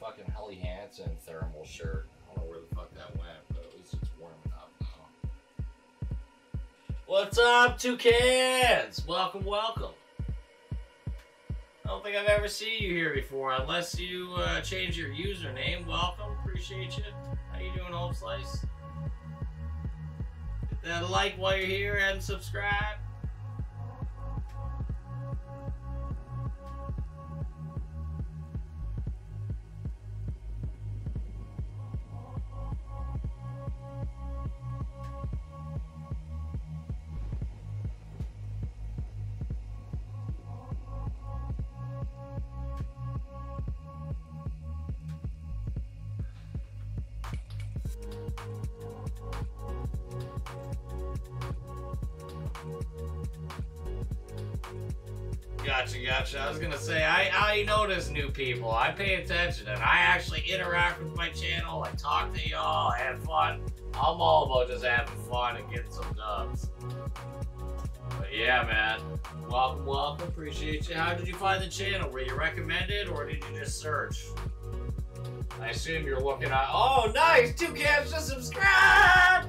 fucking Helly Hansen thermal shirt. I don't know where the fuck that went, but at least it's warming up now. What's up, toucans? Welcome, welcome. I don't think I've ever seen you here before, unless you uh, change your username. Welcome, appreciate you. How you doing, Home Slice? Hit that like while you're here and subscribe. People. I pay attention and I actually interact with my channel. I talk to y'all, I have fun. I'm all about just having fun and getting some dubs. But yeah, man. Welcome, welcome. Appreciate you. How did you find the channel? Were you recommended or did you just search? I assume you're looking at. Oh, nice! Two cats to subscribe!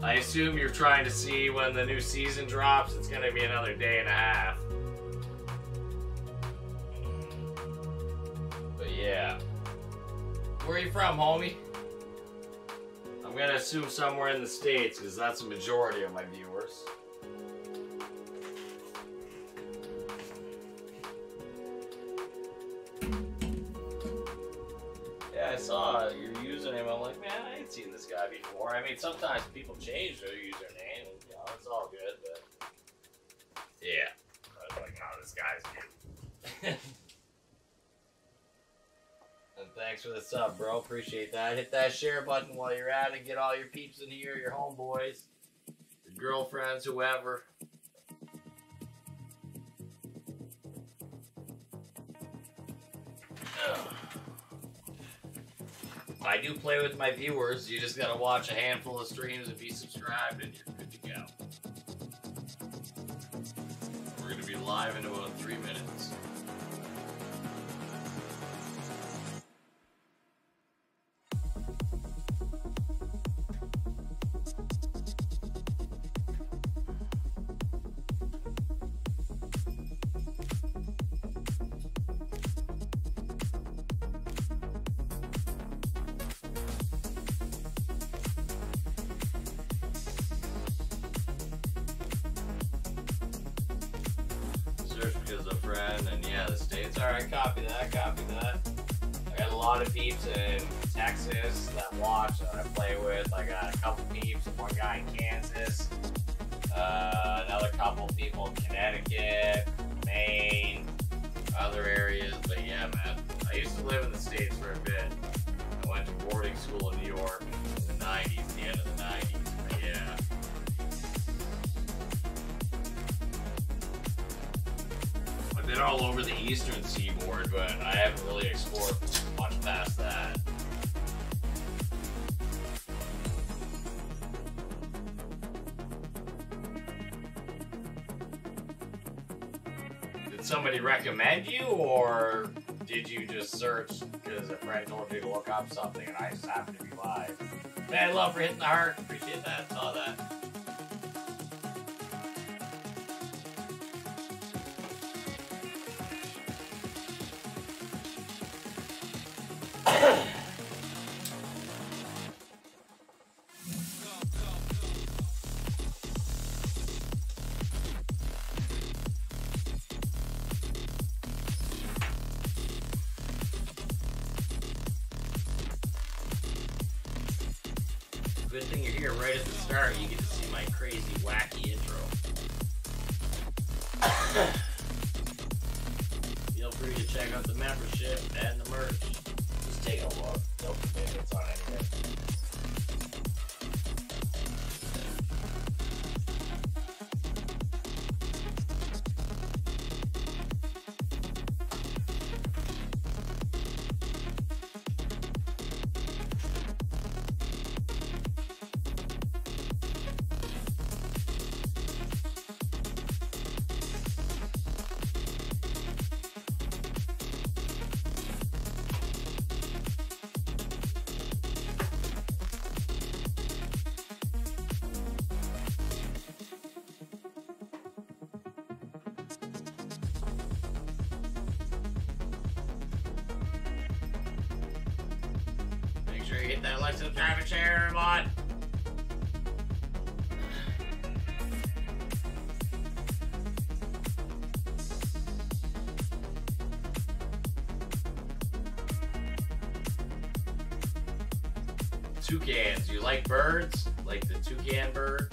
I assume you're trying to see when the new season drops. It's gonna be another day and a half. Mm. But yeah. Where are you from, homie? I'm gonna assume somewhere in the States, because that's the majority of my viewers. Yeah, I saw your username. I'm like, man, I ain't seen this guy before. I mean, sometimes people change their username, and you know, it's all good, but yeah, I was like, oh, this guy's new. and thanks for the sub, bro. Appreciate that. Hit that share button while you're at it. Get all your peeps in here, your homeboys, your girlfriends, whoever. I do play with my viewers. You just gotta watch a handful of streams and be subscribed, and you're good to go. We're gonna be live in about three minutes. Friend told you to look up something and I just happened to be live? Man, love for hitting the heart. Like, subscribe, and everyone. Toucans. You like birds? Like the toucan bird?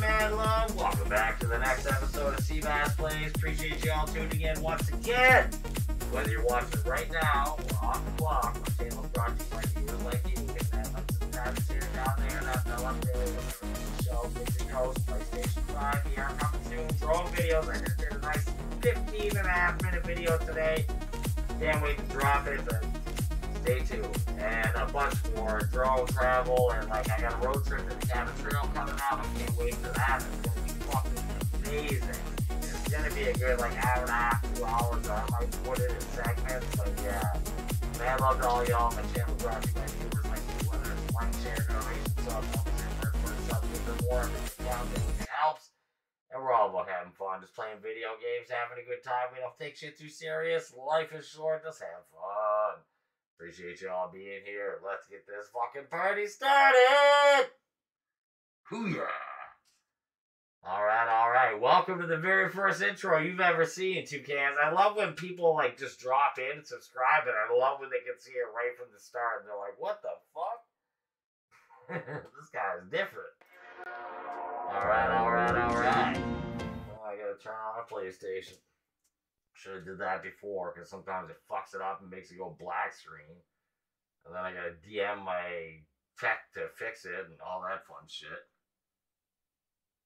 Man love. Welcome back to the next episode of CbassPlays. Appreciate you all tuning in once again. Whether you're watching right now or off the clock, my channel is brought to you by viewers like you. Get that like subscribe here down there, that bell update, the show, Basic Host, PlayStation 5, here coming soon. Drone videos. I just did a nice 15 and a half minute video today. Can't wait to drop it. But stay tuned. And a bunch more drone travel and like I got a road trip to the Cabin Trail out. I can't wait for that. It's gonna be fucking amazing. It's gonna be a good like hour and a half, two hours. I put it in segments, but yeah. Man, love all y'all. My channel you by viewers like you, whether it's like, share, donation, sub, sub, sub, even more. If it counts, helps. And we're all about having fun, just playing video games, having a good time. We don't take shit too serious. Life is short, just have fun. Appreciate y'all being here. Let's get this fucking party started! Hooyah! Alright, alright. Welcome to the very first intro you've ever seen, Toucans. I love when people like just drop in and subscribe, and I love when they can see it right from the start and they're like, what the fuck? this guy is different. Alright, alright, alright. Oh, I gotta turn on my PlayStation. Should have did that before, because sometimes it fucks it up and makes it go black screen. And then I gotta DM my tech to fix it and all that fun shit.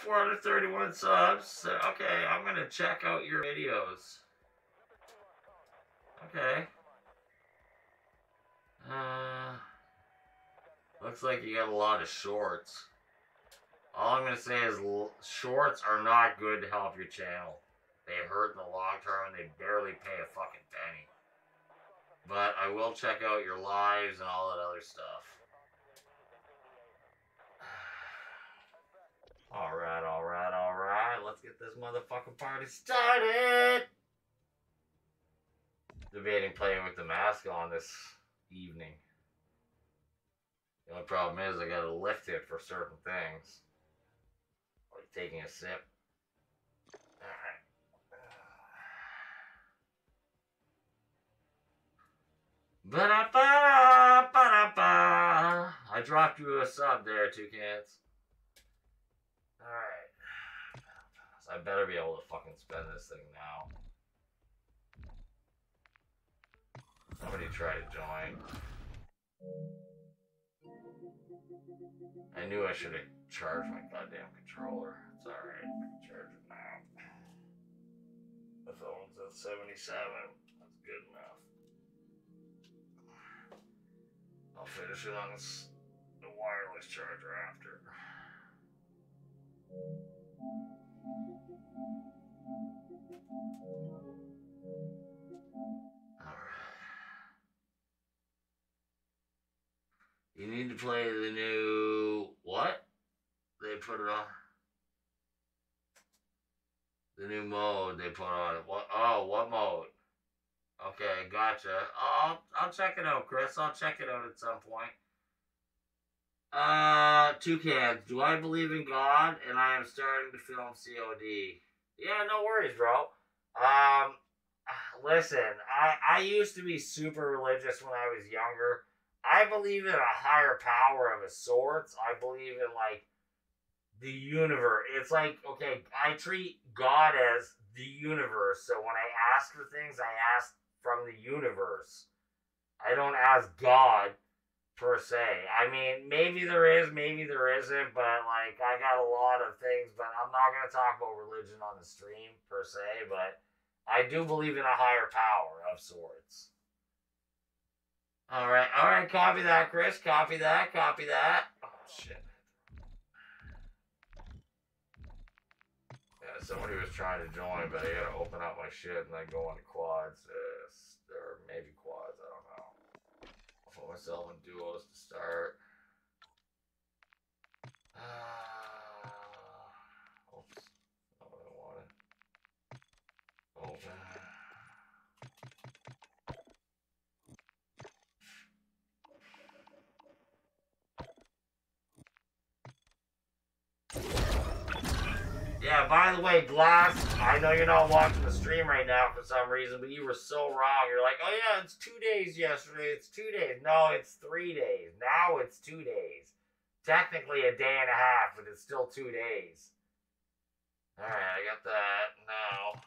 431 subs. Okay, I'm gonna check out your videos. Okay. Uh, looks like you got a lot of shorts. All I'm gonna say is shorts are not good to help your channel. They hurt in the long term and they barely pay a fucking penny. But I will check out your lives and all that other stuff. Alright, alright, alright. Let's get this motherfucking party started! Debating playing with the mask on this evening. The only problem is I gotta lift it for certain things. Like taking a sip. Alright. I dropped you a sub there, Toucans. Alright. So I better be able to fucking spend this thing now. Somebody try to join. I knew I should have charged my goddamn controller. It's alright. I can charge it now. The phone's at 77. That's good enough. I'll finish it on this, the wireless charger after. You need to play the new what? They put it on. The new mode they put on. What? Oh, what mode? Okay, gotcha. Oh, I'll I'll check it out, Chris. I'll check it out at some point. Uh, Toucans. Do I believe in God? And I am starting to film COD. Yeah, no worries, bro. Um, listen, I I used to be super religious when I was younger. I believe in a higher power of a sorts. I believe in like the universe. It's like okay, I treat God as the universe. So when I ask for things, I ask from the universe. I don't ask God per se. I mean, maybe there is, maybe there isn't, but like I got a lot of things, but I'm not gonna talk about religion on the stream per se, but I do believe in a higher power of sorts. All right, all right, copy that, Chris. Copy that, copy that. Oh shit. Yeah, somebody was trying to join, but I gotta open up my shit and then go on the quads. Uh, or maybe myself in duos to start. Uh, oops, not what I wanted. Open. Yeah, by the way, Glass, I know you're not watching the stream right now for some reason, but you were so wrong. You're like, oh yeah, it's two days yesterday. It's two days. No, it's three days. Now it's two days. Technically a day and a half, but it's still two days. Alright, I got that. Now,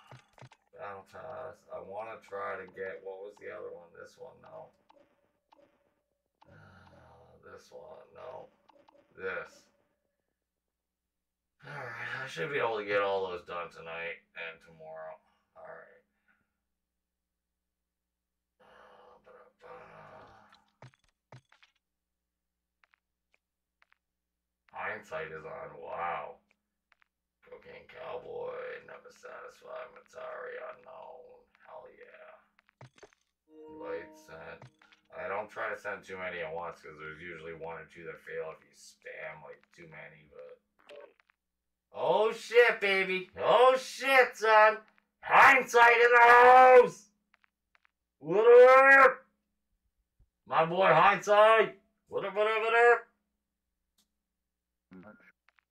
battle. I want to try to get, what was the other one? This one? No. Uh, this one? No. This. Alright, I should be able to get all those done tonight and tomorrow. Alright. Hindsight is on. Wow. Cocaine Cowboy, Never Satisfied, Matari Unknown. Hell yeah. Invite sent. I don't try to send too many at once because there's usually one or two that fail if you spam like too many, but. Oh shit, baby. Oh shit, son. Hindsight in the house. What up? My boy Hindsight. What up, what up, what up?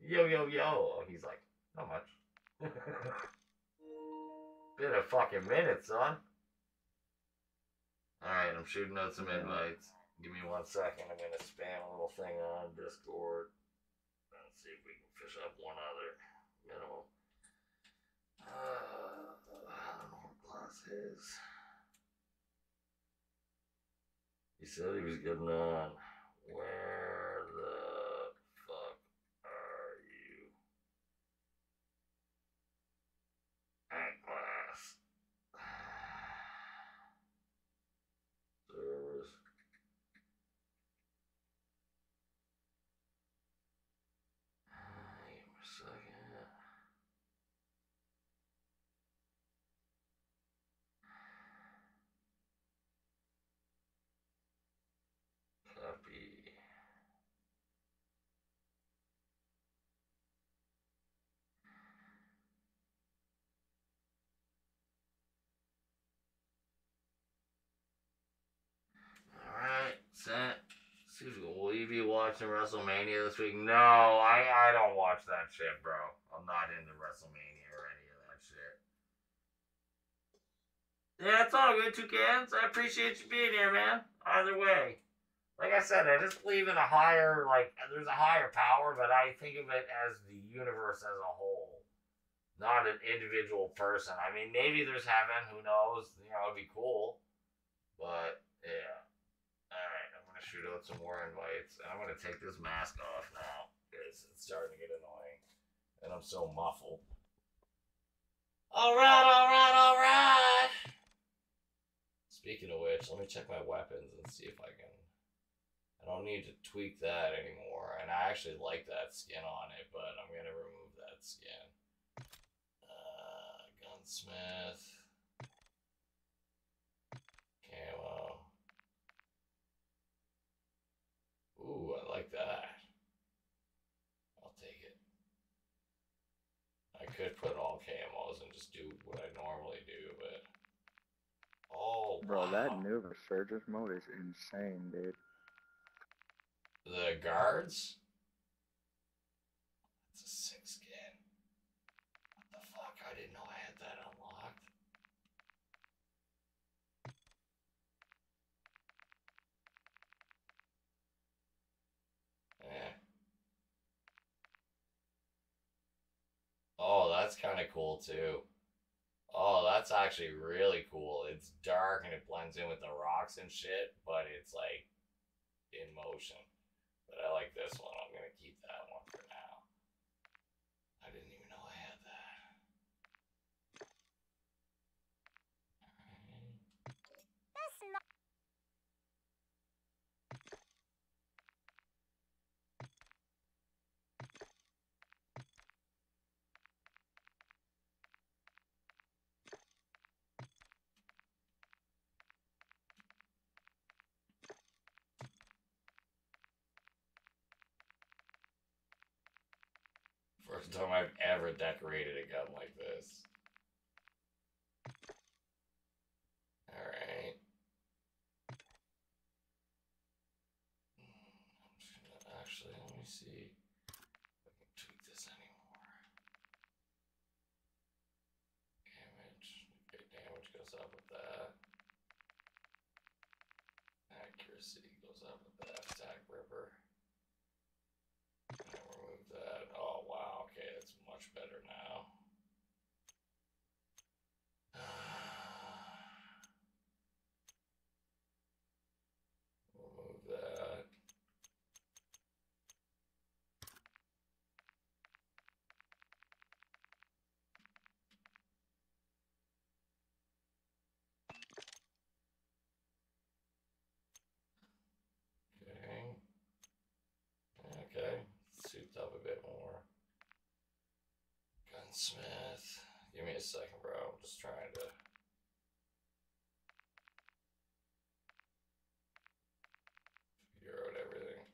Yo, yo, yo. He's like, not much. Been a fucking minute, son. Alright, I'm shooting out some invites. Give me one second. I'm gonna spam a little thing on Discord. Let's see if we can fish up one other minimum. Uh, I don't know what class is. He said he was getting on. Where the fuck are you? At class. Servers. Give me a second. Copy. Alright, sent. Excuse me, will you be watching WrestleMania this week? No, I, I don't watch that shit, bro. I'm not into WrestleMania or any of that shit. Yeah, it's all good, Toucans. I appreciate you being here, man. Either way. Like I said, I just believe in a higher, like, there's a higher power, but I think of it as the universe as a whole. Not an individual person. I mean, maybe there's heaven, who knows? You know, it'd be cool. But, yeah. Shoot out some more invites. And I'm gonna take this mask off now. Because it's starting to get annoying. And I'm so muffled. Alright, alright, alright! Speaking of which, let me check my weapons and see if I can. I don't need to tweak that anymore. And I actually like that skin on it, but I'm gonna remove that skin. Uh, gunsmith. Camo. Ooh, I like that. I'll take it. I could put all camos and just do what I normally do, but oh, Bro, wow. that new resurgence mode is insane, dude. the guards. That's a sick skin. What the fuck? I didn't know I had that unlocked. Eh. Oh, that's kind of cool too. Oh, that's actually really cool. It's dark and it blends in with the rocks and shit, but it's like in motion. But I like this one. I'm gonna keep that one for now. I didn't even know I had that. Alright. First time I've ever decorated a gun like this. Alright. I'm just gonna actually let me see if I can tweak this anymore. Damage. Okay, damage goes up with that. Accuracy goes up with that. Attack ripper. And remove that. Oh wow, okay, that's much better now. Remove that. Okay. Okay. Souped up a bit more. Gunsmith. Give me a second, bro. I'm just trying to. Everything.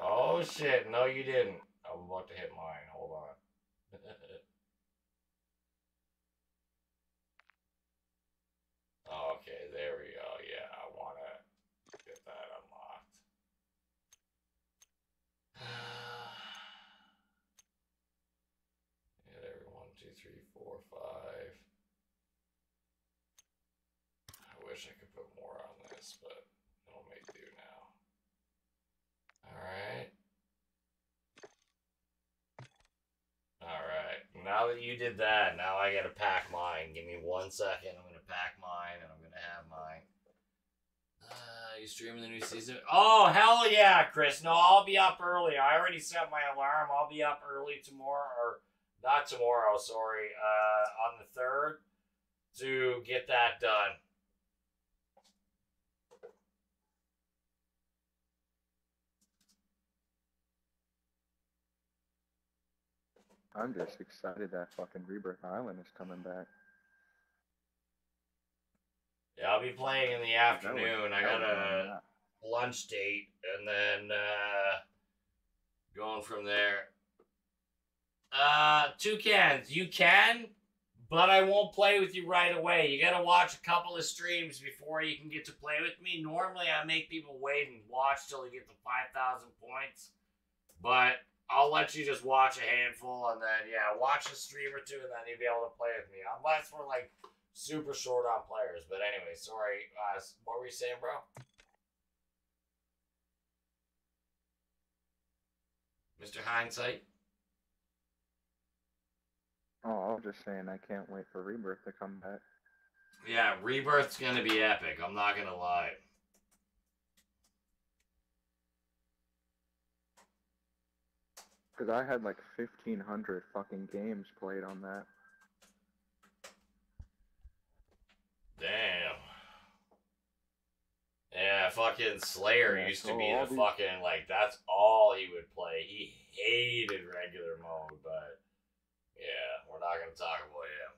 Oh shit, no you didn't. I'm about to hit mine. Hold on. Okay, there we go. Yeah, I want to get that unlocked. Hit every one, two, three, four, five. I wish I could put more on this, but it'll make do now. Alright. Alright. Now that you did that, now I gotta pack mine. Give me one second. I'm gonna pack mine and I'm gonna have mine. Uh, you streaming the new season? Oh, hell yeah, Chris. No, I'll be up early. I already set my alarm. I'll be up early tomorrow, or not tomorrow, sorry, uh, on the 3rd to get that done. I'm just excited that fucking Rebirth Island is coming back. Yeah, I'll be playing in the was- afternoon. I got a lunch date and then uh, going from there. Uh, two cans. You can, but I won't play with you right away. You gotta watch a couple of streams before you can get to play with me. Normally, I make people wait and watch till they get to 5,000 points, but I'll let you just watch a handful and then, yeah, watch a stream or two and then you'll be able to play with me. Unless we're like super short on players. But anyway, sorry. Uh, what were you saying, bro? Mr. Hindsight? Oh, I was just saying I can't wait for Rebirth to come back. Yeah, Rebirth's gonna be epic. I'm not gonna lie. Because I had like 1,500 fucking games played on that. Damn. Yeah, fucking Slayer Yeah, used to be the these- fucking like that's all he would play. He hated regular mode, but yeah, we're not gonna talk about him.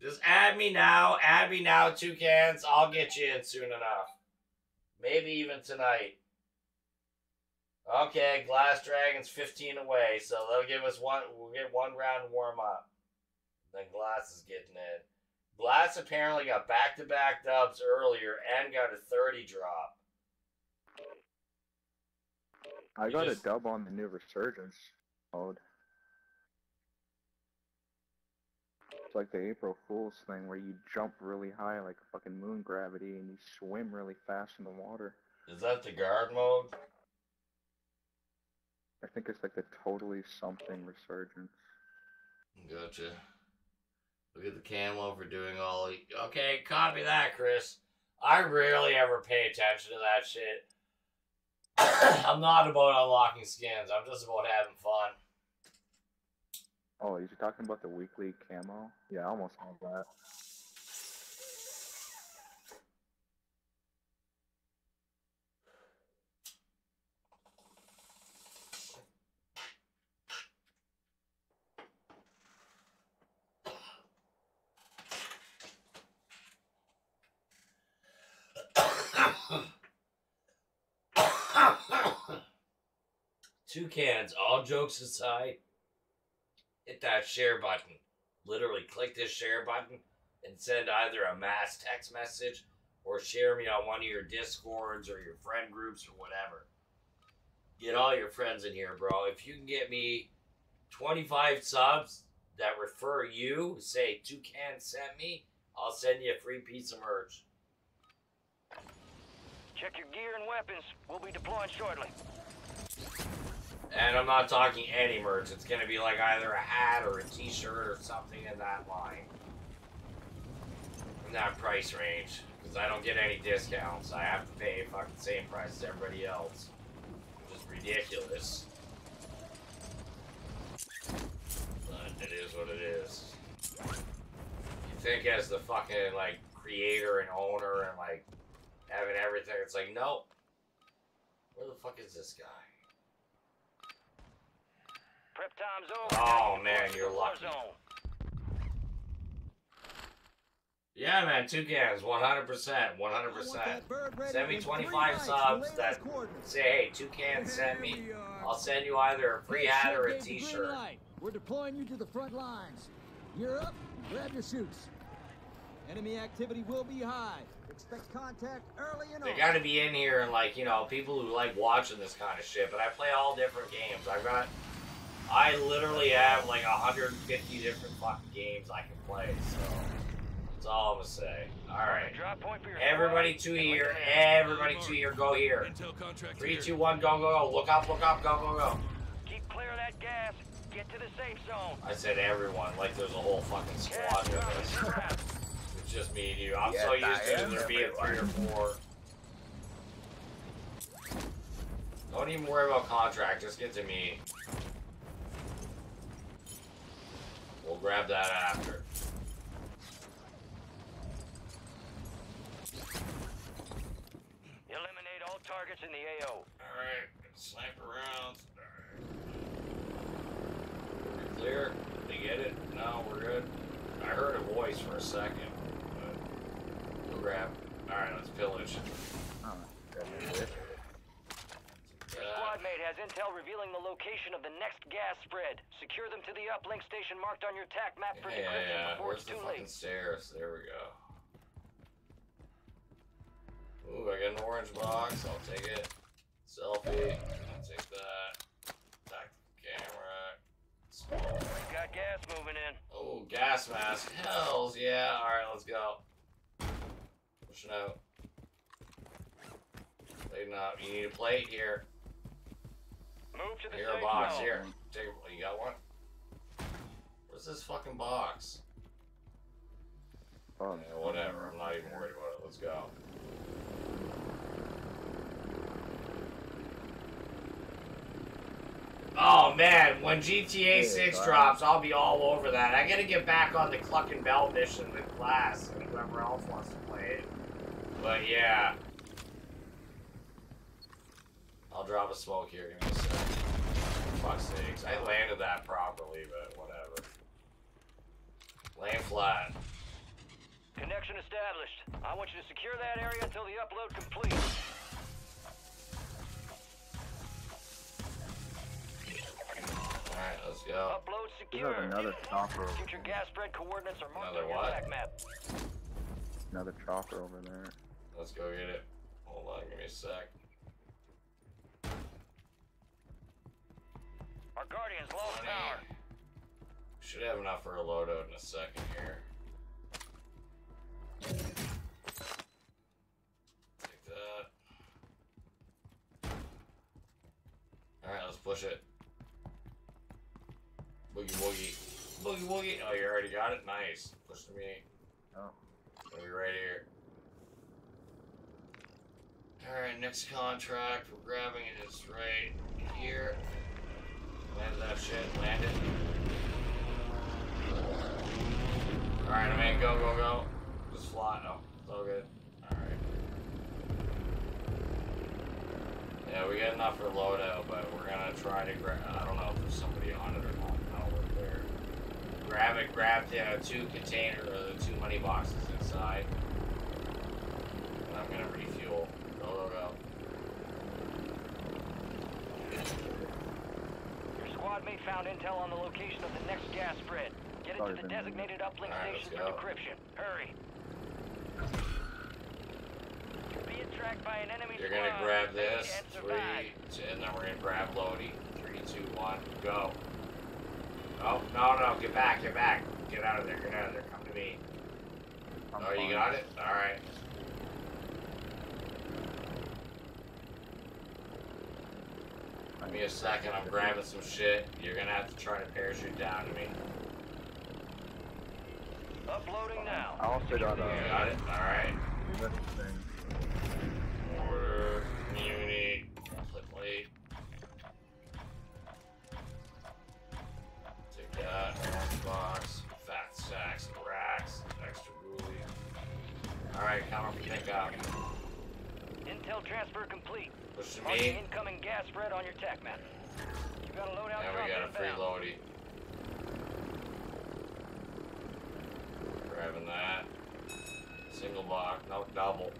Just add me now, add me now, two cans. I'll get you in soon enough. Maybe even tonight. Okay, Glass Dragon's 15 away, so they'll give us one. We'll get one round warm up. Then Glass is getting in. Glass apparently got back to back dubs earlier and got a 30 drop. I got just- a dub on the new Resurgence mode. It's like the April Fool's thing where you jump really high like fucking moon gravity and you swim really fast in the water. Is that the guard mode? I think it's like the totally something Resurgence. Gotcha. Look at the camo for doing all. the- Okay, copy that, Chris. I rarely ever pay attention to that shit. I'm not about unlocking skins. I'm just about having fun. Oh, you're talking about the weekly camo? Yeah, I almost have that. Two cans, all jokes aside, that share button. Literally click this share button and send either a mass text message or share me on one of your discords or your friend groups or whatever. Get all your friends in here, bro. If you can get me 25 subs that refer you, say two cans sent me, I'll send you a free piece of merch. Check your gear and weapons. We'll be deploying shortly. And I'm not talking any merch. It's gonna be like either a hat or a t-shirt or something in that line. In that price range. Because I don't get any discounts. I have to pay fucking same price as everybody else. Which is ridiculous. But it is what it is. You think as the fucking like creator and owner and like having everything, it's like, nope. Where the fuck is this guy? Prep time's over. Oh, man, you you're can lucky. Yeah, man, two cans, 100%, 100%. Send me 25 subs that say, hey, two cans sent me. I'll send you either a free hat or a t-shirt. We're deploying you to the front lines. You're up. Grab your suits. Enemy activity will be high. Expect contact early and They gotta be in here and like, you know, people who like watching this kind of shit, but I play all different games. I've got, I literally have like 150 different fucking games I can play, so that's all I'm gonna say. Alright. Drop point for your Everybody to here, look at that. everybody to here, go here. Intel contract Three, two, one, go, go, go. Look up, look up, go, go, go. Keep clear of that gas. Get to the safe zone. I said everyone, like there's a whole fucking squad Gas with dropping us. It's just me and you. I'm Yes, so used to there being three or four. Don't even worry about contract, just get to me. We'll grab that after. Eliminate all targets in the AO. Alright, sniper rounds. Alright. Clear? Did you get it? No, we're good. I heard a voice for a second, but we'll grab. Alright, let's pillage. Oh, that's it. Squad mate has intel revealing the location of the next gas spread. Secure them to the uplink station marked on your TAC map for Yeah, yeah, decryption yeah. before Where's it's the too fucking late. stairs? There we go. Ooh, I got an orange box. I'll take it. Selfie. I'll take that. Back camera. Small. We got gas moving in. Oh, gas mask. Hells yeah. Alright, let's go. Pushing out. Plating up. You need a plate here. Move to the Here, a box. zone. Here. Take. You got one? Where's this fucking box? Oh, Yeah, whatever. I'm not even worried about it. Let's go. Oh man, when GTA 6 drops, I'll be all over that. I gotta get back on the Cluckin' Bell mission with class and whoever else wants to play it. But yeah. I'll drop a smoke here. Give me a sec. Fuck's sakes. I landed that properly, but whatever. Land flat. Connection established. I want you to secure that area until the upload completes. Alright, let's go. Upload secure. have another chopper. over- Future gas spread coordinates are marked Another on your what? attack map. Another chopper over there. Let's go get it. Hold on, give me a sec. Our Guardians lost Money. power. Should have enough for a loadout in a second here. Take that. Alright, let's push it. Boogie woogie. Boogie woogie. Oh, you already got it? Nice. Push to me. Oh. Are we right here? Alright, next contract. We're grabbing it. It's right here. Land that shit. Land it. Alright, I'm in. Go, go, go. Just fly. Oh, it's all good. Alright. Yeah, we got enough for loadout, but we're gonna try to grab. I don't know if there's somebody on it or not. No, we're there. Grab it, grab the uh, two container or the two money boxes inside. And I'm gonna refuel. Go, go, go. Your squad mate found intel on the location of the next gas spread. Get it to the Ben. designated uplink Alright, station for decryption. Hurry. You're being tracked by an enemy You're squad. gonna grab this, and three, two, and then we're gonna grab Lodi. Three, two, one, go. Oh, no, no, get back, get back. Get out of there, get out of there, come to me. I'm oh, you got it? Alright. Give me a second, I'm grabbing some shit. You're gonna have to try to parachute down to me. Uploading now. I also got uh, You a got it? Alright. this thing. Order, community, flip plate. Take that, box, fat sacks, racks, extra gooey. Alright, coming for pickup. Intel transfer complete. Push to Mark me. incoming gas spread on your tac map. You got a loadout And drop we got a free inbound. loady. Grabbing that. Single box, no double.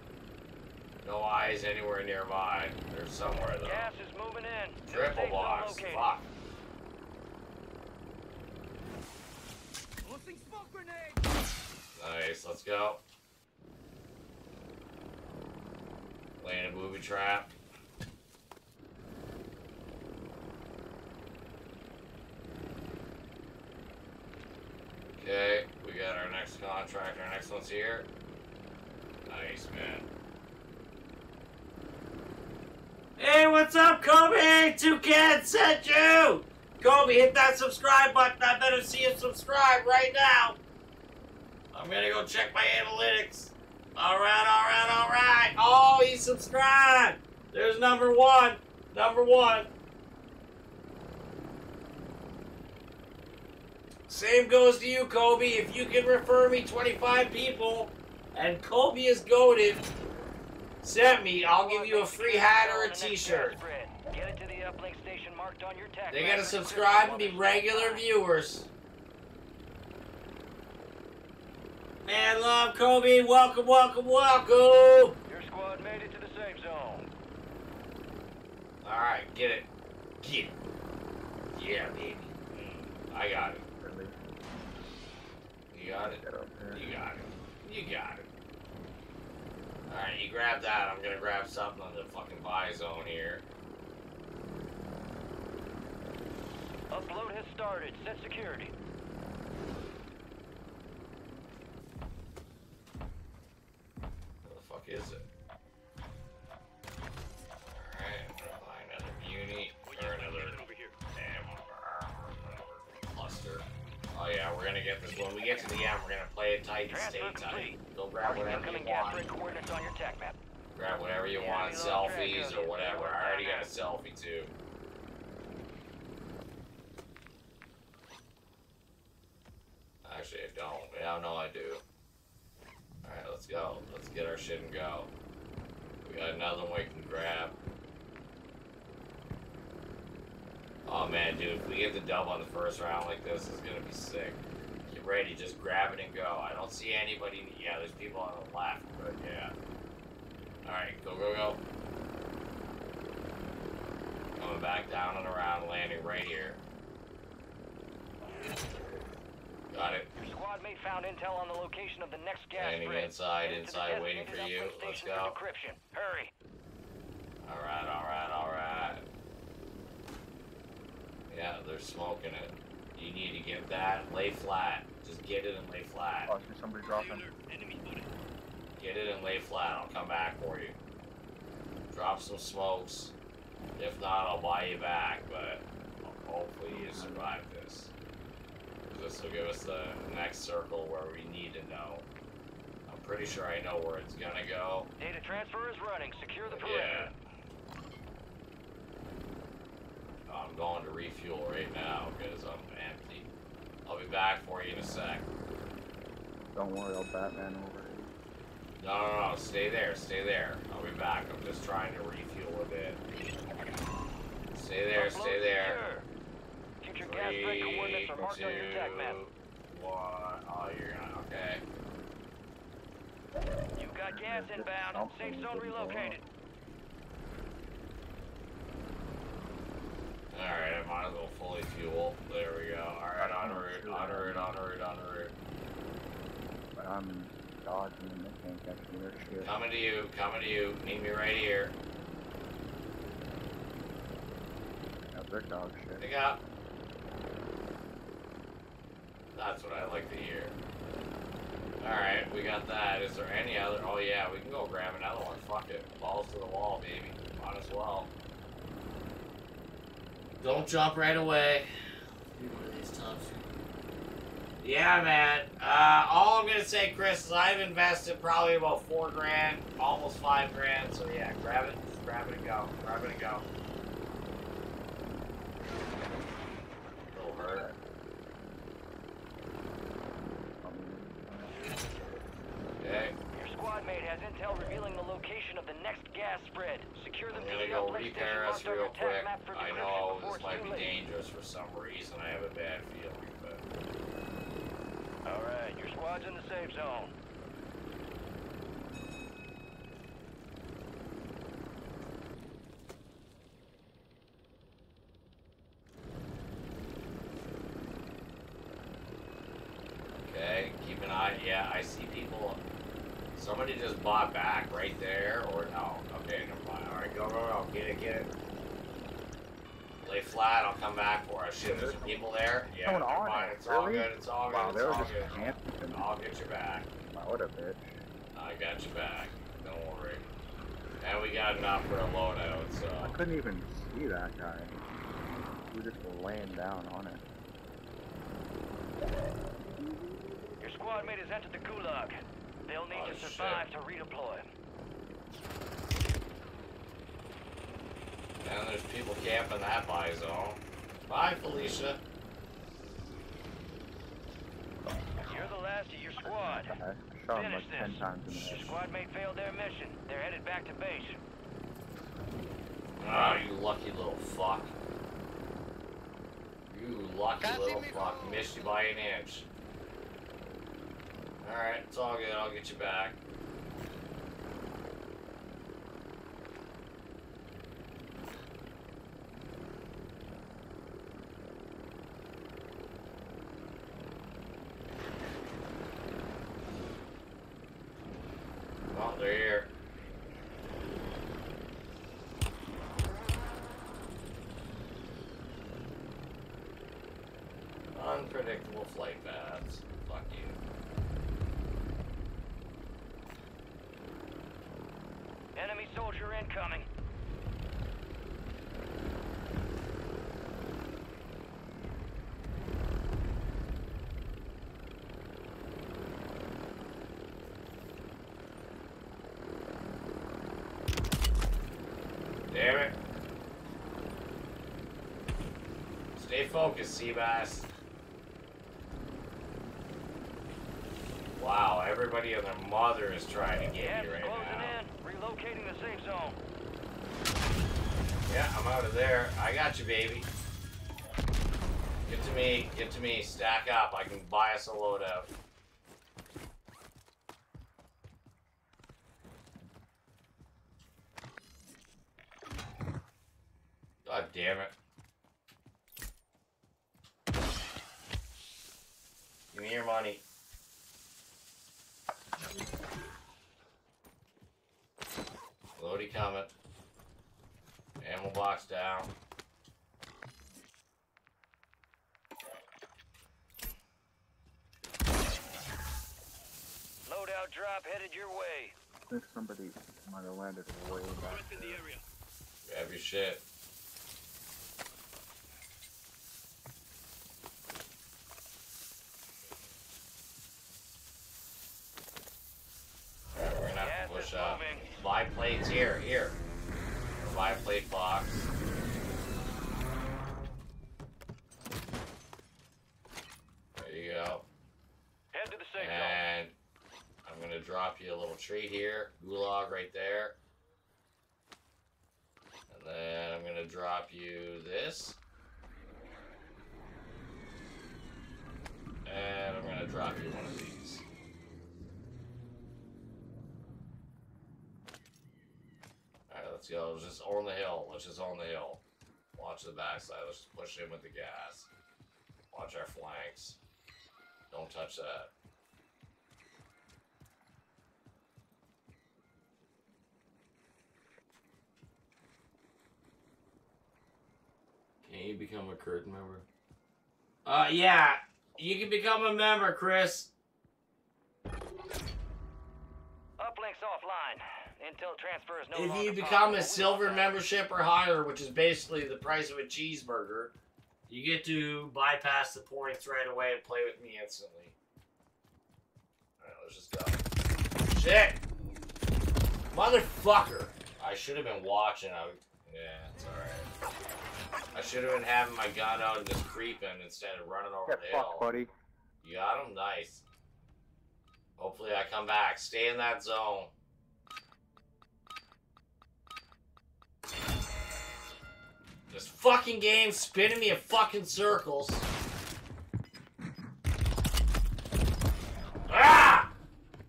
No eyes anywhere nearby. There's somewhere though. Gas is moving in. Triple safe zone box. Fuck. Smoke grenade! Nice, let's go. Laying a booby trap. Okay, we got our next contract. Our next one's here. Nice, man. Hey, what's up, Kobe? Two kids sent you! Kobe, hit that subscribe button. I better see you subscribe right now. I'm gonna go check my analytics. Alright, alright, alright. Oh, he subscribed. There's number one. Number one. Same goes to you, Kobe. If you can refer me 25 people and Kobe is goaded, send me. I'll give you a free hat or a t-shirt. Get it to the uplink station marked on your tac They gotta subscribe and be regular there's still time. viewers. Man, love Kobe. Welcome, welcome, welcome. Your squad made it to the safe zone. All right, get it, get it. Yeah, baby. Mm, I got it. Really You got it. get up there. You got it. You got it. All right, you grab that. I'm gonna grab something on the fucking buy zone here. Upload has started. Set security. Where the fuck is it? get to the end, we're gonna play it tight and stay tight. Go grab whatever you want. Grab whatever you want, selfies or whatever. I already got a selfie too. Actually, I don't. Yeah, no, I do. Alright, let's go. Let's get our shit and go. We got another one we can grab. Oh man, dude, if we get the dub on the first round like this, it's gonna be sick. Get ready, just grab it and go. I don't see anybody. Yeah, there's people on the left, but yeah. Alright, go, go, go. Coming back down and around, landing right here. Got it. Your squad mate found intel on the location of the next gas Landing inside, Headed to the inside, waiting for you. Let's go. decryption. Hurry. Alright, alright, alright. Yeah, they're smoking it. You need to get that. Lay flat. Just get it and lay flat. Oh, I see somebody dropping. Get it and lay flat. I'll come back for you. Drop some smokes. If not, I'll buy you back, but hopefully you survive this. This will give us the next circle where we need to know. I'm pretty sure I know where it's gonna go. Data transfer is running. Secure the perimeter. Yeah. perimeter. I'm going to refuel right now because I'm empty. I'll be back for you in a sec. Don't worry, I'll Batman over it. No, no, no, stay there, stay there. I'll be back. I'm just trying to refuel a bit. Stay there, stay there. secure. Keep your gas spread Three, coordinates are marked on your tac map. two, one. Oh, you're gonna, okay. You've got gas inbound. Safe zone relocated. Alright, I might as well fully fuel. There we go. Alright, on oh, route, on route, on route, on route. But I'm dodging can't catch me. Their shit. Coming to you, coming to you. Need me right here. Yeah, they're dog shit. Pick up. That's what I like to hear. Alright, we got that. Is there any other? Oh yeah, we can go grab another one. Fuck it. Balls to the wall, baby. Might as well. Don't jump right away. Yeah, man. Uh, all I'm gonna say, Chris, is I've invested probably about four grand, almost five grand. So yeah, grab it, just grab it and go. Grab it and go. Little hurt. Okay. Squad mate has intel revealing the location of the next gas spread. Secure them I'm gonna the go repair us real quick. I know this might be late. dangerous for some reason. I have a bad feeling, but All right, your squad's in the safe zone. okay. Keep an eye. Yeah, I see. Somebody just bought back right there, or no? Okay, never mind. All right, go, go, go. Get it, get it. Lay flat. I'll come back for us. Shit, there's some people there. Yeah, Someone never mind. it, It's all good. It's all good. Wow, it's they were all good. camping. I'll get you back. Wow, what a bitch. I got you back. Don't worry. And we got enough for a loadout, so... I couldn't even see that guy. He was just laying down on it. Your squad mate has entered the gulag. They'll need Oh, to shit. survive to redeploy. And there's people camping that buy zone. Bye, Felicia. You're the last of your squad. I shot him Finish like ten this. times in the Your squad mate failed their mission. They're headed back to base. Ah, you lucky little fuck. You lucky little fuck. Missed you by an inch. Alright, it's all good. I'll get you back. Oh, they're here. Unpredictable flight paths. Fuck you. Enemy soldier incoming. Damn it. Stay focused, Seabass. Wow, everybody and their mother is trying to get Gas me is right closing now. in. Relocating the safe zone. Yeah, I'm out of there. I got you, baby. Get to me. Get to me. Stack up. I can buy us a loadout. God damn it. Give me your money. Loady coming. Ammo box down. Loadout drop headed your way. I think somebody might have landed way back there. Grab your shit. Alright, we're gonna have Gas to push up. moving. Buy plates here, here. Buy plate box. There you go. Head to the safe zone. And I'm gonna drop you a little treat here. Gulag right there. And then I'm gonna drop you this. And I'm gonna drop you one of these. Alright, let's just on the hill. Let's just on the hill. Watch the backside. Let's just push in with the gas. Watch our flanks. Don't touch that. Can you become a curtain member? Uh, yeah. You can become a member, Chris. You become a silver membership or higher, which is basically the price of a cheeseburger, you get to bypass the points right away and play with me instantly. Alright, let's just go. Shit! Motherfucker! I should have been watching. I yeah, it's alright. I should have been having my gun out and just creeping instead of running over Get the hill. fucked, buddy. You got him? Nice. Hopefully I come back. Stay in that zone. This fucking game spinning me in fucking circles. Ah!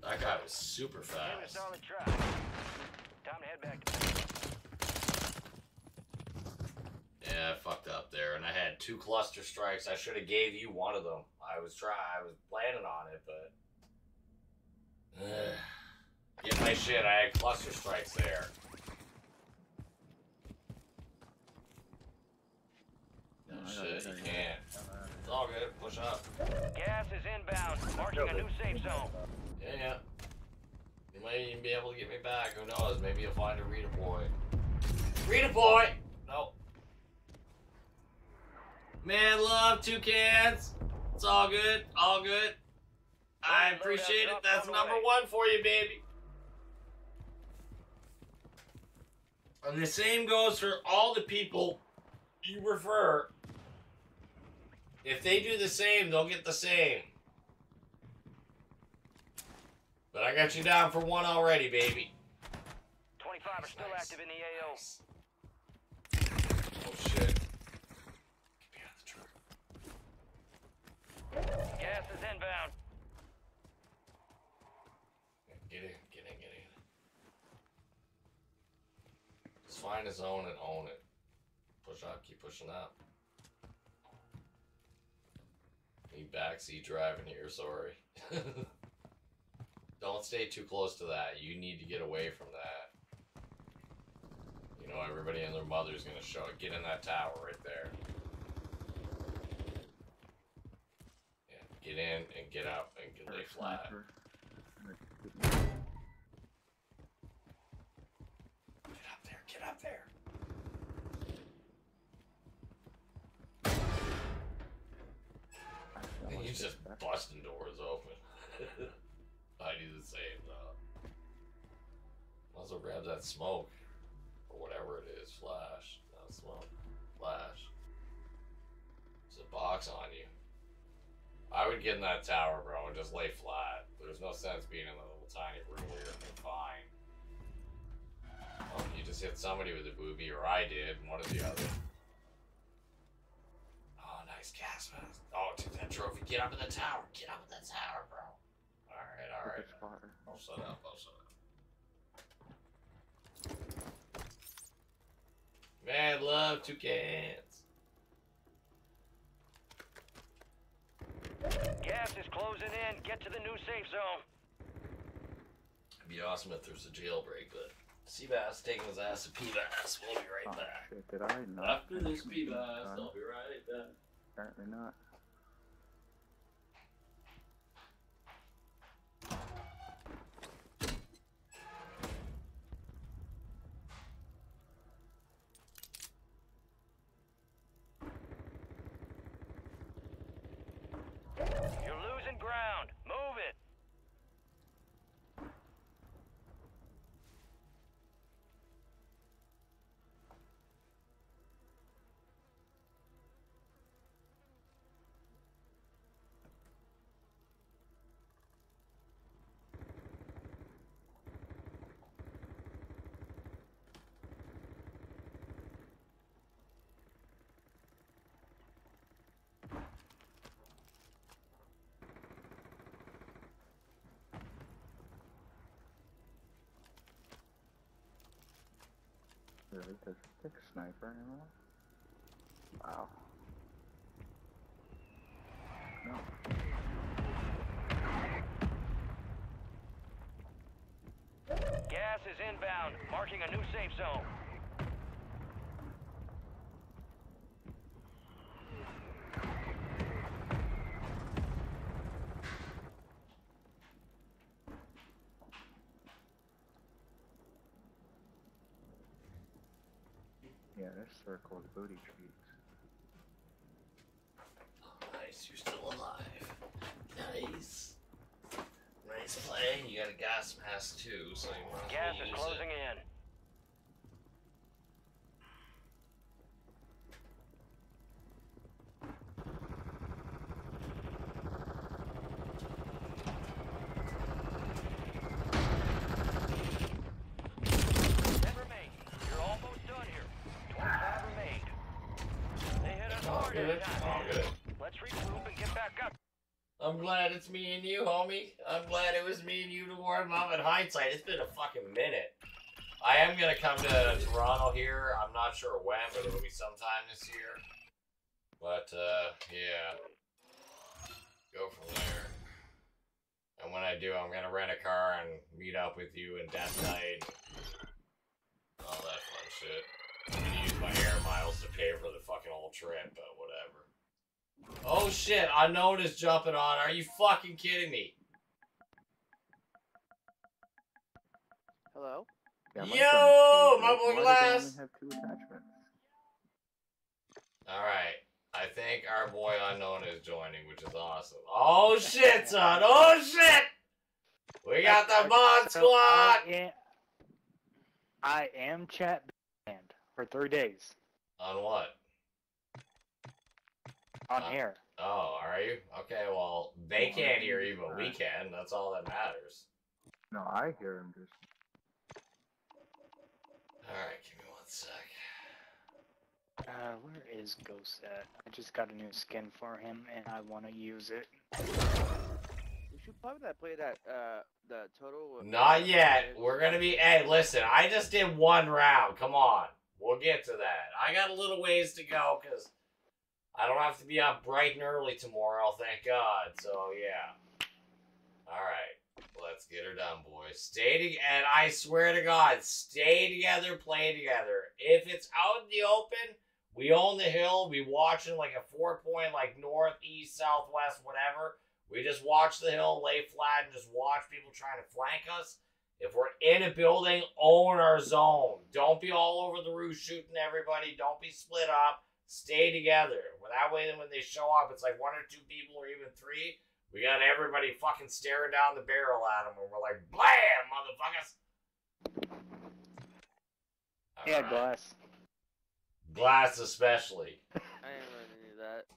That guy was super fast. Yeah, I fucked up there, and I had two cluster strikes. I should have gave you one of them. I was try. I was planning on it, but get my shit. I had cluster strikes there. No I got shit, you I got it. can't. It's all good. Push up. Gas is inbound. Marking a new safe zone. Yeah, yeah. You might even be able to get me back. Who knows? Maybe you'll find a redeploy. Redeploy! Nope. Man, love, two cans. It's all good. All good. I appreciate it. That's number one for you, baby. And the same goes for all the people you refer. If they do the same, they'll get the same. But I got you down for one already, baby. 25 are still Nice. active in the AO. Oh shit. Get me the truck. Gas is inbound. Get in, get in, get in. Just find a zone and own it. Push up, keep pushing up. Need backseat driving here, sorry. Don't stay too close to that. You need to get away from that. You know, everybody and their mother's gonna show it. Get in that tower right there. Yeah, get in and get out and get lay flat. Get up there, get up there. Actually, I And wanna he's get door is open. I do the same though. Also grab that smoke. Or whatever it is. Flash. Not smoke. Flash. There's a box on you. I would get in that tower, bro, and just lay flat. There's no sense being in a little tiny room where you're confined. Well, oh, you just hit somebody with a booby, or I did, one or the other. Oh, nice gas mask. Oh, take that trophy. Get up in the tower. Get up in the tower, bro. Alright, alright. Pick a spotter. I'll shut up, I'll shut up. Mad love toucans. Gas is closing in. Get to the new safe zone. It'd be awesome if there's a jailbreak, but Seabass taking his ass to P-Bass. We'll be right Oh back. shit, did I not? After this finish P-Bass, done? I'll be right back. Apparently not. You're losing ground. Move it. Really? Does it pick sniper anymore? Wow. No. Gas is inbound. Marking a new safe zone. Yeah, this circle is booty treats. Oh, nice, you're still alive. Nice. Nice play. You got a gas mask too, so you might as Gas is closing it. in. Ten remain. You're almost done here. Twenty-five remain. They hit us All hard good. that time. All good. Let's regroup and get back up. I'm glad it's me and you, homie. I'm glad it was me and you to warm up. In hindsight, it's been a fucking minute. I am gonna come to Toronto here. I'm not sure when, but it'll be sometime this year. But uh, yeah, go from there. And when I do, I'm gonna rent a car and meet up with you in Death Night. All that fun shit. I'm gonna use my air miles to pay for the fucking whole trip, but. Oh shit, unknown is jumping on. Are you fucking kidding me? Hello? Yeah, Yo, gun's my pretty boy good. Why Glass. did they have two attachments? Alright. I think our boy unknown is joining, which is awesome. Oh shit, son! Oh shit! We got the mod So squad! I am, I am chat banned for three days On what? On Uh, air. Oh, are you? Okay, well, they can't hear you, but we can. That's all that matters. No, I hear him just. Alright, give me one sec. Uh, where is Ghost at? I just got a new skin for him and I want to use it. We should probably not play that uh the total. Not yet. We're gonna be. Hey, listen. I just did one round. Come on. We'll get to that. I got a little ways to go because I don't have to be up bright and early tomorrow. Thank God. So yeah. All right. Let's get her done, boys. Stay together. And I swear to God, stay together, play together. If it's out in the open, we own the hill. We watching like a four point, like north, east, southwest, whatever. We just watch the hill, lay flat, and just watch people trying to flank us. If we're in a building, own our zone. Don't be all over the roof shooting everybody. Don't be split up. Stay together. Well, that way, then when they show up, it's like one or two people or even three. We got everybody fucking staring down the barrel at them, and we're like, "Blam, motherfuckers!" Yeah, Alright. Glass. glass especially. I ain't gonna do that.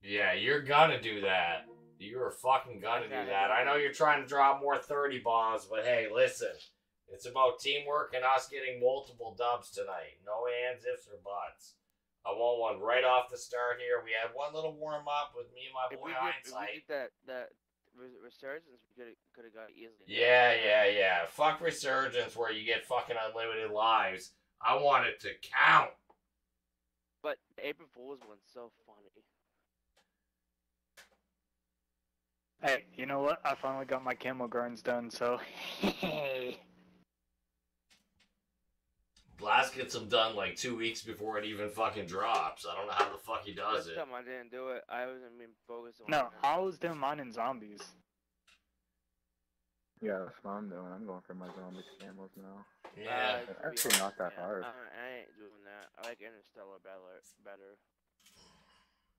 Yeah, you're gonna do that. You're fucking gonna do that. I know you're trying to drop more 30 bombs, but hey, listen. It's about teamwork and us getting multiple dubs tonight. No ands, ifs, or buts. I want one right off the start here. We had one little warm up with me and my If boy we did, if we Hindsight. did that that resurgence, we could could have got easily. Yeah, yeah, yeah. Fuck Resurgence where you get fucking unlimited lives. I want it to count. But April Fool's one's so funny. Hey, you know what? I finally got my camo grinds done, so. Blast gets them done like two weeks before it even fucking drops. I don't know how the fuck he does it. I didn't do it. I wasn't being focused on. no, it. I was doing mine in zombies. Yeah, that's what I'm doing. I'm going for my zombie camos now. Yeah. Uh, to Actually not that yeah, hard. I, I ain't doing that. I like Interstellar better. Better.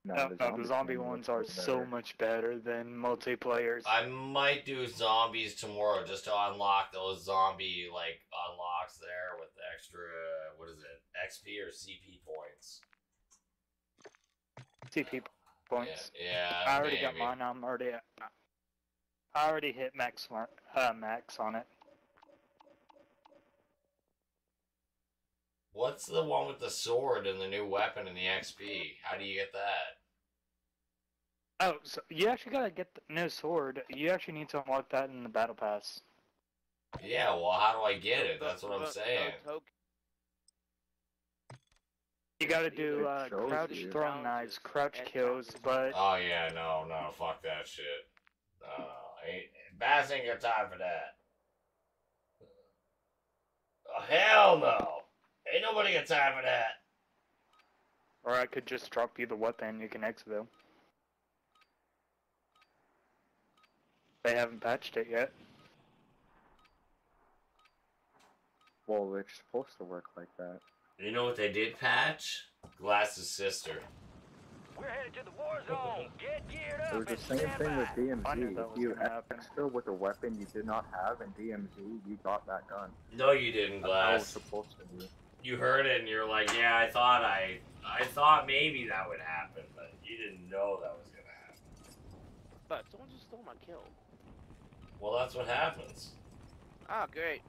No, No, no, the zombie camos ones are still so much better than multiplayers. I might do zombies tomorrow just to unlock those zombie like unlocks there with extra what is it XP or CP points. CP points. Yeah, yeah I already got mine. I'm already. At, I already hit max uh, max on it. What's the one with the sword and the new weapon and the XP? How do you get that? Oh, so you actually gotta get the new sword. You actually need to unlock that in the battle pass. Yeah, well, how do I get it? That's what I'm the- the saying. You gotta do uh, crouch throwing knives, crouch kills, but Oh yeah, no, no, fuck that shit. No, ain't Bass ain't got time for that. Oh hell no! Ain't nobody got time for that. or I could just drop you the weapon. You can exit them. They haven't patched it yet. Well, they're supposed to work like that. You know what they did patch? Glass's sister. We're headed to the war zone. Get geared up It was the same thing with by. I knew DMZ. If you gonna happen. extra with a weapon you did not have in DMZ, you got that gun. No, you didn't, That's how it's Glass. supposed to be. You heard it and you're like, yeah, I thought I, I thought maybe that would happen, but you didn't know that was gonna happen. But someone just stole my kill. Well, that's what happens. Ah, great.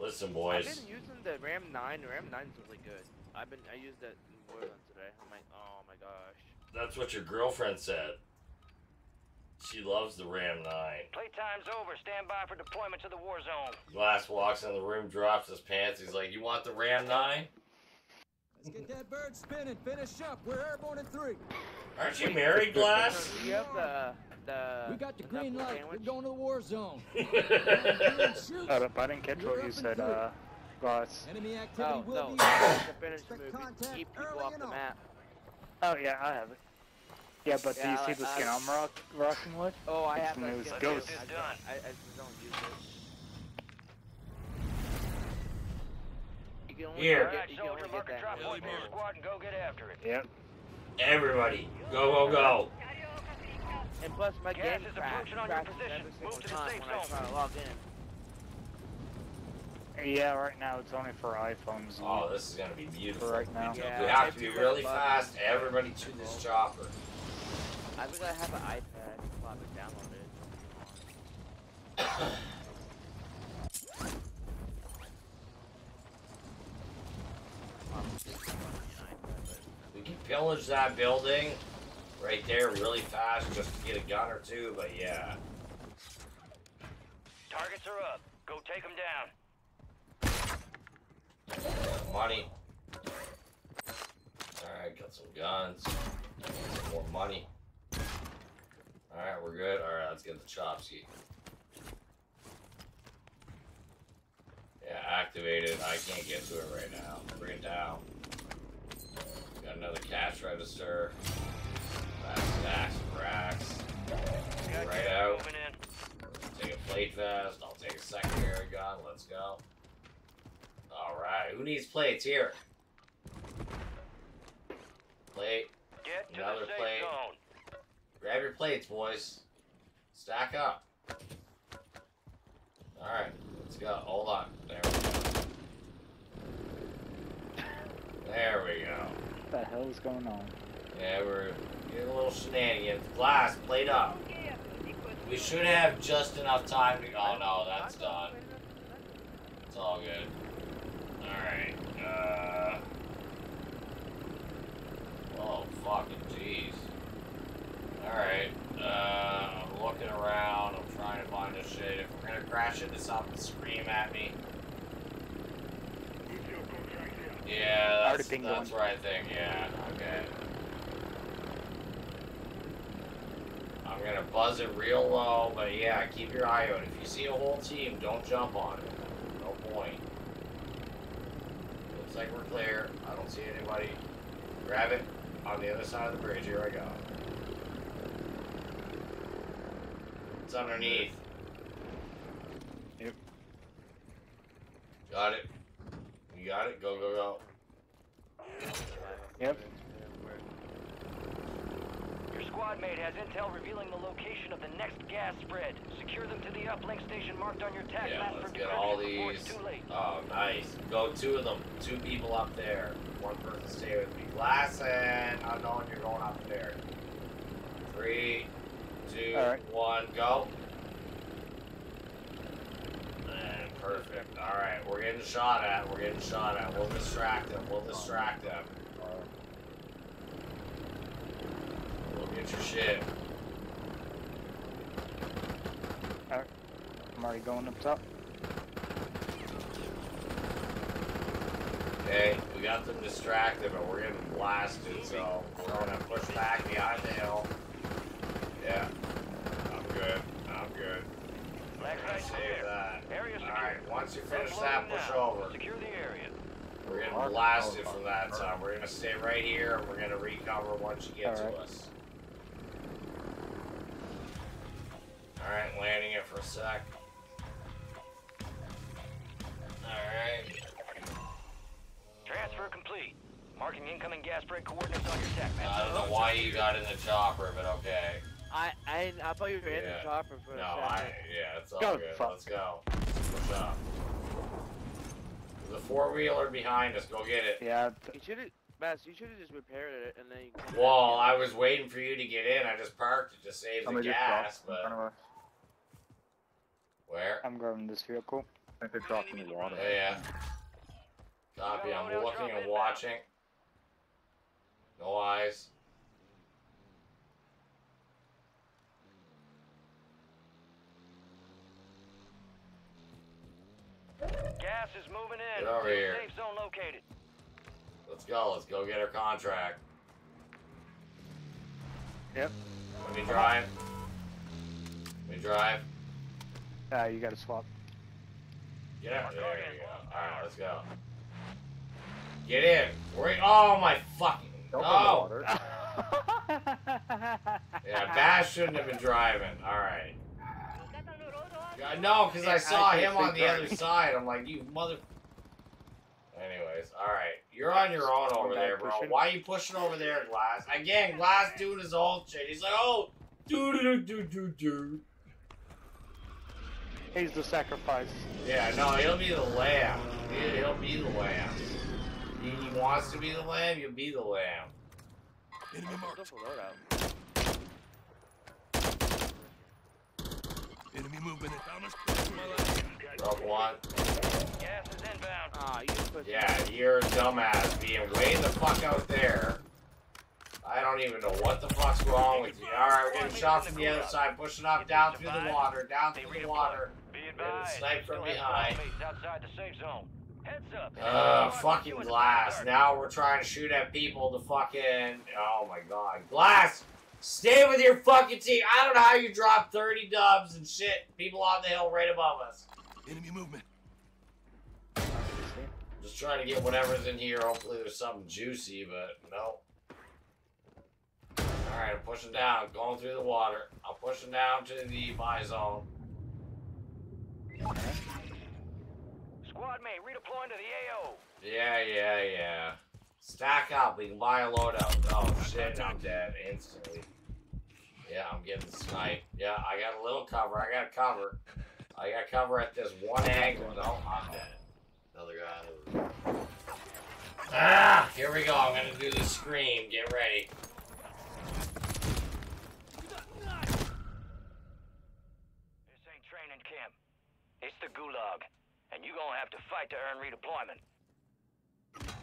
Listen, boys. I've been using the Ram 9. The Ram 9 is really good. I've been I used it in Warzone today. I'm like, oh my gosh. That's what your girlfriend said. She loves the Ram 9. Playtime's over. Stand by for deployment to the war zone. Glass walks in the room, drops his pants. He's like, "You want the Ram 9? Let's get that bird spinning. Finish up. We're airborne in three. Aren't you married, Glass?" Do you have the the? We got the the green light. sandwich? We're going to the war zone. Shoot. Hold up, I didn't catch what you said, uh, Glass. Enemy activity Oh will no! be to finish the Expect movie, contact keep people off the map. Oh yeah, I have it. Yeah, but do Yeah, you see I- the skin I- I'm rock, rocking with? Oh, I It's have the that newest skin. Ghost. I, Done. I, I just don't use it. You can only Here. get, Alright, you can soldier, only mark get a drop that. point for your squad and go get after it. Yep. Everybody, go, go, go. And plus, my Gas game is crashes approaching on your crashes position. every Move single to the time safe when I zone. try to log in. Yeah, right now it's only for iPhones. Oh, this is gonna be beautiful. For right now. Yeah, we have to maybe be for really the bug. fast. Everybody to this chopper. I think I have an iPad. I'll have it. We can pillage that building right there really fast just to get a gun or two, but yeah. Targets are up. Go take them down. Money. Alright, got some guns. Some more money. Alright, we're good. Alright, let's get the Chopsky. Yeah, activated. I can't get to it right now. Bring it down. Got another cash register. Back stacks, racks. Right out. Take a plate vest. I'll take a secondary gun. Let's go. Alright, who needs plates here? Plate. Get to Another plate. zone. Grab your plates, boys. Stack up. Alright, let's go. Hold on. There we go. There we go. What the hell is going on? Yeah, we're getting a little shenanigans. Glass, plate up. We should have just enough time to. Oh no, that's done. It's all good. Alright. Uh. Oh, fucking. Alright. Uh, I'm looking around. I'm trying to find this shit. If we're gonna crash into something, scream at me. Yeah, that's, that's one. right thing. Yeah, okay. I'm gonna buzz it real low, but yeah, keep your eye out. If you see a whole team, don't jump on it. No point. Looks like we're clear. I don't see anybody. Grab it on the other side of the bridge. Here I go. It's underneath. Yep. Got it. You got it? Go, go, go. Yep. Your squad mate has intel revealing the location of the next gas spread. Secure them to the uplink station marked on your tac Yeah, map let's for get all these. it's too late. Oh, nice. Go two of them. Two people up there. One person stay with me. Glass and unknown, you're going up there. Three, two, All right. one, go. And perfect. Alright, we're getting shot at. We're getting shot at. We'll distract them. We'll distract them. We'll get your shit. I'm already going up top. Okay, we got them distracted, but we're getting blasted, so we're gonna push back behind the hill. Yeah, I'm good. I'm good. Black We're save clear. that. Area secure. Alright, once you finish that, push now. over. Secure the area. We're getting blasted from that side. We're gonna stay right here, and we're gonna recover once you get to Alright. us. Alright, landing it for a sec. Alright. Transfer complete. Marking incoming gas spread coordinates on your tac map. I don't know why you got in the chopper, but okay. I I I thought you were in Yeah. the chopper for No, a I second. yeah, it's all Go, good. fuck. Let's go. Push up. There's a four wheeler behind us. Go get it. Yeah. You should have, Bass. You should have just repaired it and then you. Well, and- I was waiting for you to get in. I just parked it to save the Somebody just gas, dropped in front but of us. where? I'm grabbing this vehicle. I think they dropped in the water. Yeah, yeah. Copy. I'm looking and watching. No eyes. Gas is moving in. Get over New here. Safe zone located. Let's go. Let's go get our contract. Yep. Let me drive. Let me drive. Uh, you gotta swap. Get out. There you go. Alright, let's go. Get in. Wait. Oh my fucking. Don't go in water. Yeah, Bash shouldn't have been driving. Alright. Yeah, No, because I saw I him on the other side. I'm like, you mother. Anyways, alright. You're on your own over there, bro. pushing. Why you pushing over there, Glass? Again, Glass doing his old shit. He's like, oh, do do do do do. He's the sacrifice. Yeah, no, he'll be the lamb. He- He'll be the lamb. He, he wants to be the lamb, you'll be the lamb. Enemy marked. Go for loadout. Enemy movement down the Drop one. Gas is inbound. Ah, you put. Yeah, you're a dumbass being way the fuck out there. I don't even know what the fuck's wrong with you. Alright, we're getting shot from the other side, pushing up, down through the water, down through the water. Be Getting advised. sniped from behind. squad outside the safe zone. Heads up. Uh, fucking glass. Now we're trying to shoot at people to fucking. Oh my god. Glass! Stay with your fucking team. I don't know how you drop 30 dubs and shit. People on the hill right above us. enemy movement. Just trying to get whatever's in here. Hopefully there's something juicy, but no. Alright, I'm pushing down. Going through the water. I'm pushing down to the buy zone. Squad mate redeploying to the AO. Yeah, yeah, yeah. Stack up. We can buy a loadout. Oh shit, I'm dead instantly. Yeah, I'm getting sniped. Yeah, I got a little cover. I got cover. I got cover at this one angle. No, I'm dead. Another guy. Ah! Here we go. I'm gonna do the scream. Get ready. This ain't training camp. It's the gulag. And you gonna have to fight to earn redeployment.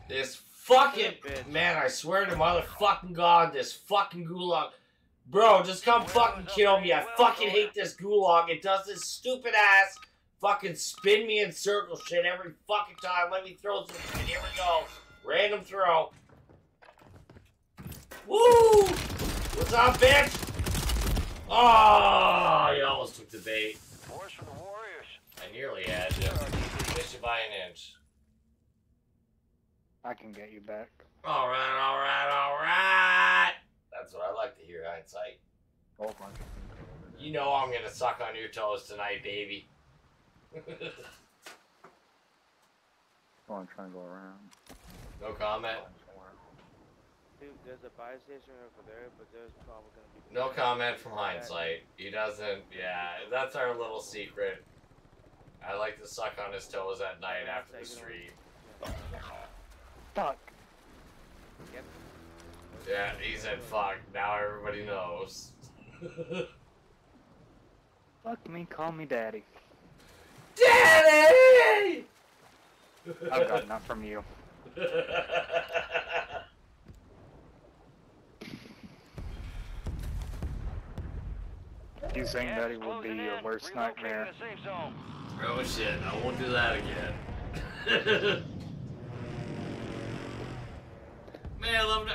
This fucking man, I swear to motherfucking god, this fucking gulag. Bro, just come fucking kill me. I fucking hate this gulag. It does this stupid ass fucking spin me in circle shit every fucking time. Let me throw some shit. Here we go. Random throw. Woo! What's up, bitch? Oh, you almost took the bait. Force for the Warriors. I nearly had you. Missed you by an inch. I can get you back. All right, all right, all right. That's what I like to hear, hindsight. A whole bunch of people. You know I'm gonna suck on your toes tonight, baby. Oh, I'm trying to go around. no comment. Dude, there's a buy station over there, but there's probably gonna be. No comment from hindsight. He doesn't. Yeah, that's our little secret. I like to suck on his toes at night after the stream. Fuck. Yep. Yeah, he said fuck. Now everybody knows. Fuck me, call me daddy. Daddy! I've got enough from you. You saying Gas daddy will be closing your worst nightmare. the safe zone. oh shit, I won't do that again. Man, I love to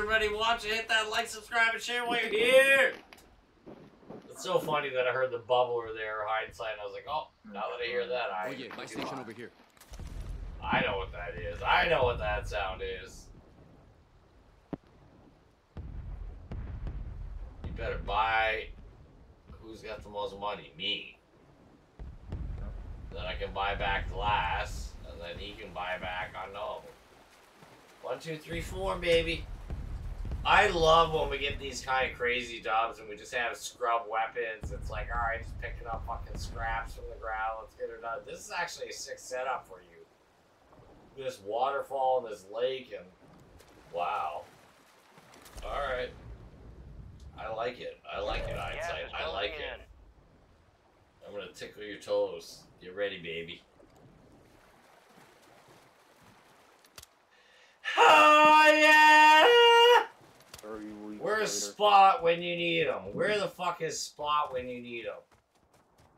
everybody watch it. Hit that like, subscribe, and share while you're here. It's so funny that I heard the bubbler there, hindsight, and I was like, oh, now that I hear that, I. Oh yeah, my station over here. I know what that is. I know what that sound is. You better buy. Who's got the most money? Me. Then I can buy back glass, and then he can buy back unknown. One, two, three, four, baby. I love when we get these kind of crazy jobs and we just have scrub weapons. It's like, alright, just picking up fucking scraps from the ground. Let's get her done. This is actually a sick setup for you this waterfall and this lake and wow. All right. I like it. I like it, hindsight. I like it. I'm gonna tickle your toes. Get ready, baby. Oh yeah! Where's later. Spot when you need him? Where the fuck is Spot when you need him?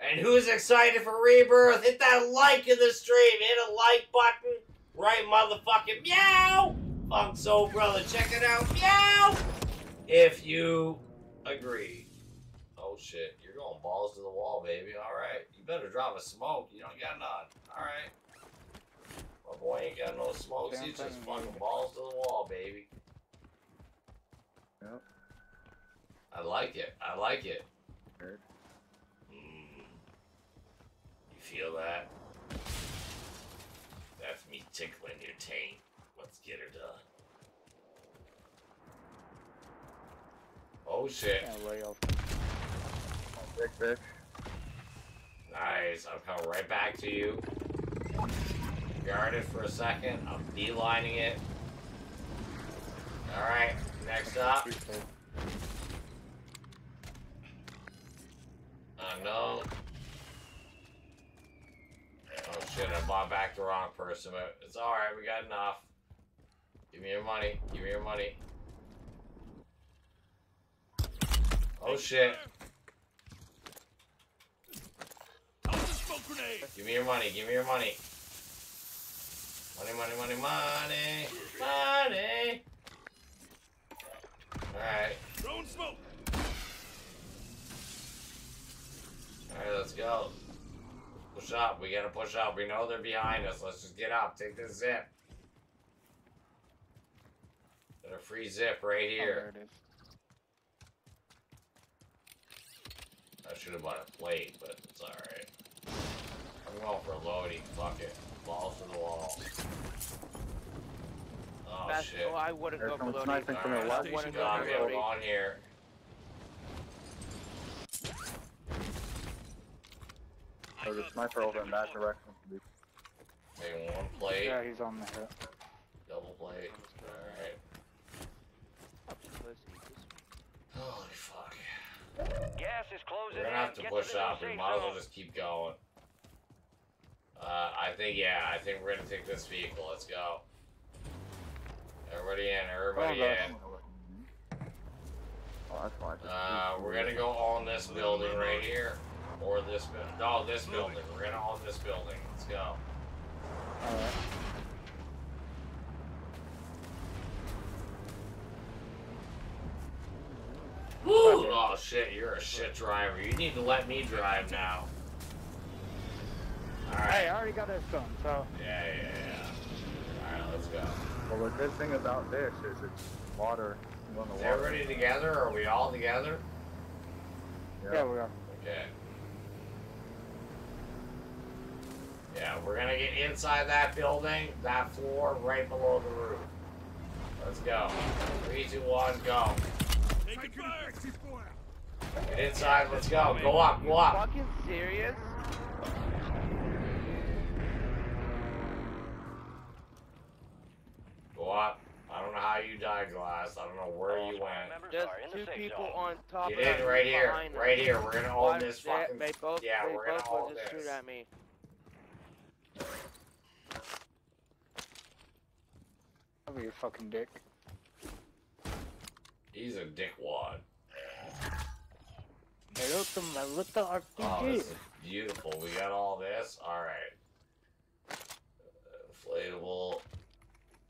And who's excited for Rebirth? Hit that like in the stream. Hit a like button. Right, motherfucking meow. Funk Soul Brother, check it out. Meow. If you agree. Oh shit, you're going balls to the wall, baby. All right, you better drop a smoke. You don't got none. All right. My boy ain't got no smokes. He's just fucking balls to the wall, baby. Yep. I like it. I like it. Heard. Mm. You feel that? That's me tickling your taint. Let's get her done. Oh shit. Yeah, lay off. Big fish. Nice. I'm coming right back to you. Guard it for a second. I'm beelining it. Alright, next up. Uh, Unknown. Oh shit, I bought back the wrong person, but it's alright, we got enough. Give me your money. Give me your money. Oh shit. Toss a smoke grenade. Give me your money. Give me your money. Money, money, money, money. Money. Alright. Throwing smoke. Alright, let's go. Push up. We gotta push up. We know they're behind us. Let's just get up. Take this zip. Got a free zip right Oh, here. there it is. I should have bought a plate, but it's alright. I'm going for a loading. Fuck it. Balls to the wall. Oh That's, shit. oh, I wouldn't There's go for some sniping from the Alright, left. I wouldn't Go go on, for get loading. on here. There's a sniper over in that direction. dude. Take one plate, Yeah, he's on the hill. double plate. Alright. Pussy, just- Holy fuck. Gas is closing We're gonna have to push to the up. We might as well just keep going. Uh, I think yeah. I think we're gonna take this vehicle. Let's go. Everybody in. Everybody Oh, in. Oh. Uh, we're gonna go on this building right here, or this building. No, this building. We're gonna own this building. Let's go. Alright. Woo! Oh shit, you're a shit driver. You need to let me drive now. Hey, I already got this done, so. Yeah, yeah, yeah. Alright, let's go. Well, the good thing about this is it's water. You on the Is water. everybody together? Are we all together? Yeah, we are. Okay. Yeah, we're gonna get inside that building, that floor, right below the roof. Let's go. Three, two, one, go. Taking fire. Get inside, let's go. Go up, go up. Fucking serious? Go up. I don't know how you died, Glass. I don't know where All you went. members There's are in the two people zone. on top Get of that in right here. behind Right us. here. We're gonna hold this they- fucking. They both, Yeah, they we're gonna both own will just shoot at me. Cover your fucking dick. He's a dickwad. Hey, look at my little Oh, RPG. this is beautiful. We got all this. All right. Uh, inflatable.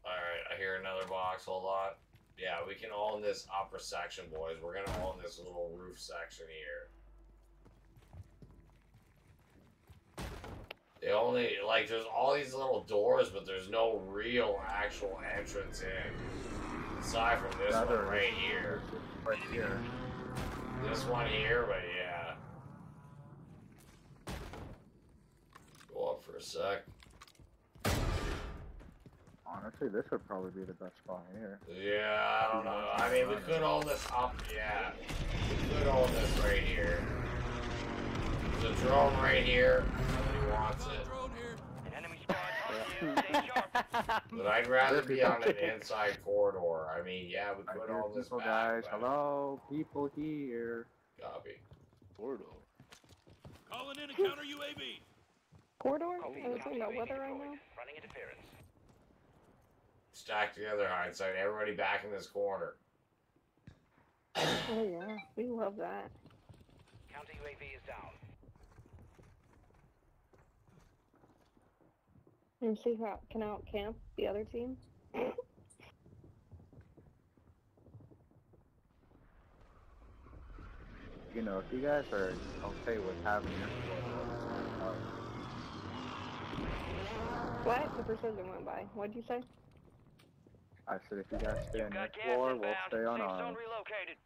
All right. I hear another box. Hold on. Yeah, we can own this upper section, boys. We're gonna own this little roof section here. They only like there's all these little doors, but there's no real actual entrance in. Aside from this Another one right here. Right here. This one here, but yeah. Go up for a sec. Honestly, this would probably be the best spot here. Yeah, I don't know. I mean, we could all this up. Yeah, we could own this right here. There's a drone right here. Nobody wants it. An enemy squad marked you. Stay sharp. But I'd rather be on an inside corridor. I mean, yeah, we I could hear this people, back. guys. Hello, people here. Copy. Calling in a counter UAV. Corridor? Oh, Are we talking about weather right now? Running interference. Stack together, hindsight. Everybody back in this corner. Oh yeah, we love that. Counter UAV is down. And see how can out camp the other team. You know, if you guys are okay with having your uh, What? The precision went by. What'd you say? I said if you guys stay on got floor, we'll stay on ours. zone relocated.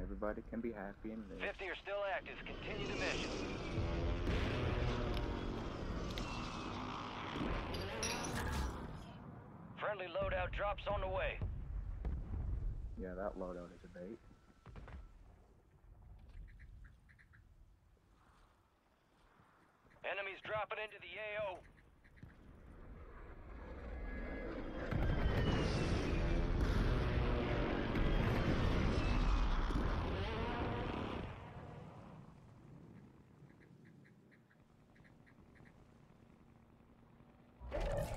Everybody can be happy and live. 50 are still active. Continue the mission. Friendly loadout drops on the way. Yeah, that loadout is a bait. Enemies dropping into the AO.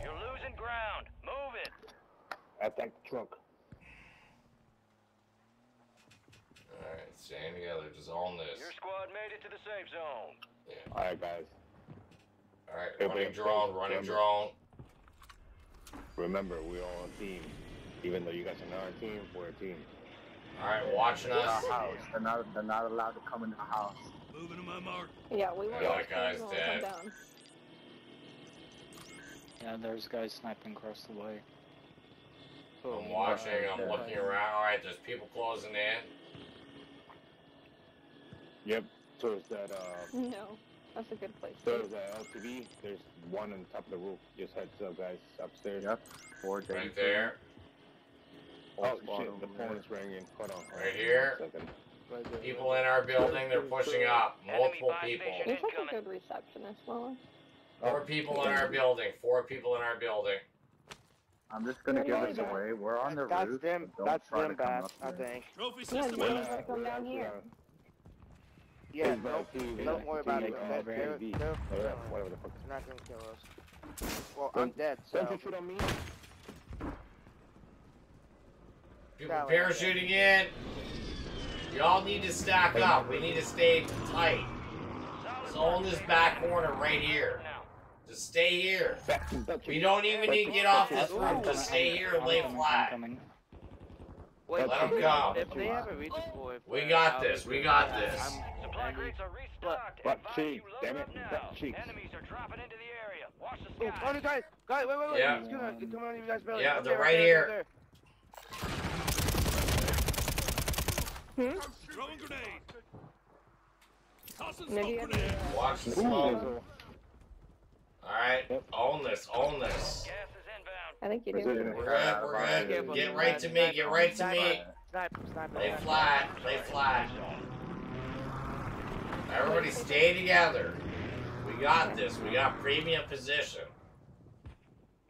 You're losing ground. Move it. Attack the truck. Alright, staying together. Just own this. Your squad made it to the safe zone. Alright, guys. Alright, running drone, running drone. Remember, we're all a team. Even though you guys are not a team, we're a team. Alright, watching Our us. house. They're not. They're not allowed to come into the house. Moving to my mark. Yeah, we want Yeah, to that guy's come dead. down. Yeah, there's guys sniping across the way. I'm watching, I'm looking around. Alright, there's people closing in. Yep. So is that uh, No, that's a good place. so to is LTV? There's one on top of the roof. Just heads up, guys, upstairs. Yep. Four days. Right there. Oh Squad shit, the phone is ringing. Hold on. hold Right on, here. one second. People in our building, they're pushing up. Multiple people. station. You're a Incoming. good receptionist, Lola. Four people in our building. Four people in our building. I'm just gonna give yeah, this away. We're on the That's roof. them. so don't That's them, to Bass. I think. Trophy Yeah, system you out. gotta come down here. Yeah, Hey, don't, bro, see, don't worry about it. like, They're, over they're, AV. they're, Or they're whatever the fuck. not gonna kill us. Well, I'm Don't- dead, Don't you shoot on me? People That parachuting in. Y'all need to stack up. We need to stay tight. Solid So on this back corner right here. Just stay here. We don't even need to get off this roof. coming, Just stay here and coming, lay I'm flat. Coming. Wait, Let 'em if go. If they have a redeploy, We oh. got this, we got this. I'm- Supply crates are restocked. Butt Advise cheeks, you load damn it, up now. butt cheeks. Enemies are dropping into the area. Watch the Oh, skies. oh, the guys, guys, wait, wait, wait. Yeah. It's gonna, it's coming on you guys' belly. Yeah, they're right here. up there. Throwing hmm? grenade. Tossing Maybe smoke I grenade. Watch the Ooh, smoke. Alright, own this, own this. Gas is inbound. I think you Precision do. We're high, good, we're high. good. Get right to me, get right to me. Snipe, snipe, Lay snipe. flat, lay flat. Everybody stay together. We got this. We got premium position.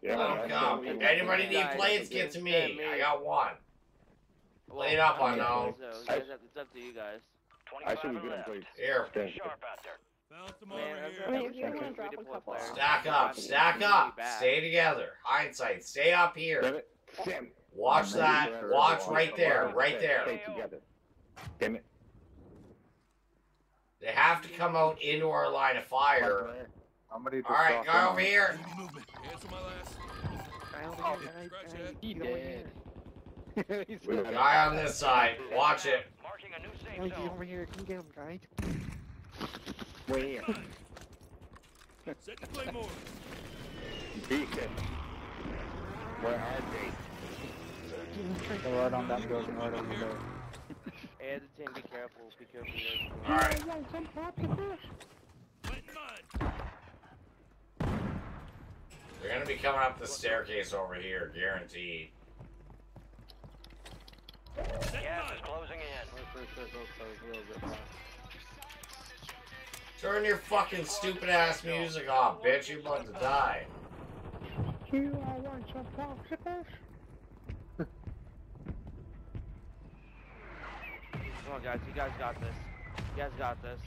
Yeah, Let 'em that's come. what we If want. anybody need Guys, plates, get to me. me. I got one. Well, Lay it up I'm on good, now. So, you guys have, it's up to you guys. I should be are good on left. plates. Here, sharp out there. Bounce them Man, over that's here. I mean, if you wanna drop a couple. stack up, stack up. Stay together. Hindsight, stay up here. it. Damn it. Watch that. Watch right there, right Stay there. together. Damn it. They have to come out into our line of fire. Alright, dropped guy over here. Enemy movement. Cancel my last. Scratch. He Dead. dead. He's We dead. Guy on this side. Watch it. Marking a new safe zone. over here. Can you get him, guys? Where? Setting claymore. Beat it. Where are they? They're right on that building, right over there. Hey, the team, be careful. Be careful. you guys. Alright. Planting mine. They're gonna be coming up the staircase over here, guaranteed. Setting Gas mine. is closing in. Turn your fucking stupid ass music off, bitch. You're about to die. Come on, guys. You guys got this. You guys got this.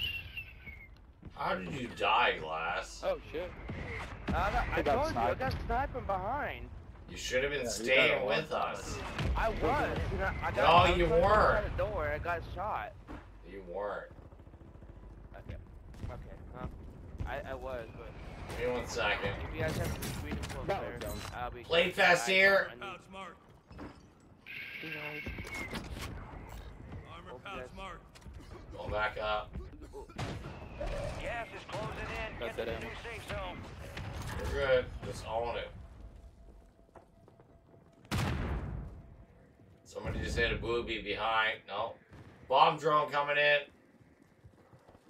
How did you die, Glass? Oh shit. I, got, I I got told you, I sniped. got sniping behind. You should have been Yeah, staying with watch us. I was. you know, I got, No, you weren't. open The door. I got shot. You weren't. Okay. Okay. Huh? I, I was, but Give me one second. if you guys have to read it close That there, was dumb. I'll be. Play fast here. I need- Pouch mark. Armor Hope pouch mark. Go back up. Gas is closing in. Get to that the new safe zone. We're good. Just own it. Somebody just hit a booby behind. No. Bomb drone coming in.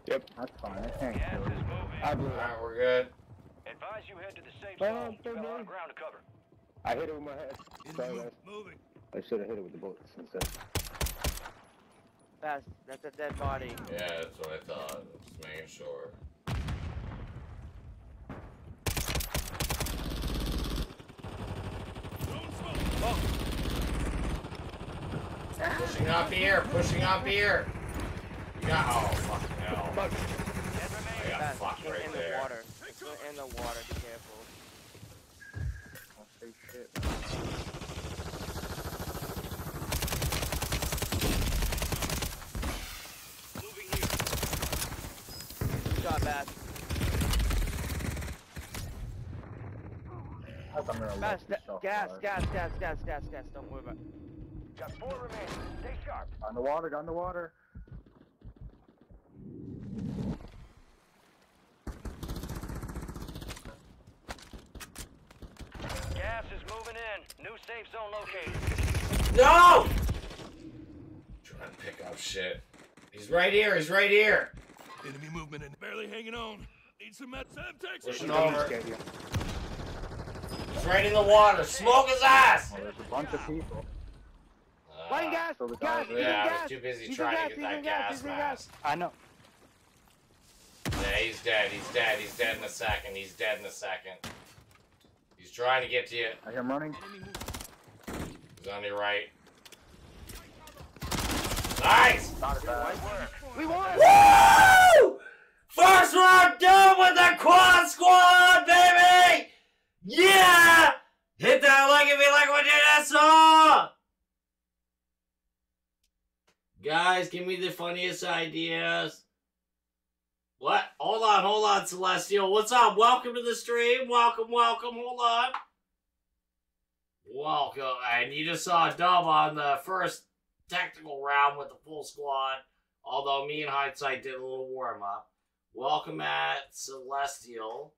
Yep. That's fine. I can't kill is you. moving. I blew it. Alright, we're good. Advise you head to the safe Oh, zone. don't Got a of ground to cover. I hit it with my head. Sorry, guys. moving. I should have hit it with the bullets instead. Fast. That's a dead body. Yeah, that's what I thought. Just making sure. Throwing. Pushing up here. Pushing up here. You got. Oh, fucking hell. Dead I remain. got Fast. fucked in, right in the there. Water. In the water. Be careful. Don't say shit. Moving here. Good job, Bass. I thought I'm gonna Bass. Gas. alive. Gas. Gas. Gas. Gas. Gas. Don't worry about. it. Got four remaining. Stay sharp. On the water, on the water. Gas is moving in. New safe zone located. No! Trying to pick up shit. He's right here. He's right here. Enemy movement and barely hanging on. Need some med Sam taxi. Pushing over. get. He's right in the water. Smoke his ass. Oh, there's a bunch of people. Flying Uh, gas. So the Gas. He's in yeah, I gas. was too busy He's in trying gas, to get he's that in gas, gas mask. I know. Yeah, he's dead. He's dead. He's dead in a second. He's dead in a second. He's trying to get to you. I am running. He's on your right. Nice! We won! Woo! First round done with the quad squad, baby! Yeah! Hit that like if you like what you just saw! Guys, give me the funniest ideas. What? Hold on, hold on, Celestial. What's up? Welcome to the stream. Welcome, welcome. Hold on. Welcome. And you just saw dub on the first technical round with the full squad. Although me and Hindsight did a little warm up. Welcome at Celestial.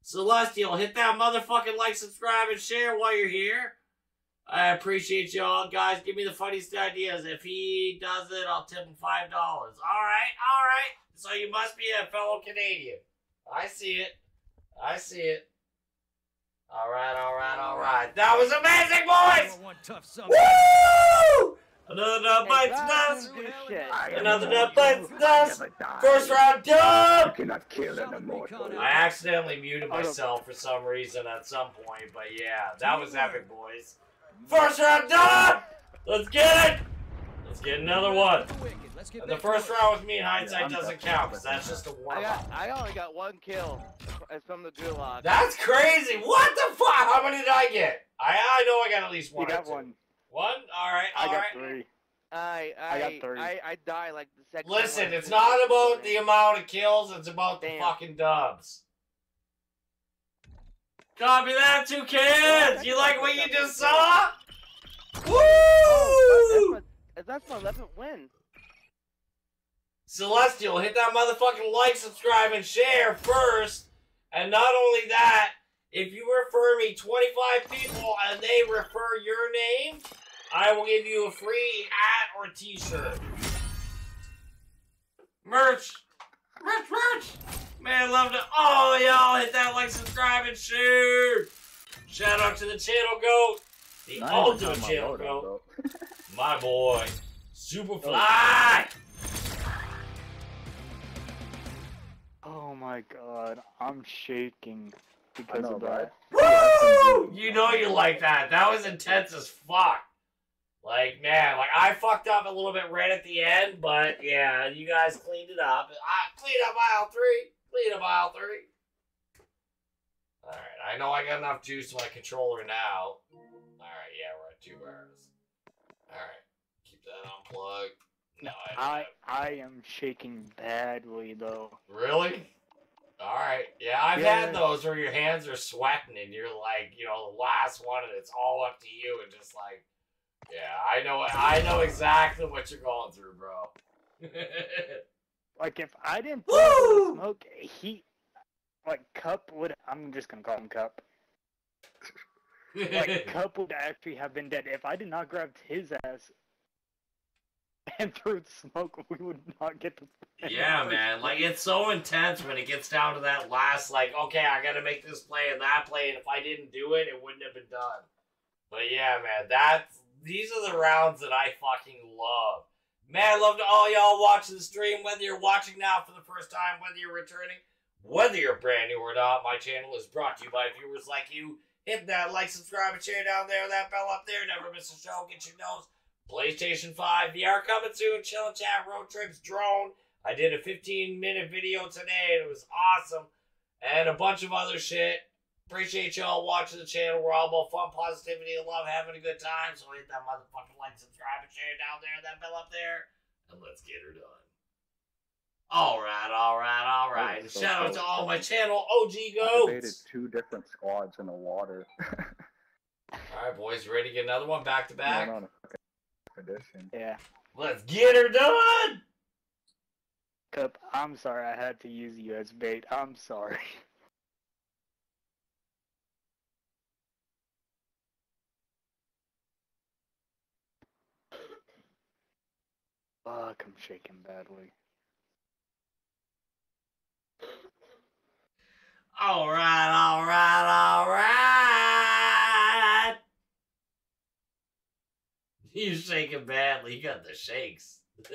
Celestial, hit that motherfucking like, subscribe, and share while you're here. I appreciate y'all, guys. Give me the funniest ideas. If he does it, I'll tip him five dollars. All right, all right. So you must be a fellow Canadian. I see it. I see it. All right, all right, all right. That was amazing, boys. One tough son. Woo! Another nut Hey, bites dust. I Another immortal. nut bites dust. First round You dub. cannot kill an immortal. I accidentally muted myself for some reason at some point, but yeah, that was epic, boys. First round done! Let's get it! Let's get another one. Let's get the first to round with me in hindsight I'm doesn't count, because that's just a warm got. up. I only got one kill. It's from the gulag. That's crazy! What the fuck? How many did I get? I I know I got at least one. or got two. one. One? Alright, I got alright. three. I I I got three. I, I die like the second. Listen, time I it's not about the amount of kills, it's about the fucking dubs. Copy that, two kids! You like what you just saw? Woo! Oh, that's my, that's my eleventh win. Celestial, hit that motherfucking like, subscribe, and share first. And not only that, if you refer me 25 people and they refer your name, I will give you a free hat or t-shirt. Merch! Merch, merch! Man, I love to all y'all hit that like, subscribe, and share! Shout out to the channel goat! The ultimate channel goat! My boy! Superfly! My god, I'm shaking because know, of right? that. Woo! You know you like that. That was intense as fuck. Like, man, like I fucked up a little bit right at the end, but yeah, you guys cleaned it up. I cleaned up aisle three. Clean up aisle three. Alright, I know I got enough juice to my controller now. Alright, yeah, we're at two bars. Alright. Keep that unplugged. No, I, I I am shaking badly though. Really? Alright. Yeah, I've Yeah. had those where your hands are sweating and you're like, you know, the last one and it's all up to you and just like Yeah, I know I know exactly what you're going through, bro. Like if I didn't throw the Woo! smoke, he like Cup would. I'm just gonna call him Cup. Like Cup would actually have been dead if I did not grab his ass and threw the smoke. We would not get the. yeah, man. Like it's so intense when it gets down to that last like, okay, I gotta make this play and that play, and if I didn't do it, it wouldn't have been done. But yeah, man, that's these are the rounds that I fucking love. Man, I love to all y'all watching the stream, whether you're watching now for the first time, whether you're returning, whether you're brand new or not. My channel is brought to you by viewers like you. Hit that like, subscribe, and share down there, that bell up there. Never miss a show. Get your nose. PlayStation 5 VR coming soon. Chill and chat, road trips, drone. I did a 15 minute video today and it was awesome. And a bunch of other shit. Appreciate y'all watching the channel. We're all about fun, positivity, and love, having a good time. So hit that motherfucking like, subscribe, and share down there, that bell up there. And let's get her done. Alright, alright, alright. Oh, so Shout out to all my channel OG I debated goats. two different squads in the water. Alright, boys, ready to get another one back to back? Expedition. Yeah, Let's get her done! Cup. I'm sorry. I had to use you as bait. I'm sorry. Fuck, I'm shaking badly. Alright, alright, alright! You're shaking badly. You got the shakes.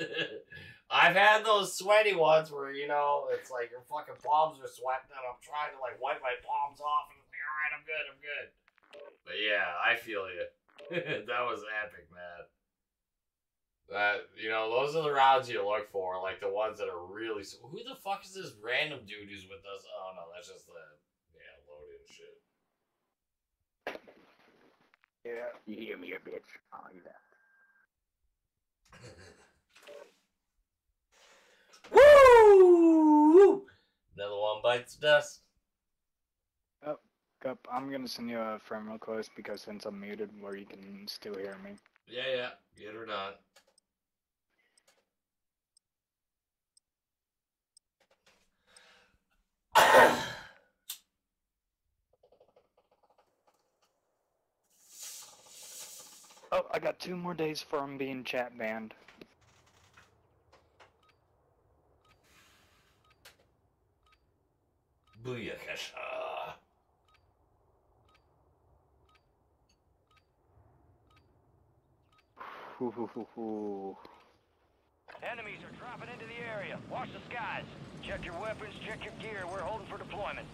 I've had those sweaty ones where, you know, it's like your fucking palms are sweating and I'm trying to like wipe my palms off and it's like, alright, I'm good, I'm good. But yeah, I feel you. that was epic, man. That you know, those are the rounds you look for, like the ones that are really. Who the fuck is this random dude who's with us? Oh no, that's just the yeah load in shit. Yeah. You hear me, bitch. Oh, left. Woo! Another one bites the dust. Oh, Cup, I'm gonna send you a friend request because since I'm muted, where you can still hear me. Yeah, yeah, get her done. Oh, I got two more days from being chat banned. Booyakasha. Hoo, hoo, hoo, hoo. Enemies are dropping into the area. Watch the skies. Check your weapons, check your gear. We're holding for deployment.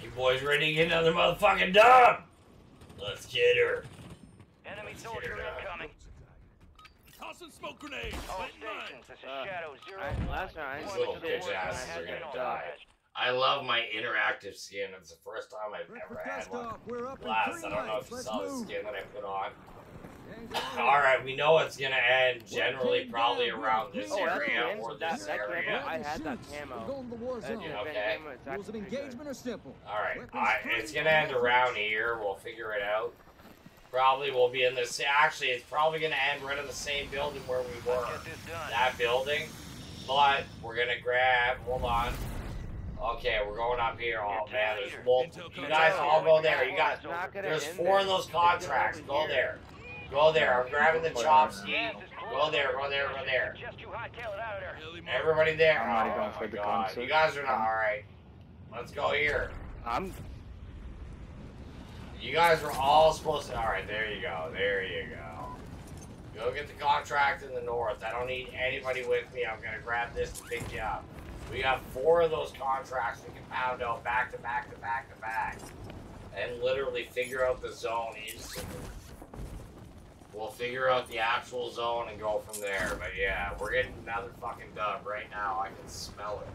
You boys ready to get another motherfucking dub? Let's get her. Enemy Let's soldier get her done. incoming. Tossing smoke grenades. All Wait in line. stations, this is Uh, Shadow Zero. I- last round, I These These little little Deployment to bitch asses are gonna die. I love my interactive skin. It's the first time I've ever had dust one. off. We're up in Last, I don't know if you saw the move. skin that I put on. Gangs are ready. Alright, we know it's gonna end generally probably around this Oh, area or end? That- this that camo, area. I had that camo. We're going to the war Uh, zone. Okay. Van Camo, it's Rules of actually pretty good. engagement are simple. Alright, I, it's gonna end around here. We'll figure it out. Probably we'll be in the sa- actually it's probably gonna end right in the same building where we were. Get this done. That building. But we're gonna grab hold on. Okay, we're going up here. Oh man, there's multiple you guys all go there. You guys It's not gonna there's four of those contracts. Go there. Go there. I'm grabbing the chop ski. Go there, go there, go there. Just you hightail it out of there. Heli mark. Everybody there. I'm already oh going my for the god. concert. You guys are not alright. Let's go here. I'm You guys were all supposed to. Alright, there you go. There you go. Go get the contract in the north. I don't need anybody with me. I'm gonna grab this to pick you up. We got four of those contracts we can pound out back to back to back to back. And literally figure out the zone instantly. We'll figure out the actual zone and go from there. But yeah, we're getting another fucking dub right now. I can smell it.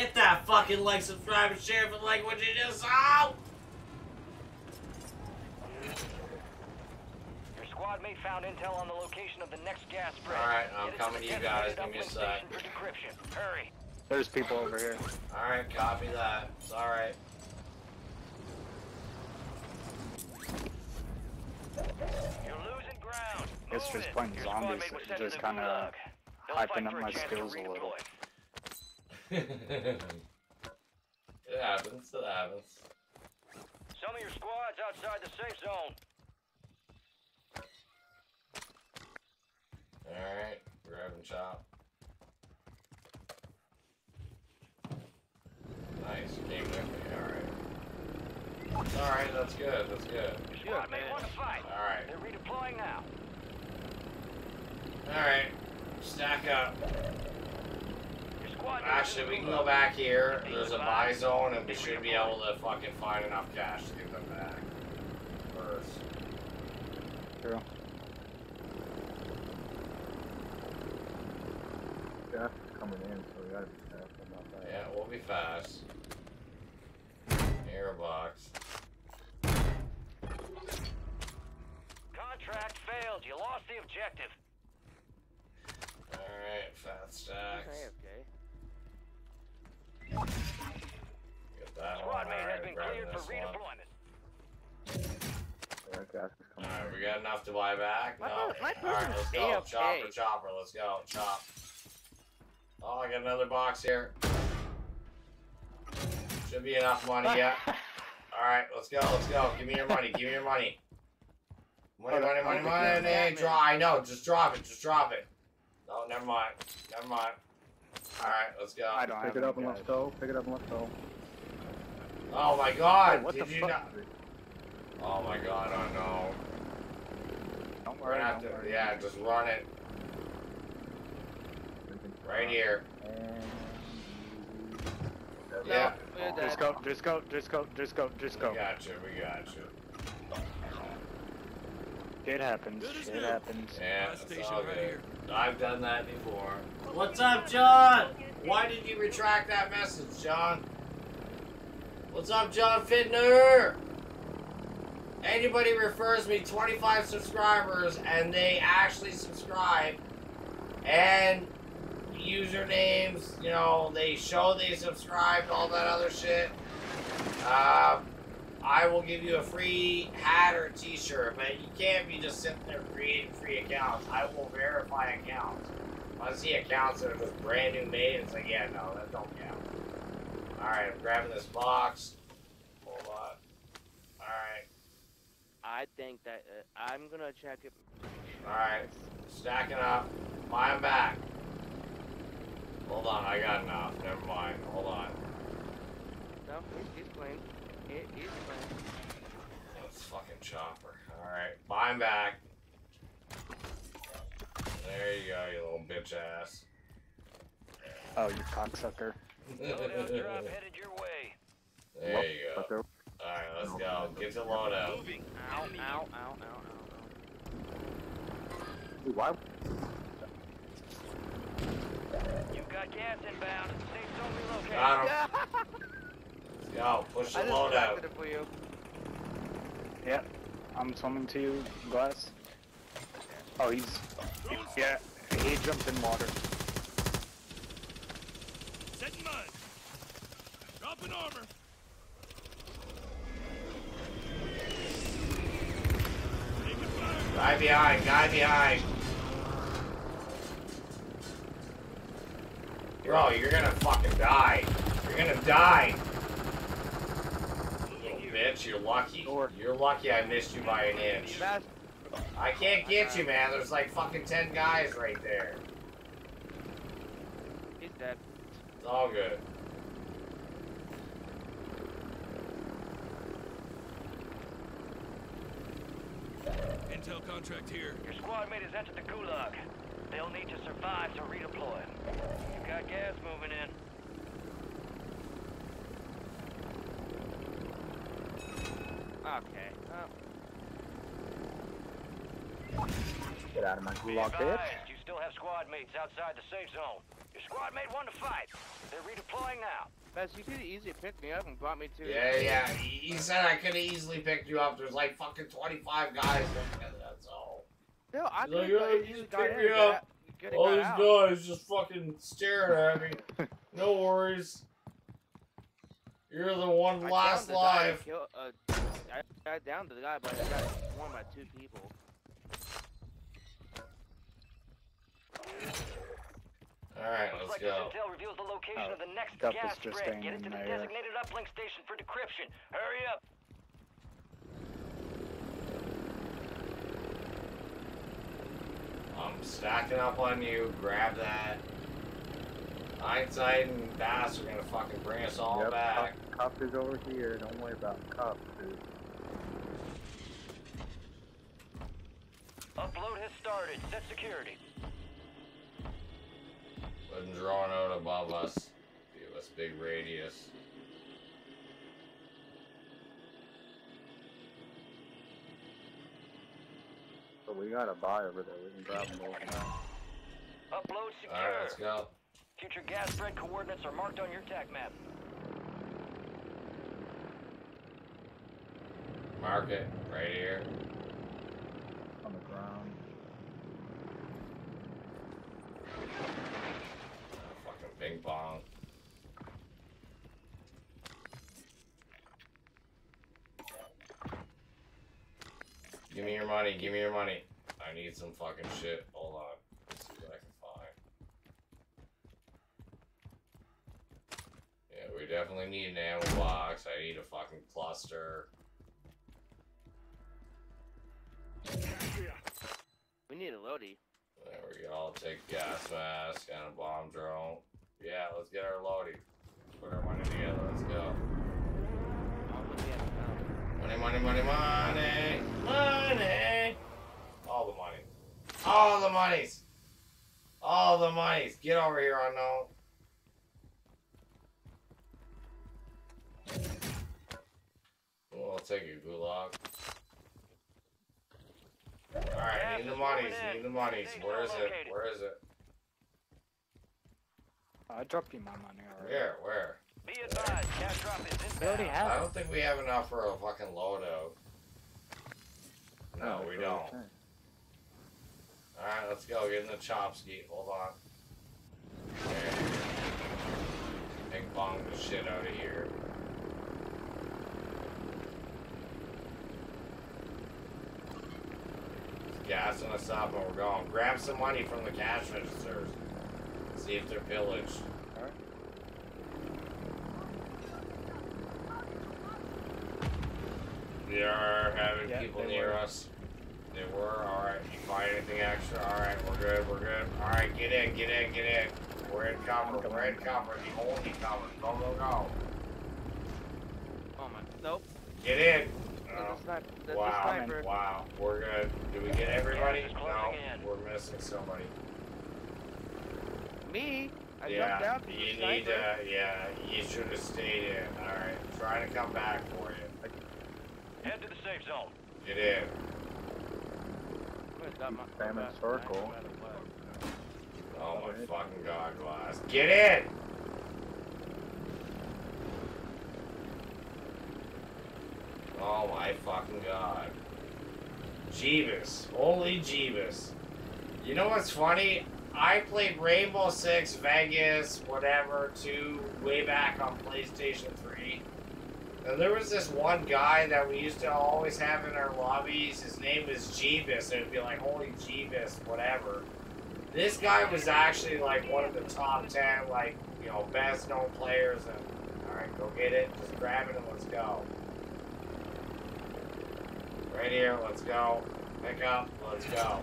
Hit that fucking like, subscribe, and share if you like what you just saw. Your squad mate found intel on the location of the next gas spread. Alright, I'm Get it coming to you guys. designated Give me a uplink sec. station for decryption. Hurry. there's people over here. Alright, copy that. It's alright. You're losing ground. It's just playing Your zombies, it just kinda gulag. Hyping up my skills a little. redeploy. it happens. It happens. Some of your squad's outside the safe zone. Alright, grab and chop. Nice, you came with me. Alright. Alright, that's good. That's good. Your squad mate won the fight. Alright. They're redeploying now. Alright. Stack up. Your squad Actually, we can go back here. There's a buy zone, and we should be able to fucking find enough cash to get them back. First. True. Gas is coming in, so we gotta be careful about that. Yeah, we'll be fast. Airbox. Failed. You lost the objective. Alright, fat stacks. Okay, okay. Get that one. Squad mate has Alright, been cleared for this one. redeployment. Yeah, gas is coming Alright, we got enough to buy back? My No. my Alright, let's go. AFK. Chopper, chopper, let's go. Chop. Oh, I got another box here. Should be enough money yet. Alright, let's go, let's go. Give me your money, give me your money. Money, money, money, money, money. Draw, I know, just drop it, just drop it. No, never mind. Never mind. Alright, let's go. I don't Pick it up and let's go. Pick it up and let's go. Oh my god, What did the you fuck? not? Oh my god, oh no. Don't We're worry. gonna have don't to, worry. yeah, just run it. Right here. Yeah. We're dead. Just go, just go, just go, just go, We got you, we got you. It happens. Good as It happens. Yeah, Last it's station good. I've done that before. What's up, John? Why did you retract that message, John? What's up, John Fitner? Anybody refers me 25 subscribers and they actually subscribe and usernames, you know, they show they subscribed, all that other shit. Um, I will give you a free hat or t-shirt, but you can't be just sitting there creating free accounts. I will verify accounts. I see accounts that are just brand new made, it's like, yeah, no, that don't count. Alright, I'm grabbing this box. Hold on. Alright, I think that uh, I'm gonna check it. alright. Stacking up. 'em back. Hold on, I got enough. Never mind. Hold on. No, he's, playing. He, he's playing. That's fucking chopper. Alright, buy 'em back. There you go, you little bitch ass. Oh, you cocksucker. Loadout drop headed your way. There you go. Alright, let's go. Get to loadout. Moving. Ow, ow, ow, ow, ow, Ooh, Why? You've got gas inbound. Safe zone relocated. Got him. ow. Let's go. Push I the just loadout. drafted it for you. Yeah, I'm swimming to you, Glass. Oh, he's. Yeah, he jumped in water. Setting mine. Dropping armor. Taking fire. Guy behind, guy behind. Bro, you're gonna fucking die. You're gonna die. Little bitch, you're lucky. You're lucky I missed you by an inch. I can't get you, man. There's like fucking 10 guys right there. He's dead. It's all good. Intel contract here. Your squad mate has entered the gulag. They'll need to survive to redeploy. You've got gas moving in. Okay. Oh. Get out of my Be gulag, bitch. you still have squad mates outside the safe zone. Your squad mate won the fight. They're redeploying now. Bess, you could have easily picked me up and brought me to. Yeah, yeah. He he said I could have easily picked you up. There's like fucking 25 guys. That's all. No, I He's like, could have just easily pick got in. me up. got- All these out. guys just fucking staring at me. No worries. You're the one I last downed the guy and live. uh, I got down to the guy, but I got swarmed by two people. Alright, let's like go. this intel reveals the location Oh, of the next gas is just spread. Get in into the there. designated uplink station for decryption. Hurry up. I'm stacking up on you. Grab that. Hindsight and Bass are gonna fucking bring us all Yep, back. Cup, cup is over here. Don't worry about cup, dude. Upload has started. Set security. Putting drone out above us. Give us a big radius. But we got a buy over there. We can grab them both now. Upload secure. Alright, let's go. Future gas spread coordinates are marked on your TAC map. Mark it right here. On the ground. Oh, fucking ping pong. Give me your money, give me your money. I need some fucking shit. Hold on. Let's see what I can find. Yeah, we definitely need an ammo box. I need a fucking cluster. We need a loadie. There we go. I'll take gas mask and a bomb drone. Yeah, let's get our loading. Put our money together. Let's go. Look, we have Money, money, money, money, money. All the money. All the monies. All the monies. Get over here, unknown. Oh, I'll take your gulag. Alright, need the monies, need the monies. Where is it? Where is it? I dropped you my money already. Where? Where? Be advised, cash drop is We already inbound. have I don't think we have enough for a fucking loadout. No, we don't. Alright, let's go. Get in the chopski. Hold on. Okay. Ping pong the shit out of here. Gassing us up and we're going. Grab some money from the cash registers. See if they're pillaged. Alright. We are having Yeah, people near were. us. They were. Alright. You find anything extra? Alright, we're good. We're good. Alright, get in, get in, get in. We're in cover. We're in cover. The only cover. Go, go, go. oh my. Nope. Get in. There's Oh, a sniper. There's wow. a. Wow. We're good. Did we get everybody? No. in. We're missing somebody. Me? I yeah. jumped out. There's a You need sniper. to. Yeah. You should have stayed in. Alright. Trying to come back for you. Head to the safe zone. Get in. I'm gonna dump my- Salmon my- circle. my- my- Oh my fucking god, Glass. Get in! Oh my fucking god. Jeebus. Holy Jeebus. You know what's funny? I played Rainbow Six, Vegas, whatever, 2, way back on PlayStation 3. And there was this one guy that we used to always have in our lobbies. His name was Jeebus. It'd be like, holy Jeebus, whatever. This guy was actually like one of the top 10, like, you know, best known players. And, alright, go get it. Just grab it and let's go. Right here, let's go. Pick up, let's go.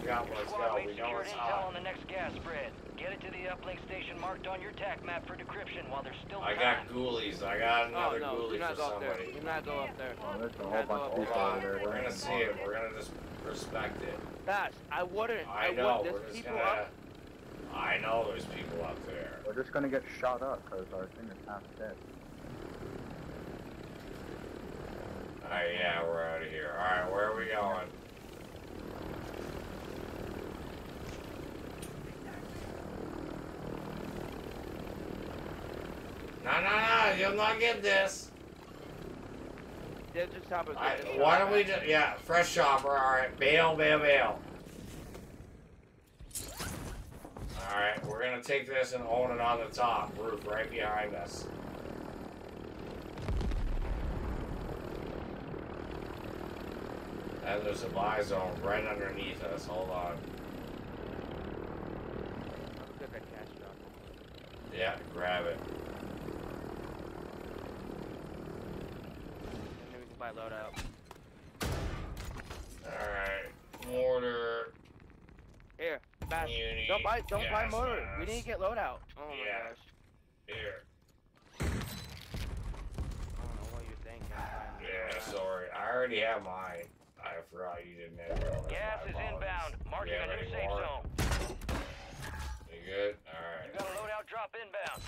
Pick up, let's Squad go. We know secured it's intel hot. on the next gas spread. Get it to the uplink station marked on your TAC map for decryption while there's still I got ghoulies. I got Oh another no, ghoulie do not for go up there. Do not go up there. Oh, there's a Do whole not go bunch up of there. people Hold over on. there. We're gonna see it. We're gonna just respect it. Bash, I wouldn't. I I, know. want We're There's just people gonna. up. I know there's people up there. We're just gonna get shot up because our thing is half dead. Alright, yeah, we're out of here. Alright, where are we going? No, no, no, you'll not get this. They're just they're why don't we just, yeah, fresh chopper, alright, bail, bail, bail. Alright, we're gonna take this and own it on the top roof right behind us. And there's a buy zone right underneath us, hold on. Let's get that cash drop. Yeah, grab it. And then we can buy loadout. Alright, mortar, Here, Bash. Uni, Don't buy. Don't buy gas motor. We need to get loadout. Oh my Yeah. gosh. here. I don't know what you're thinking. Yeah, sorry, I already have mine. I forgot you didn't have yours. Gas is apologies. inbound. Marking Yeah, a new safe for zone. You good? Alright. You got a loadout drop inbound.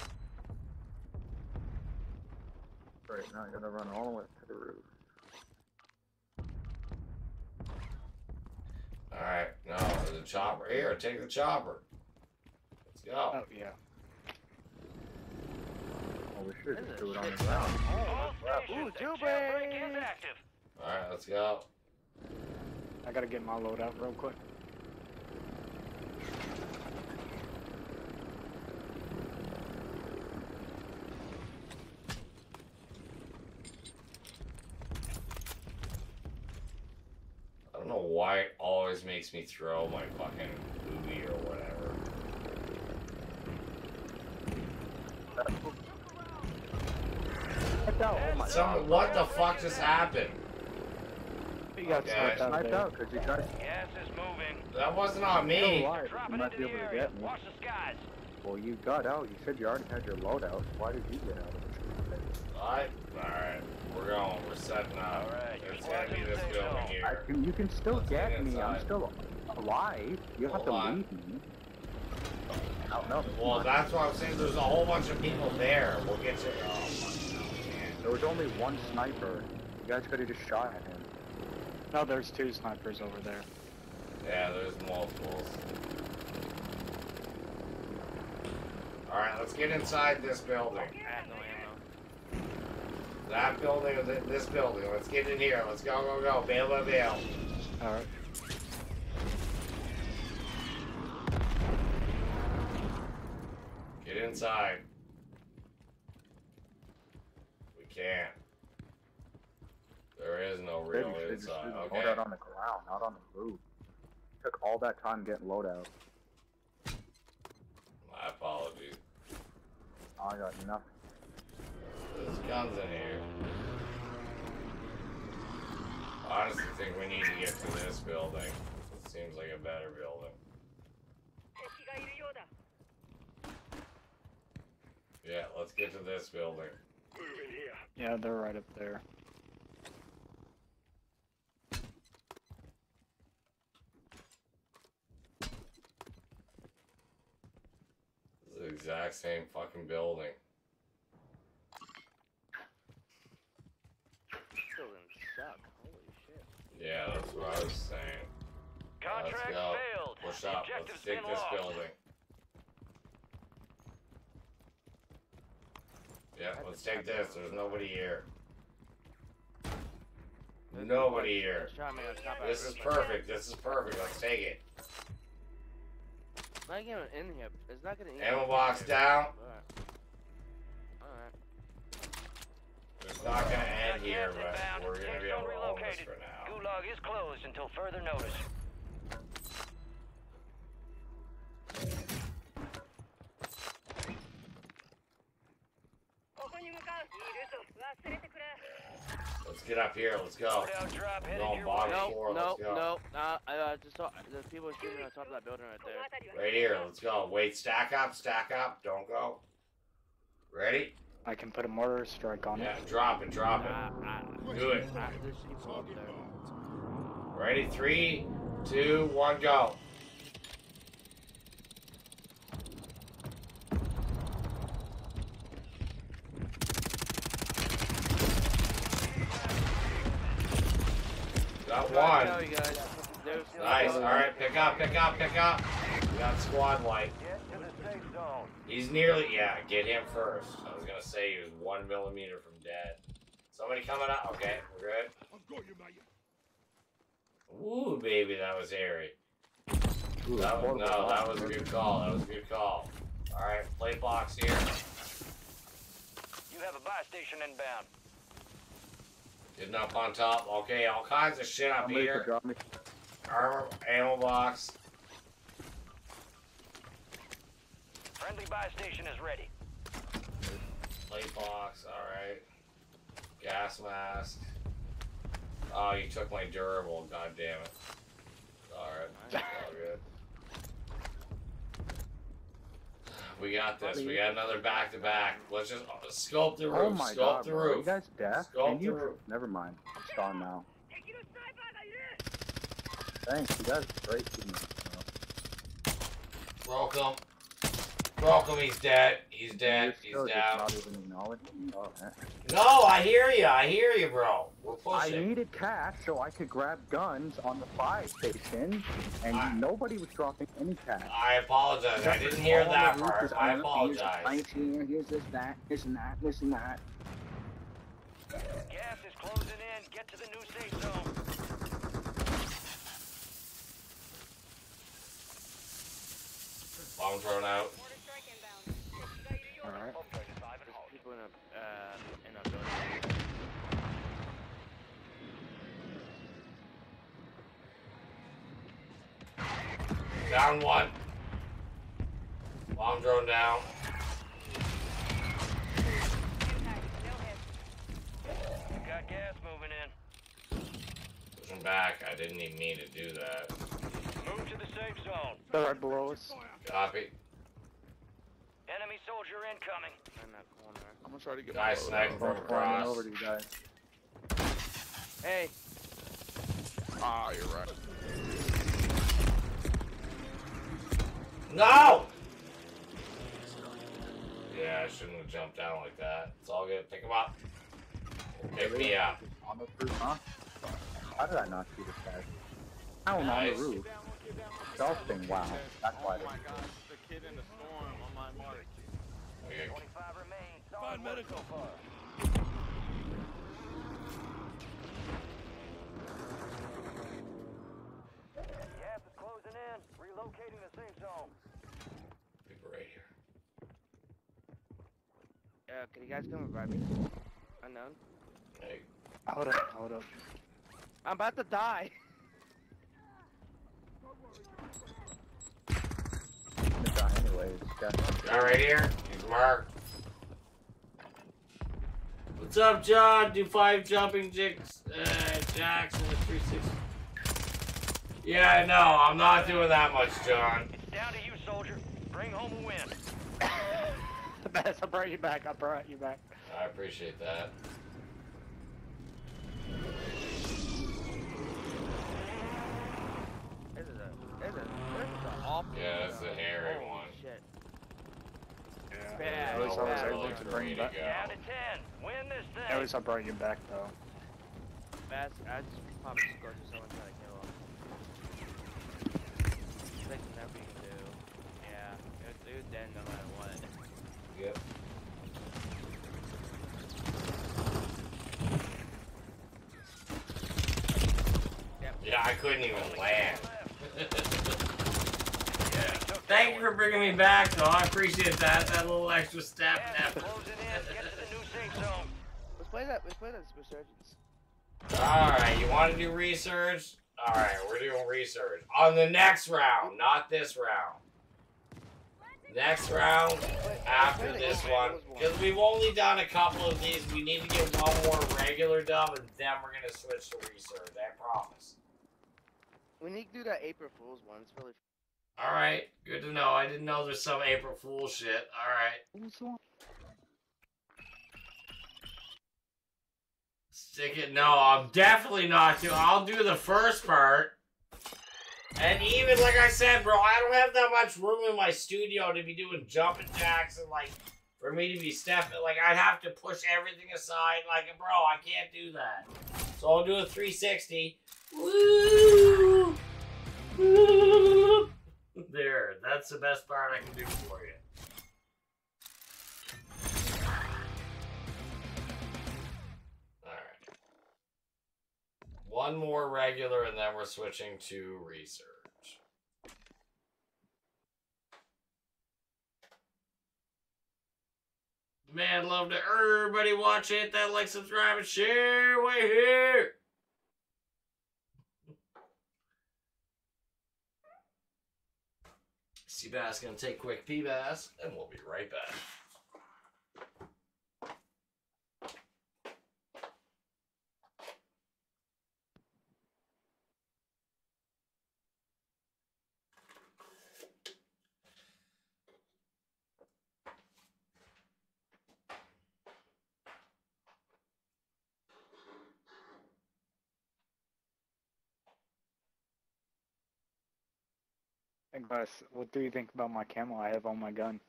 Right now, I gotta run all the way to the roof. Alright, no, there's a chopper. Here, take the chopper. Let's go. Oh yeah. Oh, we should This just is do it on the ground. All Ooh, stations, the jailbreak. jailbreak is active. Alright, let's go. I gotta get my load out real quick. I don't know why it always makes me throw my fucking booby or whatever. sniped. Oh my Some, god. what the fuck just happened? You got Okay. sniped out Sniped there. out because you guys Gas is moving. That wasn't on still me. alive. You might be able to get me. Watch the skies. Well, you got out. You said you already had your loadout. Why did you get out of it? Alright, alright. We're going. We're setting up. Alright, you're It's gonna be in this building zone. I here. can, you can still Let's get get me. I'm still alive. You have Hold to on. leave me. Oh, no. Well, that's why I'm saying. There's a whole bunch of people there. We'll get to. Oh my god. There was only one sniper. You guys could have just shot at him. No, there's two snipers over there. Yeah, there's multiples. Alright, let's get inside this building. I have no ammo. That building, or this building. Let's get in here. Let's go, go, go. Bail, bail, bail. Alright. Get inside. We can't. There is no Said real you should just inside. do the Okay. loadout on the ground, not on the roof. Took all that time getting loadout. My apologies. I got nothing. There's guns in here. I honestly think we need to get to this building. It seems like a better building. Yeah, let's get to this building. Yeah, they're right up there. Exact same fucking building. Buildings suck. Holy shit. Yeah, that's what I was saying. Contract go. failed. Push up. Let's objective's take this lost. building. Yeah, let's take this. There's nobody here. There's Nobody here. there's shot me on top of This is perfect. This is perfect. Let's take it. Not getting in here. It's not getting in Ammo here. down. Alright. Alright. It's not gonna end here, but inbound. we're gonna be able to hold this for now. Gulag is closed until further notice. Let's get up here. Let's go. Loadout drop headed No, bottom way. No, floor. no, Let's go. no. Uh, I uh, just saw the people shooting on top of that building right there. Right here. Let's go. Wait. Stack up. Stack up. Don't go. Ready? I can put a mortar strike on Yeah. it. Yeah, drop it. Drop it. Ah, Do it. there's people up there. Ready? Three, two, one, go. Got one. tell you guys. There's Nice. All right, pick up, pick up, pick up. We got squad light. Get to the safe zone. He's nearly. Yeah, get him first. I was gonna say he was one millimeter from dead. Somebody coming up. Okay, we're good. I've got you, mate. Ooh, baby, that was hairy. Ooh, That was, no, that was a good call. That was a good call. All right, plate box here. You have a buy station inbound. Getting up on top. Okay, all kinds of shit up here. drop me. Armor, ammo box. Friendly buy station is ready. Plate box. All right. Gas mask. Oh, you took my durable. God damn it. All right, all good. We got this. We got another back to back. Let's just uh, scope the roof. Oh my scope god, the bro. You roof. guys deaf? Scope Can the you? roof. Never mind. It's gone now. Thanks. You guys are great teammates. bro. Broke him. Broke him. He's dead. He's dead. He's still just down. not even acknowledging me? Oh. No, I hear you. I hear you, bro. We're I needed cash so I could grab guns on the buy station, and I- nobody was dropping any cash. I apologize. I didn't hear All that part. is I on, here's apologize. planks here, here's this, that, this and that, this and that. Gas is closing in. Get to the new safe zone. Bomb thrown out. Alright. People in a uh, in a building. Down one. Bomb drone down. got gas moving in. Pushing back. I didn't even mean to do that. Move to the safe zone. They're right below us. Copy. Enemy soldier incoming. In that corner. I'm gonna try to get Guy my load sniping from across. over to you guys. Hey, Ah, you're right. No! Yeah, I shouldn't have jumped down like that. It's all good. Pick him up. Pick me up. On the roof, huh? How did I not see this guy? How on Nice. the roof? Dolphin, wow. That's why. Oh my gosh, the kid in the storm on my mark. Okay. 25 remain. Solid Find medical. so far. Gas is closing in. Relocating the safe zone. People right here. Uh, can you guys come revive me? Unknown. Hey, Hold up, hold up. I'm about to die. I'm gonna die anyways. Definitely. guy right here. He's Mark. What's up, John? Do five jumping jacks, uh, jacks and a 360. Yeah, no. I'm not doing that much, John. It's down to you, soldier. Bring home a win. Best, I brought you back. I brought you back. I appreciate that. This is a, this is a, this is an awful. Yeah, that's the hairy one. Shit. Yeah. Bad, At least I was able to bring me you back. Down to 10. Win this At least I brought you back though. Fast, I just probably scored to someone trying to kill him. Like nothing you can do. Yeah, it, it was dead no matter what. Yep. Yeah, I couldn't even land. yeah. Thank you for bringing me back, though. I appreciate that. That little extra step. Gas is step. closing in. Get to the new safe zone. Let's play that. Let's play that resurgence. Alright, you want to do research? Alright, we're doing research. On the next round, not this round. Next round, after this one. Because we've only done a couple of these. We need to get one more regular dub, and then we're going to switch to research. I promise. We need to do that April Fool's one. It's really. Alright, good to know. I didn't know there's some April Fool shit. Alright. Stick it. No, I'm definitely not doing. I'll do the first part. And even like I said, bro, I don't have that much room in my studio to be doing jumping jacks and like for me to be stepping. Like I'd have to push everything aside. Like, bro, I can't do that. So I'll do a 360. Woo! Woo! There, that's the best part I can do for you. Alright. One more regular, and then we're switching to research. Man, love to everybody watch it. That like, subscribe, and share. Way here. Cbass gonna take quick pee bass, and we'll be right back. Hey guys, what do you think about my camel I have on my gun?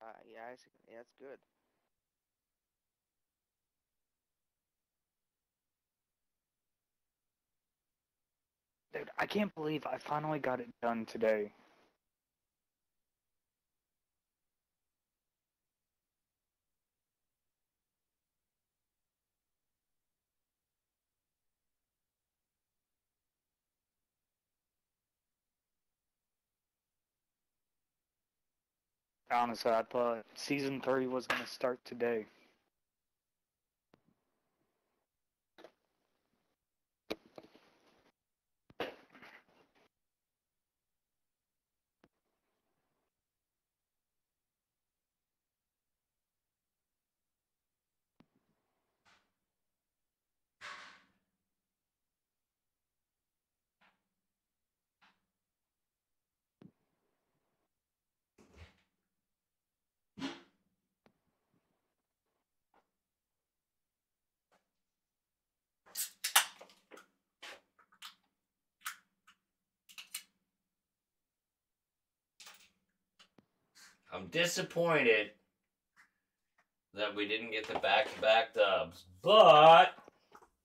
Uh, yeah. Yeah, that's good. Dude, I can't believe I finally got it done today. Honestly, I thought season three was gonna start today. I'm disappointed that we didn't get the back-to-back dubs, but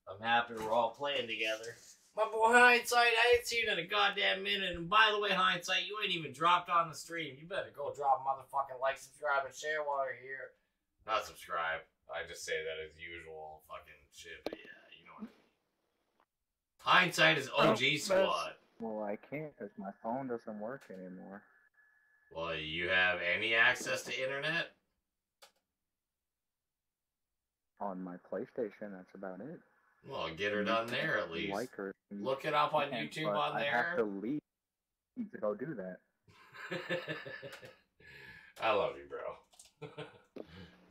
I'm happy we're all playing together. My boy Hindsight, I ain't seen in a goddamn minute. And by the way, Hindsight, you ain't even dropped on the stream. You better go drop motherfucking like, subscribe, and share while you're here. Not subscribe. I just say that as usual fucking shit. But yeah, you know what I mean. Hindsight is OG Oh, squad. Well, I can't because my phone doesn't work anymore. Well, you have any access to internet? On my PlayStation, that's about it. Well, get her done there at least. Like her. Look it up on YouTube on I have to there. leave to go do that. I love you, bro.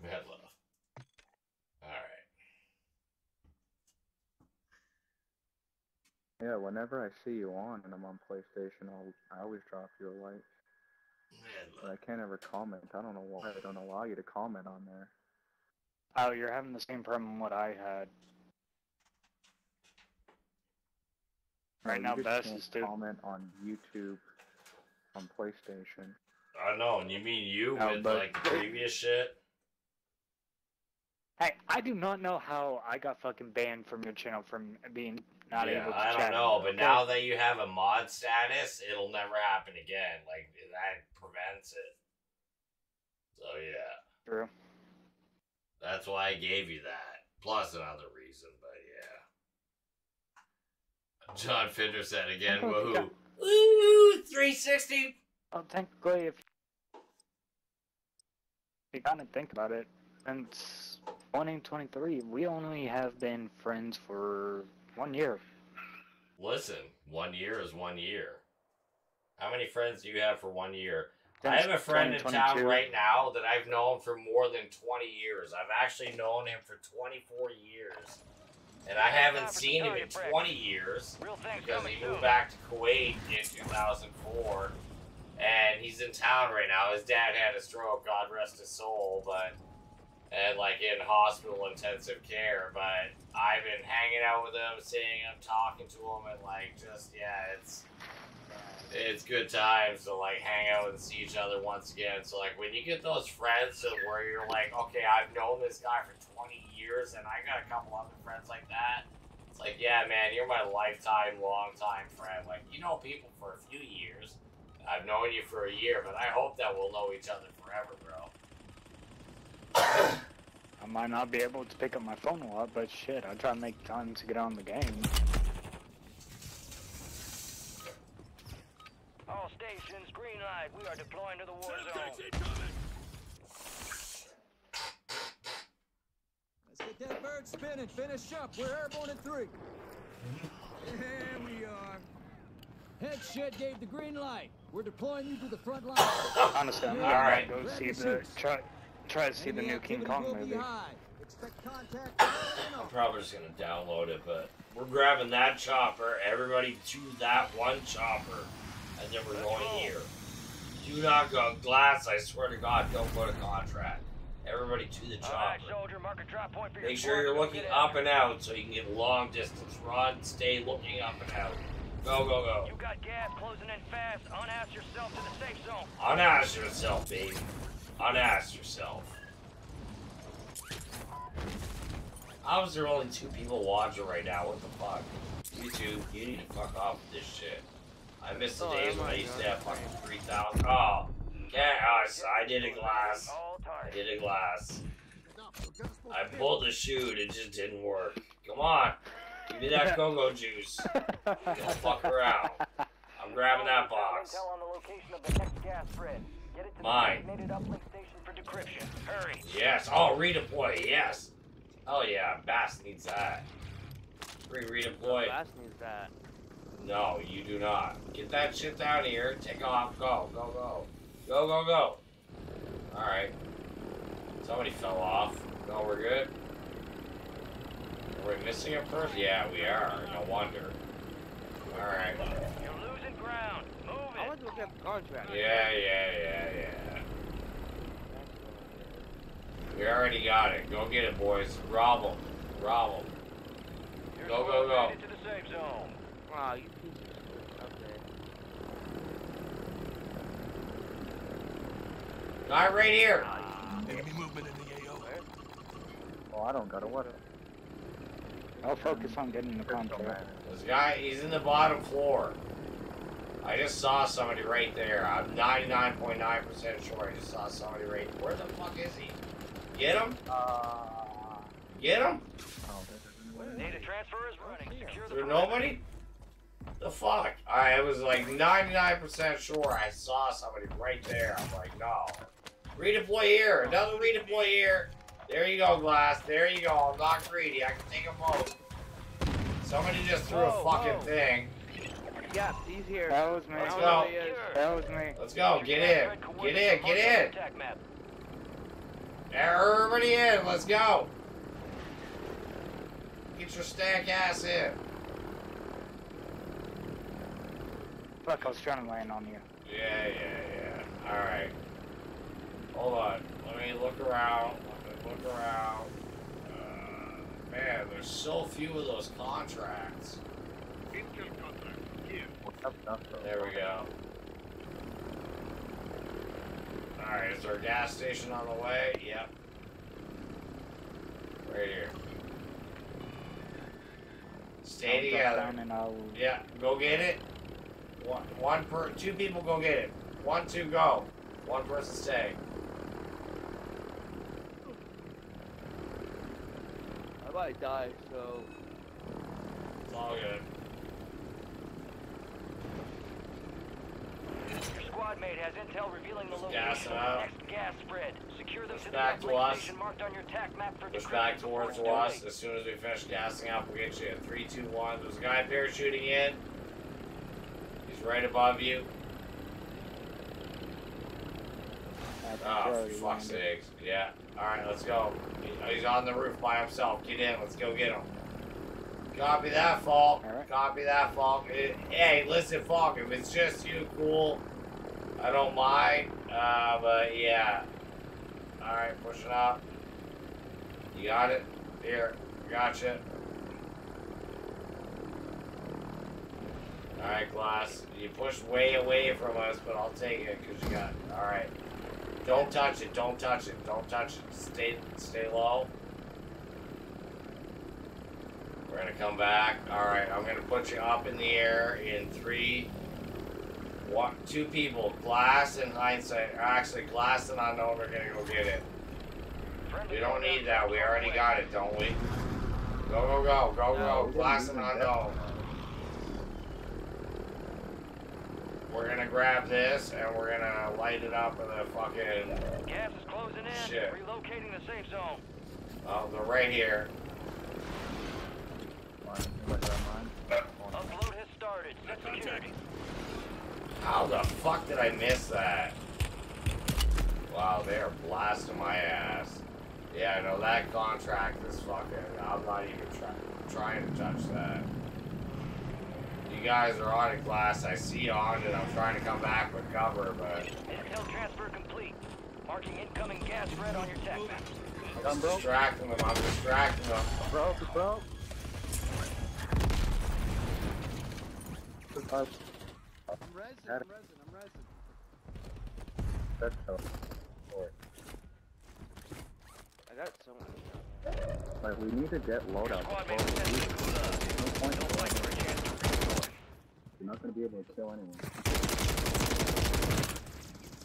Mad love. Alright. Yeah, whenever I see you on and I'm on PlayStation, I'll I always drop you a like. Mad But. I can't ever comment. I don't know why. I don't allow you to comment on there. Oh, you're having the same problem what I had. Right No, now, you just Bess can't is doing. comment on YouTube on PlayStation. I know, and you mean you No, with but- like the previous shit? Hey, I do not know how I got fucking banned from your channel from being not yeah, able to I don't know, but now that you have a mod status, it'll never happen again. Like that prevents it. So yeah. True. That's why I gave you that. Plus another reason, but yeah. John Finder said again, Oh, woohoo. Woo! 360! Well, technically, if you kind of think about it, since 2023, we only have been friends for one year. Listen, one year is one year. How many friends do you have for one year? I have a friend in town right now that I've known for more than 20 years. I've actually known him for 24 years. And I haven't seen him in 20 years because he moved back to Kuwait in 2004. And he's in town right now. His dad had a stroke, God rest his soul, but and like in hospital intensive care. But I've been hanging out with them, seeing them, talking to them, and like just yeah, it's it's good times to like hang out and see each other once again. So like when you get those friends where you're like, okay, I've known this guy for 20 years, and I got a couple other friends like that. It's like, yeah, man, you're my lifetime, long time friend. Like you know people for a few years. I've known you for a year, but I hope that we'll know each other forever, bro. I might not be able to pick up my phone a lot, but shit, I try to make time to get on the game. All stations, green light. We are deploying to the war zone. Let's get that bird spinning. Finish up. We're airborne in three. There we are. Head shed gave the green light. We're deploying you to the front line. Honestly, I'm Yeah. gonna Alright. go see the suits. Try try to see the new King Kong movie. high. Expect contact. early I'm probably just gonna download it, but we're grabbing that chopper. Everybody to that one chopper, and then we're going here. Do not go glass. I swear to God, don't go to contract. Everybody to the All right, chopper. soldier, mark a drop point for your Make sure you're looking up and out so you can get long distance. Run, stay looking up and out. Go, go, go. You got gas closing in fast. Unass yourself to the safe zone. Unass yourself, baby. Unass yourself. How is there only two people watching right now? What the fuck? YouTube, you need to fuck off with this shit. I miss the Oh, days when I I used to have fucking 3,000. Oh, yeah, I, I did a glass. I did a glass. I pulled the shoot, it just didn't work. Come on. Give me that go-go juice. Don't fuck around. I'm grabbing that box. Intel on the location of the next gas spread. Get it to Mine. the designated uplink station for decryption. Hurry. Yes. Oh, redeploy. Yes. Oh yeah, Bass needs that. Free redeploy. Bass needs that. No, you do not. Get that shit down here. Take off. Go. Go. Go. Go. Go. Go. All right. Somebody fell off. No, we're good. We're we missing a person? Yeah, we are. No wonder. All right. You're losing ground. Move I it. want to look the contract. Yeah. Yeah. Yeah. Yeah. We already got it. Go get it, boys. Rob them. Rob them. Go, go, go. made the safe zone. Wow, you piece of shit. Okay. Guy right here. Ah. Enemy movement in the AO. Oh, I don't got a what? I'll focus on getting the Crystal contact. man. This guy, he's in the bottom floor. I just saw somebody right there. I'm 99.9% sure I just saw somebody right there. Where the fuck is he? Get him? Uh, Get him? oh, this is- Data transfer is running. Secure the There perimeter. nobody? The fuck? I was like 99% sure I saw somebody right there. I'm like, no. Redeploy here. Another redeploy here. There you go, Glass. There you go. I'm not greedy. I can take them both. Somebody just threw Whoa, a fucking whoa. thing. Yeah, he's here. That was me. Let's go. know who. That was me. Let's go. Get in. Get in. marked on your Get in. Everybody in. Let's go. Get your stack ass in. Fuck, I was trying to land on you. Yeah, yeah, yeah. Alright. Hold on. Let me look around. Let me look around. Uh, man, there's so few of those contracts. What's up, stuff, though? There we go. Alright, is there a gas station on the way? Yep. Right here. Stay I'll together. and I'll... Yeah, go get it. One, one per, two people go get it. One, two, go. One person stay. I might die, so. It's all good. Your squad mate has intel revealing the Just location gas of it the next gas spread. Secure them Push to back the to uplink us. station marked on your attack map for Push decryption back towards before us. As soon as we finish gassing up, we'll get you. at Three, two, one. There's a guy parachuting in. He's right above you. Oh, already for fuck's landed. sakes. Yeah. Alright, let's go. He's on the roof by himself. Get in. Let's go get him. Copy that, Falk. Alright. Copy that, Falk. Eh, Hey, listen, Falk, if it's just you, cool. I don't mind. Uh, but yeah. Alright, pushing up. You got it? Here. Gotcha. Alright, Glass. You pushed way away from us, but I'll take it because you got Alright. Don't touch it. Don't touch it. Don't touch it. Stay, stay low. We're gonna come back. All right, I'm gonna put you up in the air in three. Two people. Glass and hindsight. Actually, glass and unknown are gonna go get it. We don't need that. We already got it, don't we? Go, go, go, go, go. Glass and get unknown. We're gonna grab this and we're gonna light it up with a fucking. Gas is closing in. Shit. Relocating the safe zone. Oh, they're right here. Mine. Anybody got mine? Oh, Upload has started. Set security. How the fuck did I miss that? Wow, they are blasting my ass. Yeah, no, that contract is fucking. I'm not even try, trying to touch that. You guys are on it, glass. I see you on it. I'm trying to come back with cover, but Intel transfer complete. Marking incoming gas spread on your TAC map. I'm distracting them. I'm distracting them. Bro, bro. I'm resin, I'm resin, I'm resin. that's so. I got someone. Like, we need to get loadout Squad before mate we leave. to the gulag. There's no point Don't in fight for a chance to. You're not gonna be able to kill anyone.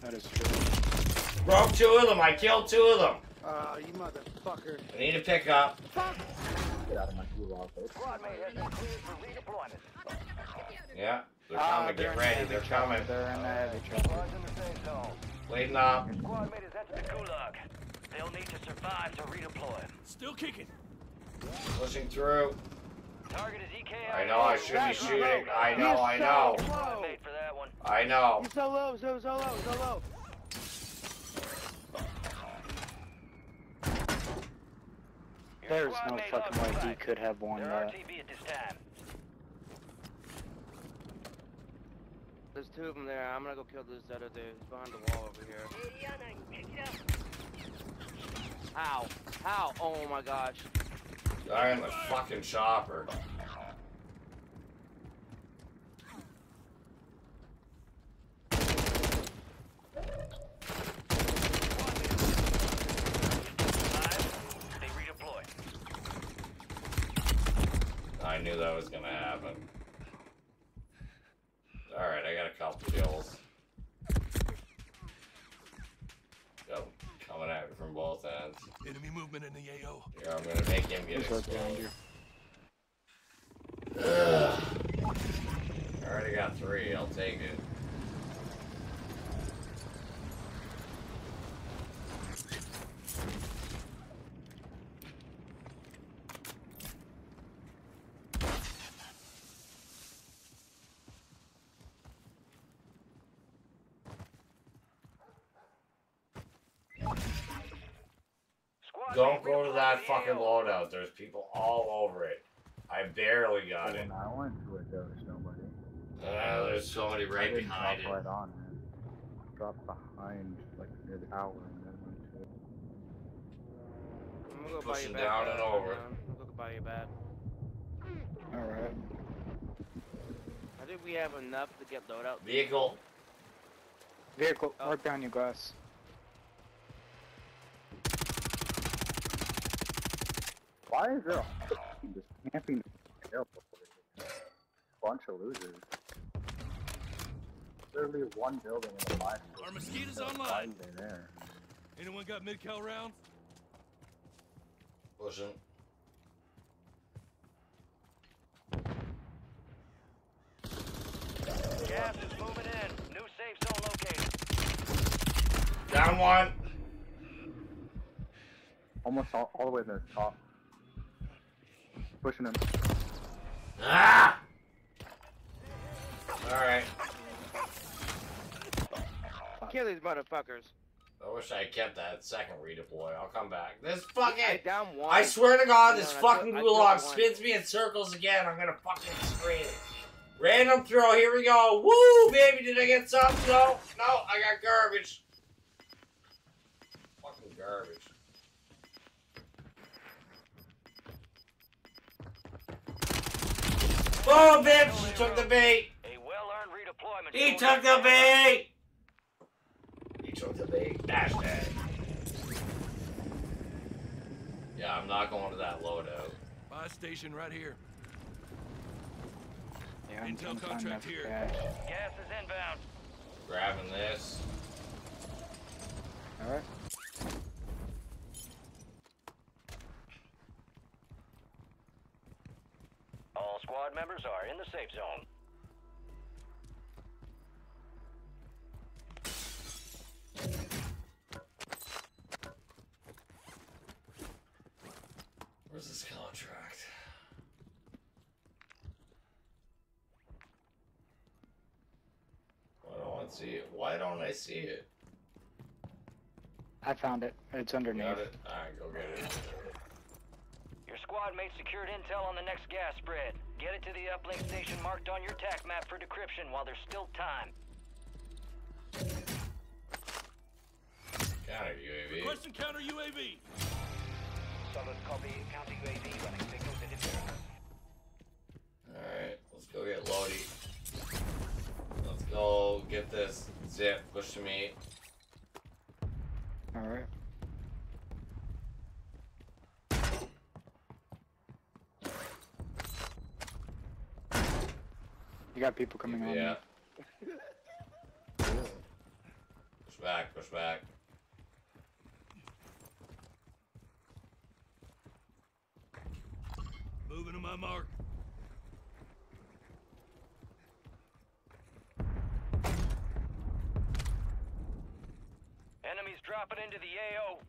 That is true. Broke two of them. I killed two of them. Ah, you motherfucker. I need to pick up. Get out of my gulag, Yeah, they're Ah, coming. they're Get in the ready. They're truck. coming. They're in the heavy truck. Squad's in the safe zone. Waiting up. Your squad mate has entered the gulag. They'll need to survive to redeploy. Still kicking. Pushing through. Target is EKI. I know I should be shooting. I know. I know. Squad mate for that one. I know. He's so low, so so low, so low. There's no fucking way he could have won They're that. There's two of them there. I'm gonna go kill this other dude. He's behind the wall over here. How? How? Oh my gosh. I am a fucking chopper. I knew that was gonna happen. Enemy movement in the AO. Here, I'm gonna make him get He's right behind exposed. you. I already got three, I'll take it. Squad Don't go to that fucking loadout. There's people all over it. I barely got it. When I went to it, there was nobody. Uh, there's somebody I right didn't behind it. drop right on it. Dropped behind, like near the tower, and then went to it. I'm gonna go buy Pushing you back. down and over. I'm gonna go buy you back. Alright. I think we have enough to get loadout. Vehicle. Vehicle, Oh. right behind you, glass. Why is there a fucking just camping the airport? Bunch of losers. Literally one building in the mine. Our mosquitoes So online. Why there? Anyone got mid-cal rounds? Pushing. Gas is moving in. New safe zone located. Down one. Almost all, all the way to the top. Pushing him. Ah! Alright. Kill these motherfuckers. I wish I kept that second redeploy. I'll come back. This I fucking. down one. I swear to God, this I fucking killed- I gulag killed spins me in circles again. I'm gonna fucking scream. Random throw. Here we go. Woo, baby. Did I get something? No. No, I got garbage. Fucking garbage. Oh, bitch! He took the bait. A well-earned redeployment. He took the bait. He took the bait. Hashtag. Yeah, I'm not going to that loadout. Buy station right here. Yeah, I'm Intel trying to find contract here. cash. Gas is inbound. Grabbing this. Alright. All squad members are in the safe zone. Where's this contract? Why don't I see it? Why don't I see it? I found it. It's underneath. Got it? Alright, go get it. Your squad mate secured intel on the next gas spread. Get it to the uplink station marked on your TAC map for decryption while there's still time. Counter UAV. Requesting counter UAV. Solid copy. Counter UAV running signals at interference. Alright, let's go get Lodi. Let's go get this zip. Push to me. Alright. You got people coming on. Yeah. Push back, push back. Moving to my mark. Enemies dropping into the AO.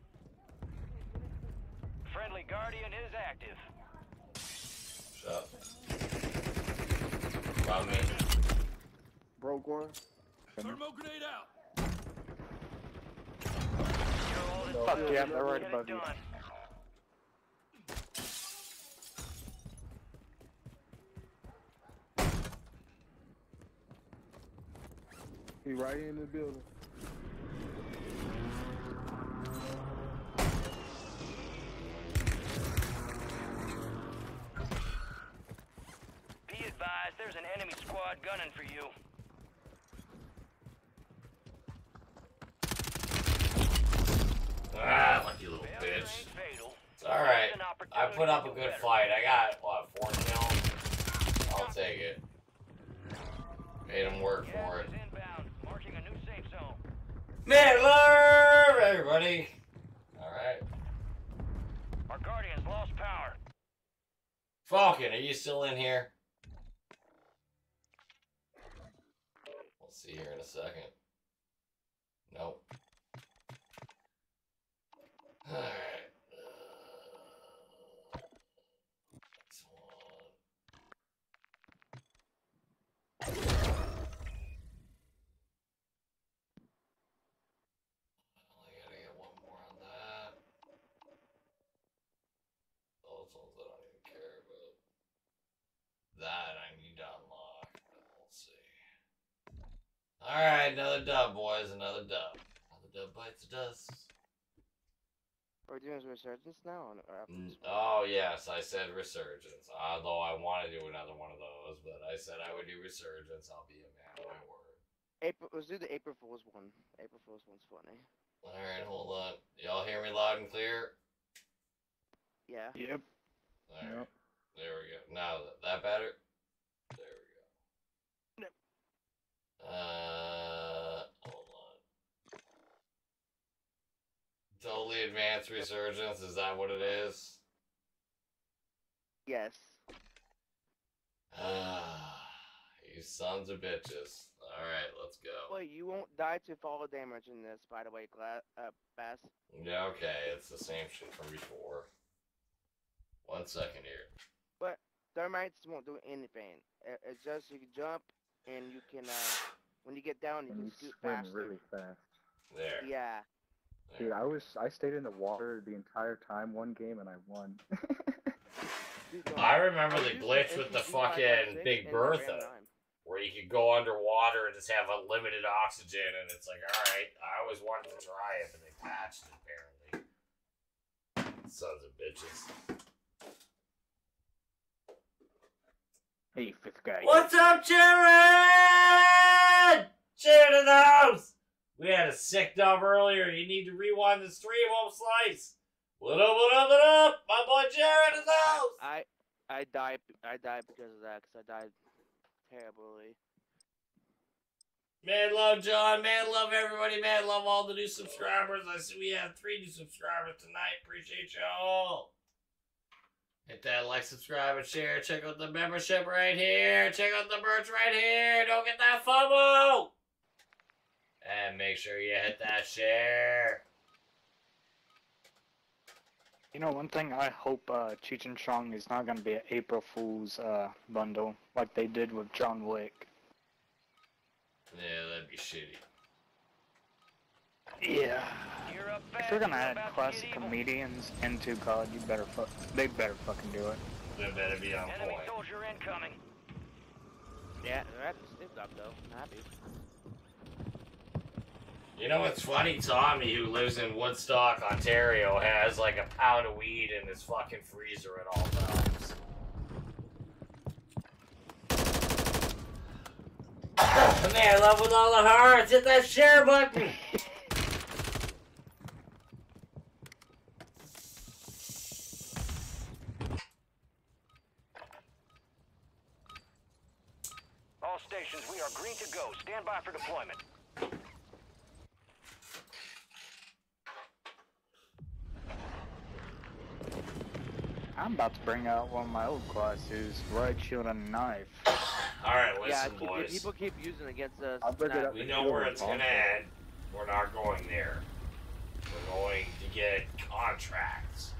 Friendly Guardian is active. Shut up. Above me. Broke one. Thermal grenade out. You're all in Fuck yeah, position. they're right above you. He right in the building. Advised, there's an enemy squad gunning for you. Ah, lucky little bitch. It's alright. I put up a good fight. I got, what, four kills? I'll take it. Made him work for it. inbound, marking a new safe zone. Man, love everybody. All right. Our Guardians lost power. Falcon, are you still in here? See here in a second. Nope. Alright. Only gotta get one more on that. Those ones I don't even care about. That I need to unlock. We'll see. Alright, another dub, boys. Another dub. Another dub bites the dust. Are we doing resurgence now? Or after this one? Oh, yes, I said Resurgence. Although I want to do another one of those, but I said I would do Resurgence. I'll be a man of my word. April. Let's do the April Fool's one. April Fool's one's funny. Alright, hold on. Y'all hear me loud and clear? Yeah. Yep. Alright. There we go. Now, that, that better? There we go. Yep. Uh, hold on. Totally advanced resurgence. Is that what it is? Yes. Ah, you sons of bitches. All right, let's go. Wait, you won't die to fall damage in this, by the way, Gla- uh, Bass. Yeah, okay. It's the same shit from before. One second here. But thermites won't do anything. It, it's just you can jump and you can, uh, when you get down, you And can you scoot swim faster. really fast. There. Yeah. Dude. I was I stayed in the water the entire time one game and I won. I remember the glitch with the fucking Big and I ran Bertha. where you could go underwater and just have unlimited oxygen, and it's like, all right, I always wanted to try it, but they patched it apparently. Sons of bitches. Hey, fifth guy. What's up, Jared? Jared in the house. We had a sick dub earlier. You need to rewind the stream, home slice. What up? What up? What up? My boy Jared in the house. I I died I died because of that because I died terribly. Man love John, man love everybody, man love all the new subscribers. I see we have three new subscribers tonight. Appreciate y'all. Hit that like, subscribe, and share. Check out the membership right here. Check out the merch right here. Don't get that FOMO. And make sure you hit that share. You know, one thing I hope uh, Cheech and Chong is not going to be an April Fool's uh, bundle like they did with John Wick. Yeah, that'd be shitty. Yeah. If fast. you're gonna add classic comedians into COD, you better fuck. They better fucking do it. They better be on Enemy point. soldier incoming. Yeah, they're at the stick up though. I'm happy. You know what's funny? Tommy, who lives in Woodstock, Ontario, has like a pound of weed in his fucking freezer at all times. Oh, man, love with all the hearts. Hit that share button. All stations, we are green to go. Stand by for deployment. I'm about to bring out one of my old classes, right shield and knife. All right, yeah, listen, keep, boys. people keep using it against us. I'll it up. We know where it's gonna end. We're not going there. We're going to get contracts,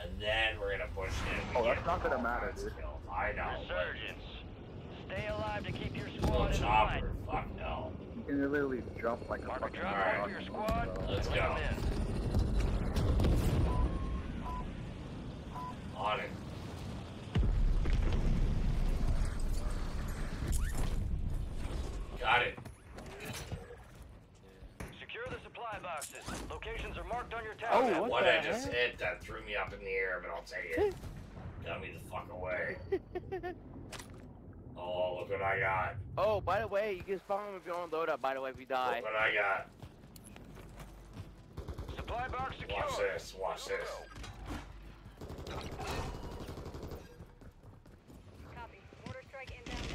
and then we're gonna push in. Oh, that's not gonna matter, dude. Skills. I know. but- Resurgence. Stay alive to keep your squad in the fight. chopper. Fuck no. You can literally jump like a Mark a fucking drop Alright. your squad. so- Let's Let go. them in. On it. Got it. Secure the supply boxes. Locations are marked on your tower Oh, map. what What the I just hit that threw me up in the air, but I'll take it. Got me the fuck away. Oh, look what I got. Oh, by the way, you can spawn with your own loadout. By the way, if you die. Look what I got. Supply box secure. Watch this. Watch Go, this. go. Copy. Mortar strike inbound.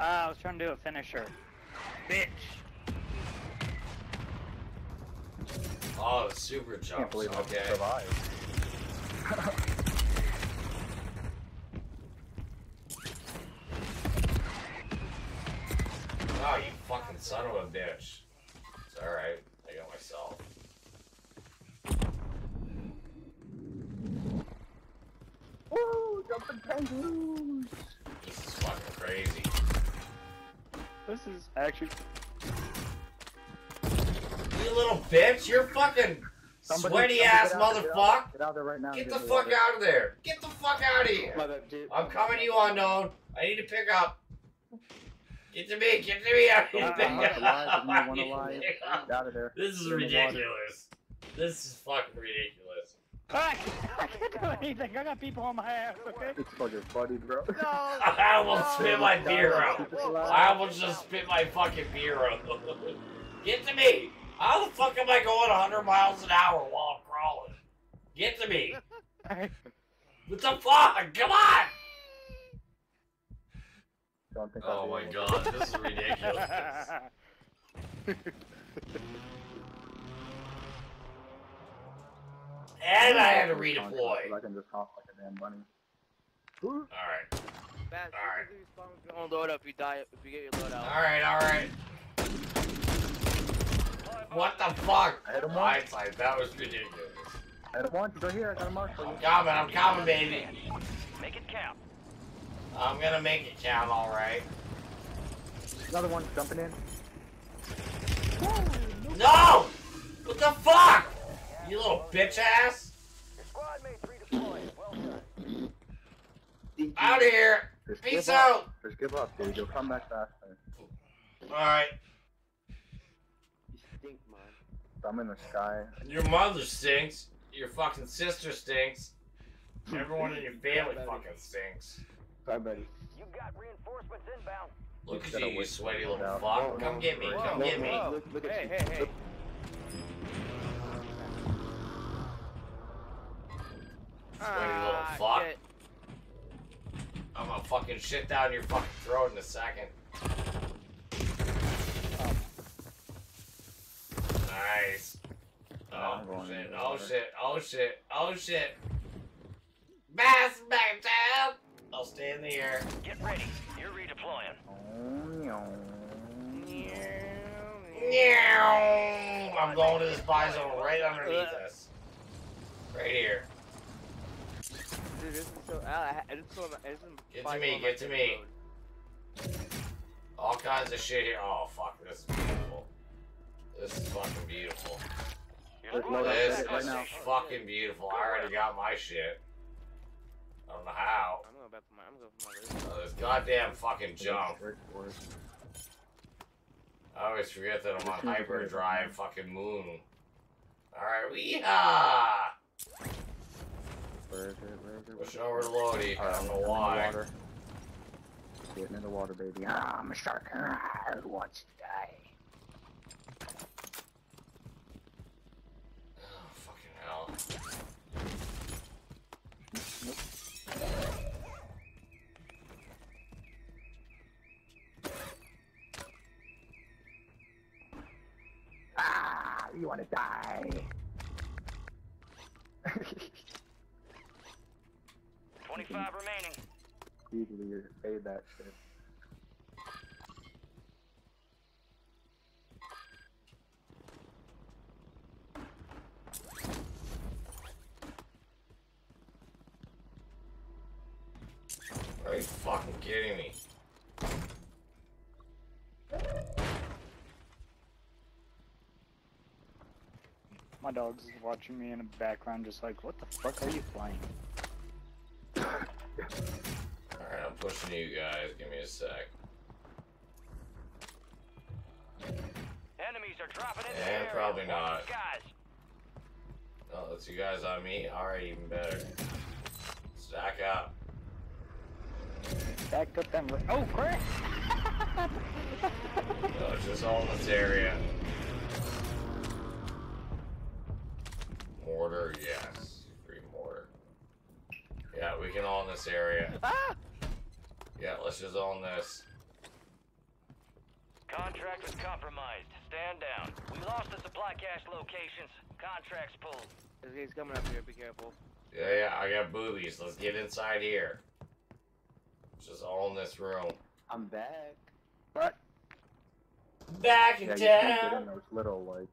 Ah, I was trying to do a finisher. Bitch. Oh, the super Can't jumps. believe I Okay. survived. Oh, you fucking son of a bitch. It's alright. I got myself. Woo! Jumping kangaroos! This is fucking crazy. This is actually. You little bitch, you're fucking Somebody- sweaty ass get out motherfucker. Get out there right now. Get the fuck out of there. Get the fuck out of here. My bad, dude. I'm coming to you unknown. I need to pick up. Get to me. Get to me. I need to pick up. alive, if you I wanna lie. Get out of there. This is Get in the water. ridiculous. This is fucking ridiculous. I can't, I can't do anything. I got people on my ass. Okay. It's fucking funny, bro. No. I almost no, spit my no, beer out. Keep us whoa, alive. I almost just spit my fucking beer out. Get to me. How the fuck am I going 100 miles an hour while I'm crawling? Get to me. What the fuck? Come on. Don't think Oh my be able god, this is ridiculous. And I had to to- redeploy. I can just hop like a damn bunny. Alright, Bad, Alright. you respawn with your own load up if you die if you get your load out. alright, alright. What the fuck? I hit him once. Hindsight, that was ridiculous. I don't want you. Go here. I got a mark for you. I'm coming, I'm coming, baby. Make it count. I'm gonna make it count, alright. Another one jumping in. No! What the fuck? You little bitch ass! Your squad mates redeployed. Well done. Out of here! Just Peace give up. out! Just give up, dude. You'll come back faster. Alright, You stink, man. I'm in the sky. your mother stinks. Your fucking sister stinks. Everyone in your family fucking stinks. Bye, buddy. You got reinforcements inbound. Look at Gotta you, you sweaty little out. fuck. Come get me, Whoa, come whoa, get me. Look, look at Hey, you. hey, hey. Look. Sweaty little Ah, fuck. shit. I'm gonna fucking shit down your fucking throat in a second. Nice. Oh I'm shit, oh shit, oh shit, oh shit. Bass back down! I'll stay in the air. Get ready. You're redeploying. Oh, no. Meow. I'm going to this buy zone right underneath uh. us. Right here. Dude, this is so. I, I, this is so. This Get to me, get to me. All kinds of shit here. Oh fuck, this is beautiful. This is fucking beautiful. Your There's squad no mates This is fucking beautiful. I already got my shit. I don't know how. I'm going back for my. I'm going for my. Oh, this goddamn fucking jump. Wait for it. I always forget that I'm on hyperdrive fucking moon. Alright, we Where is it? Where is over to Lodi. I Alright, don't I'm know the why. water. Getting in the water, baby. Ah, I'm a shark. Ah, who wants to die? Oh, fucking hell. Ah, you want to die? 25 remaining. Easily fade that shit. Are you fucking kidding me? My dog's watching me in the background, just like, what the fuck are you playing? Alright, I'm pushing you guys. Give me a sec. Enemies are dropping into Eh, the area. probably not. the Skies. Oh, that's you guys on me? Alright, even better. Stack up. Back up them. Oh crap! No, it's just all in this area. Mortar, yes. Free mortar. Yeah, we can all in this area. Ah! Yeah, let's just own this. Contract was compromised. Stand down. We lost the supply cache locations. Contracts pulled. He's coming up here. Be careful. Yeah, yeah, I got boobies. Let's get inside here. Just all in this room. I'm back. Back in Yeah, you can't get town. in those little like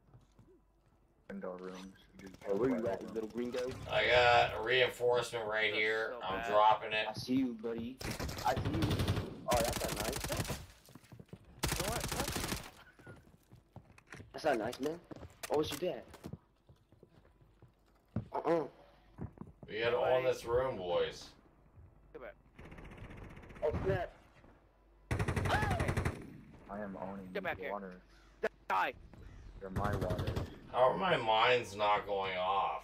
window rooms. You just Hey, where you at, you little green guy? I got a reinforcement right That's here. so I'm bad. dropping it. I see you, buddy. I see you. Oh, that's not nice. You what? What? That's not nice, man. Oh, what's your dad? Uh-uh. We gotta own this room, boys. Come back. Oh, snap. I am owning Get back these here. waters. Die. They're my waters. How are my mines not going off?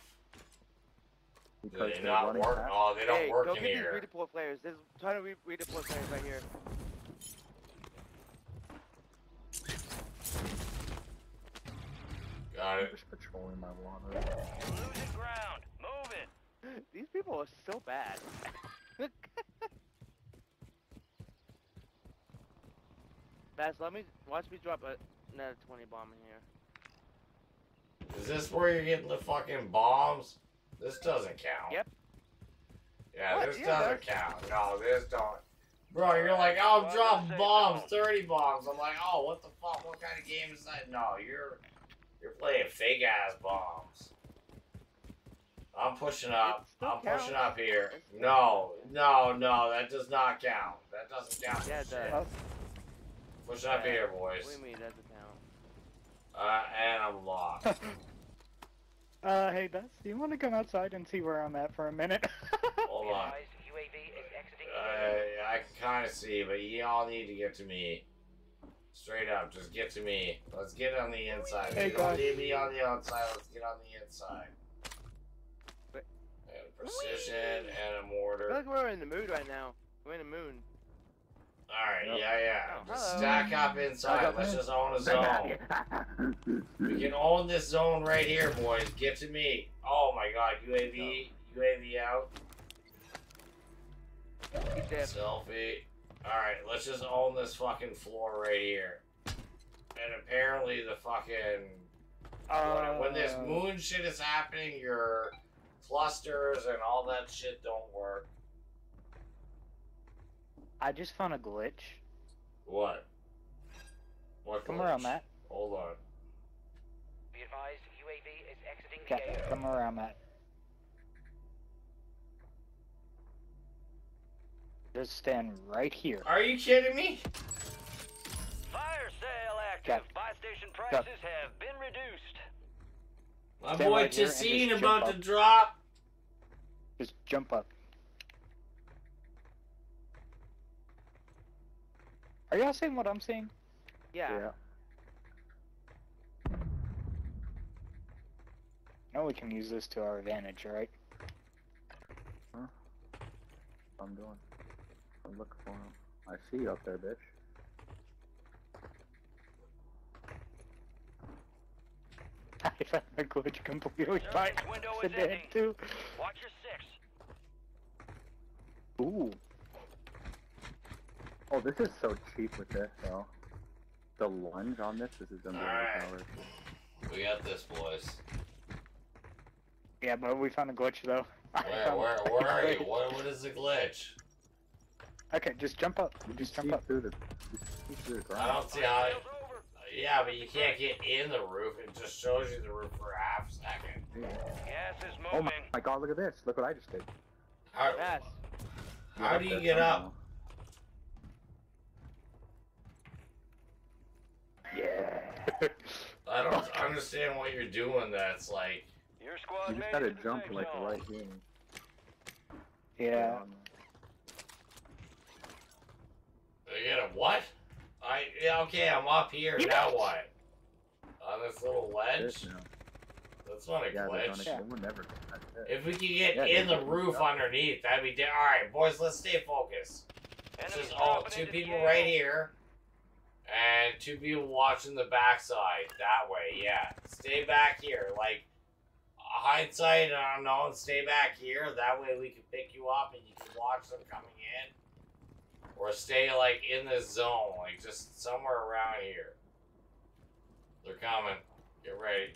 Do Because they they're not running work? fast. Oh, they don't hey, work go in get these here. redeploy players. There's a ton of re- redeploy players right here. Got I'm it. just patrolling my water. You're losing ground. Move it. These people are so bad. Bass, let me watch me drop a, another 20 bomb in here. Is this where you're getting the fucking bombs? This doesn't count. Yep. Yeah, What? this Yeah, doesn't count. No, this don't. Bro, you're like, oh, I'll say bombs, 30 bombs. I'm like, oh, what the fuck? What kind of game is that? No, you're you're playing fake ass bombs. I'm pushing up. I'm pushing up here. No, no, no, that does not count. That doesn't count. Yeah, it does. Pushing up Yeah. here, boys. What do you mean count? Uh, and I'm lost. Uh, hey, Bess, do you want to come outside and see where I'm at for a minute? Hold on. Advised, UAV is exiting the. I, I can kind of see, but y'all need to get to me. Straight up, just get to me. Let's get on the inside. Hey, you don't guys. need me on the outside. Let's get on the inside. And precision and a I feel mortar. like we're in the mood right now. We're in the moon. All right, Yep. yeah, yeah. Oh, stack up inside. Let's just own a zone. We can own this zone right here, boys. Get to me. Oh my God, UAV, UAV out. Selfie. Alright, let's just own this fucking floor right here. And apparently the fucking uh, when, when this moon shit is happening, your clusters and all that shit don't work. I just found a glitch. What? What? Come where I'm glitch? at. Hold on. Be advised, UAV is exiting the Okay, area. come around, I'm. Just stand right here. Are you kidding me? Fire sale active. Got- Buy station got- prices have been reduced. My Stand boy right here and Tassine about jump to drop. Just jump up. Are y'all seeing what I'm seeing? Yeah. Yeah. No, we can use this to our advantage, right? Huh? I'm doing. I'm looking for him. I see you up there, bitch. I found the glitch completely by window is accident ending. too. Watch your six. Ooh. Oh, this is so cheap with this, though. The lunge on this, this is gonna be Alright. overpowered. We got this, boys. Yeah, but we found a glitch though. Where, where, where are you? What, what is the glitch? Okay, just jump up. You Just jump up. through the, through the I don't see how. Sale's over. Yeah, but you can't get in the roof. It just shows you the roof for a half second. Gas is Oh moving. my, my god, look at this. Look what I just did. How, Bass. how do you get somehow. up? Yeah. I don't understand what you're doing. That's like. Your squad You just gotta jump like zone. right here. Yeah. Um, You get a what? I yeah okay. I'm up here. Now what? On this little ledge. this now. That's not a Yeah, glitch. gonna, we'll never get that shit. If we could get Yeah, in the roof jump. underneath, that'd be. All right, boys. Let's stay focused. This is all two people AO. right here, and two people watching the backside that way. Yeah, stay back here. Like hindsight, I don't know. Stay back here. That way we can pick you up and you can watch them coming in. Or stay like in this zone, like just somewhere around here. They're coming. Get ready.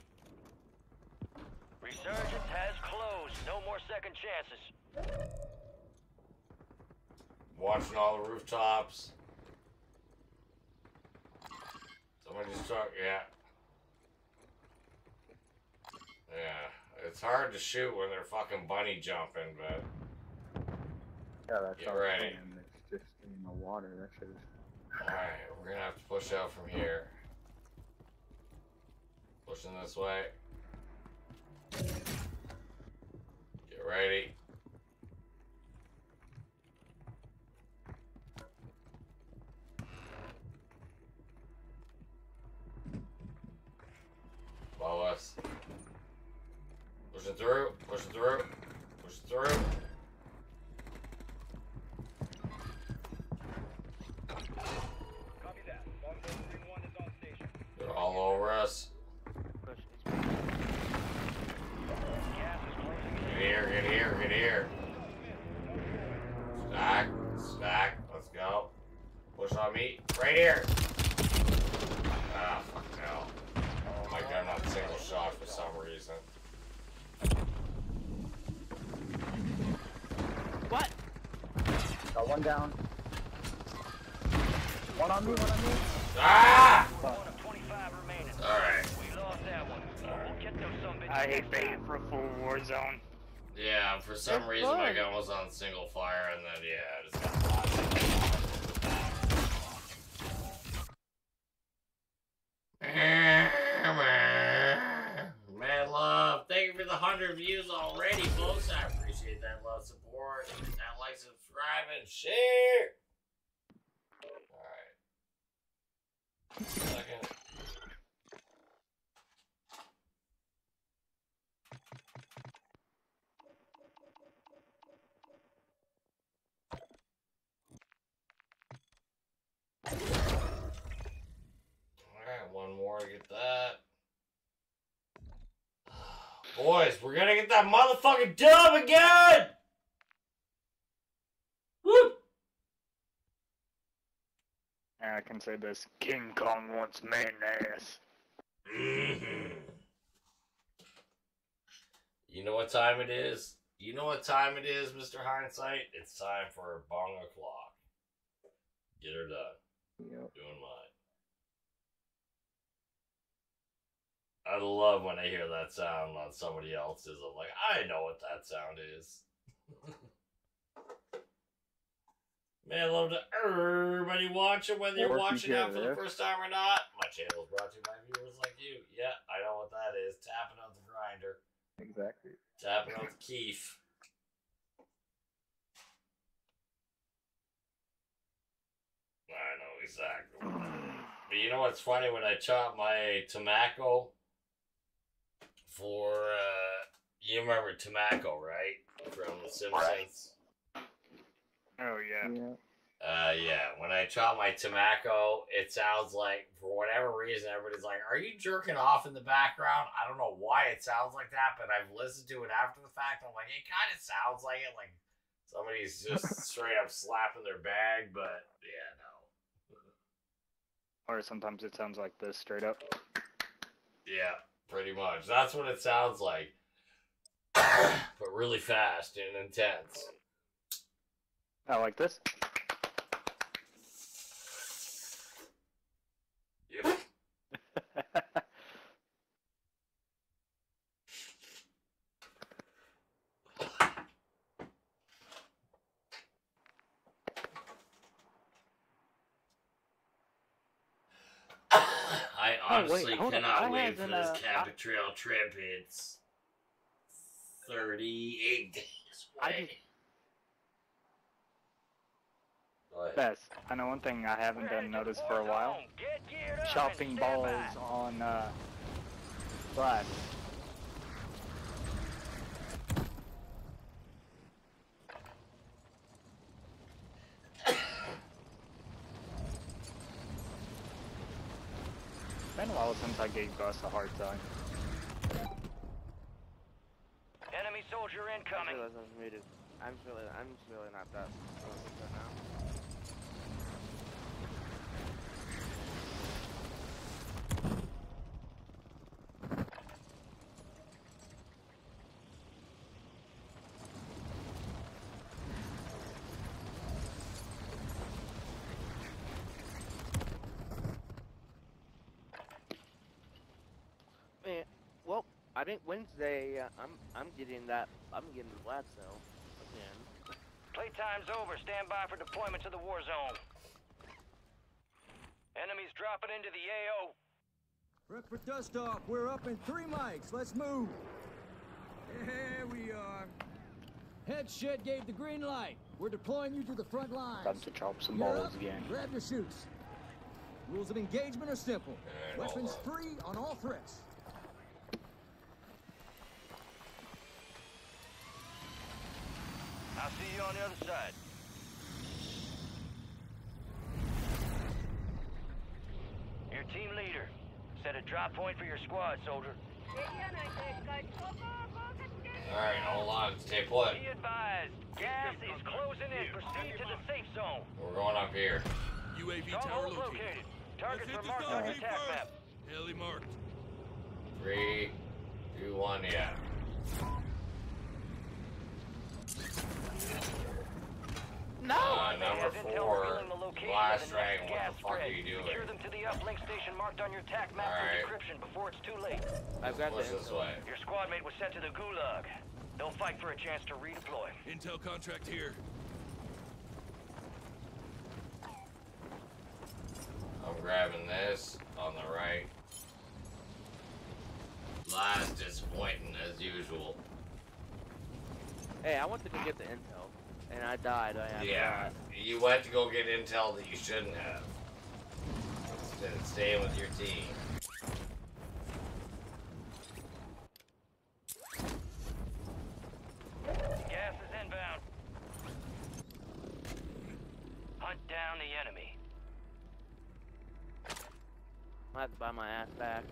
Resurgence has closed. No more second chances. Watching all the rooftops. Somebody just talk. Yeah. Yeah. It's hard to shoot when they're fucking bunny jumping, but Yeah, that's Get ready. It's just in the water. That shit is. alright, we're gonna have to push out from here. Pushing this way. Get ready. Us. Pushing through, pushing through, pushing through. Copy that. Longbow 3-1 is on station. They're all over us. Push, Get here, get here, get here. Stack, stack, let's go. Push on me. Right here. Ah, fuck no. Oh my god, not a single shot for some reason. What? Got one down. One on me. One on me. Ah! One 25 remaining. Alright. We lost that one. We'll get those some I hate next baiting for a full war zone. Yeah, for some That's reason my gun was on single fire and then, yeah, I just got blasted. Mad love. Thank you for the 100 views already, folks. I appreciate that love, support. That like, subscribe, and share. Alright. Second. Alright, one more to get that. Boys, we're gonna get that motherfucking dub again! Woo! I can say this: King Kong wants man ass. Mhm. You know what time it is? You know what time it is, Mr. Hindsight? It's time for a bong o'clock. Get her done. Yep. Doing mine. I love when I hear that sound on somebody else's. I'm like, I know what that sound is. Man, I love to everybody watching, whether you're watching out for the first time or not. My channel is brought to you by viewers like you. Yeah, I know what that is. Tapping out the grinder, Exactly. tapping out the keef. I know exactly. But you know what's funny? When I chop my tobacco for, uh, you remember Tomacco, right? From The Simpsons. Oh yeah. Yeah. Uh, yeah. When I chop my tobacco, it sounds like, for whatever reason, everybody's like, "Are you jerking off in the background?" I don't know why it sounds like that, but I've listened to it after the fact. I'm like, it kind of sounds like it, like somebody's just straight up slapping their bag. But yeah, no. Or sometimes it sounds like this straight up. Yeah, pretty much. That's what it sounds like. but really fast and intense. I like this. Yep. I Oh, wait, honestly hold I for haven't, this uh, Cabot Trail trip. It's 38 days I away. just- Go ahead. Best. I know one thing I haven't done noticed for a while. Get geared up Chopping balls on uh Flash. Been a while since I gave Gus a hard time. Enemy soldier incoming. I was muted. I'm just really, I'm just really not that. I don't think that now. Think Wednesday. Uh, I'm I'm getting that. I'm getting the flat cell again. Playtime's over. Stand by for deployment to the war zone. Enemies dropping into the AO. Prep for dust off. We're up in three mics. Let's move. Here we are. Head shed gave the green light. We're deploying you to the front lines. Time to chop some You're balls up. again. Grab your shoots. Rules of engagement are simple. And Weapons free on all threats. I'll see you on the other side. Your team leader. Set a drop point for your squad, soldier. Alright, hold on. Stay put. Be advised, gas is closing in. Proceed to the safe zone. We're going up here. UAV tower Stronghold located. located. Targets are marked on your tac map. Heli marked. Three, two, one, yeah. No. Uh, They number have intel four, revealing the location Blast of the Dragon, what gas the fuck are you doing? Secure them to the uplink station marked on your tac map Alright. for decryption before it's too late. I've got What's the this intel. way? Your squad mate was sent to the gulag. They'll fight for a chance to redeploy. Intel contract here. I'm grabbing this on the right. Last disappointing as usual. Hey, I wanted to get the intel, and I died. I Yeah, you went to go get intel that you shouldn't have. Instead of staying with your team. Gas is inbound. Hunt down the enemy. I have to buy my ass back.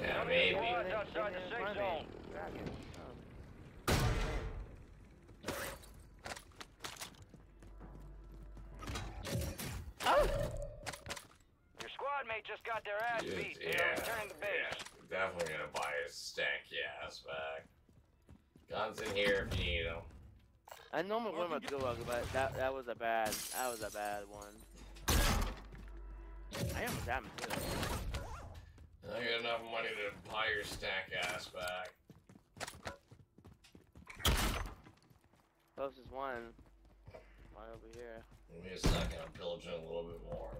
Yeah, Enemy maybe. Your squad mate just got their ass Just- beat. They yeah, are returning to base. yeah, definitely gonna buy his stanky ass back. Guns in here if you need them. I normally win with Gulag, but that that was a bad that was a bad one. I am damn good. I got enough money to buy your stack ass back. Closest one. Right over here. Give me a second, I'm pillaging a little bit more.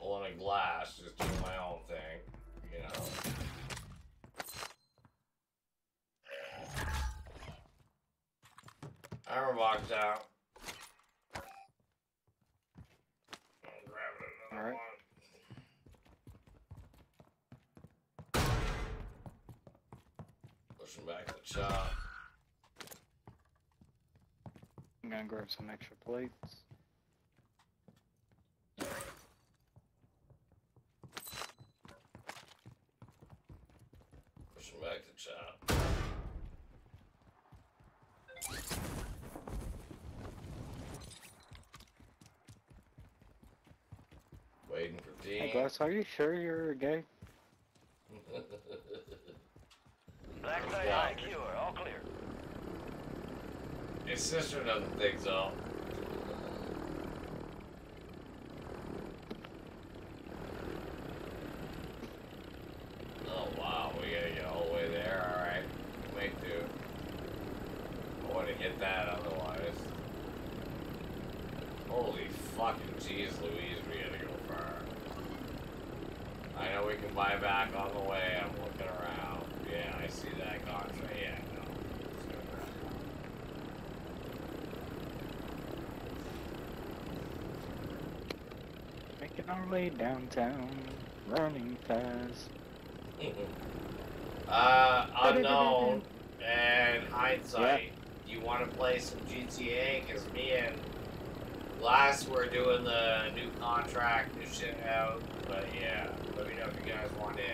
Pulling a glass, just doing my own thing, you know. Armor box out. Another Alright. one. Pushing back the chop. I'm gonna grab some extra plates. Pushing back the chop. Waiting for Hey, team. Gus, are you sure you're gay? Black site Yeah. high secure. All clear. His sister doesn't think so. Oh wow, we gotta get all the way there. Alright. Make do. I wanna hit that otherwise. Holy fucking jeez Louise, we gotta go far. Know we can buy back on the way, I'm looking around. Yeah, I see that contract. Yeah, no. Let's go back. Making our way downtown, running fast. uh, unknown and hindsight. Do you want to play some GTA? Because me and last we're doing the new contract, new shit out. But yeah, let me know if you guys want in.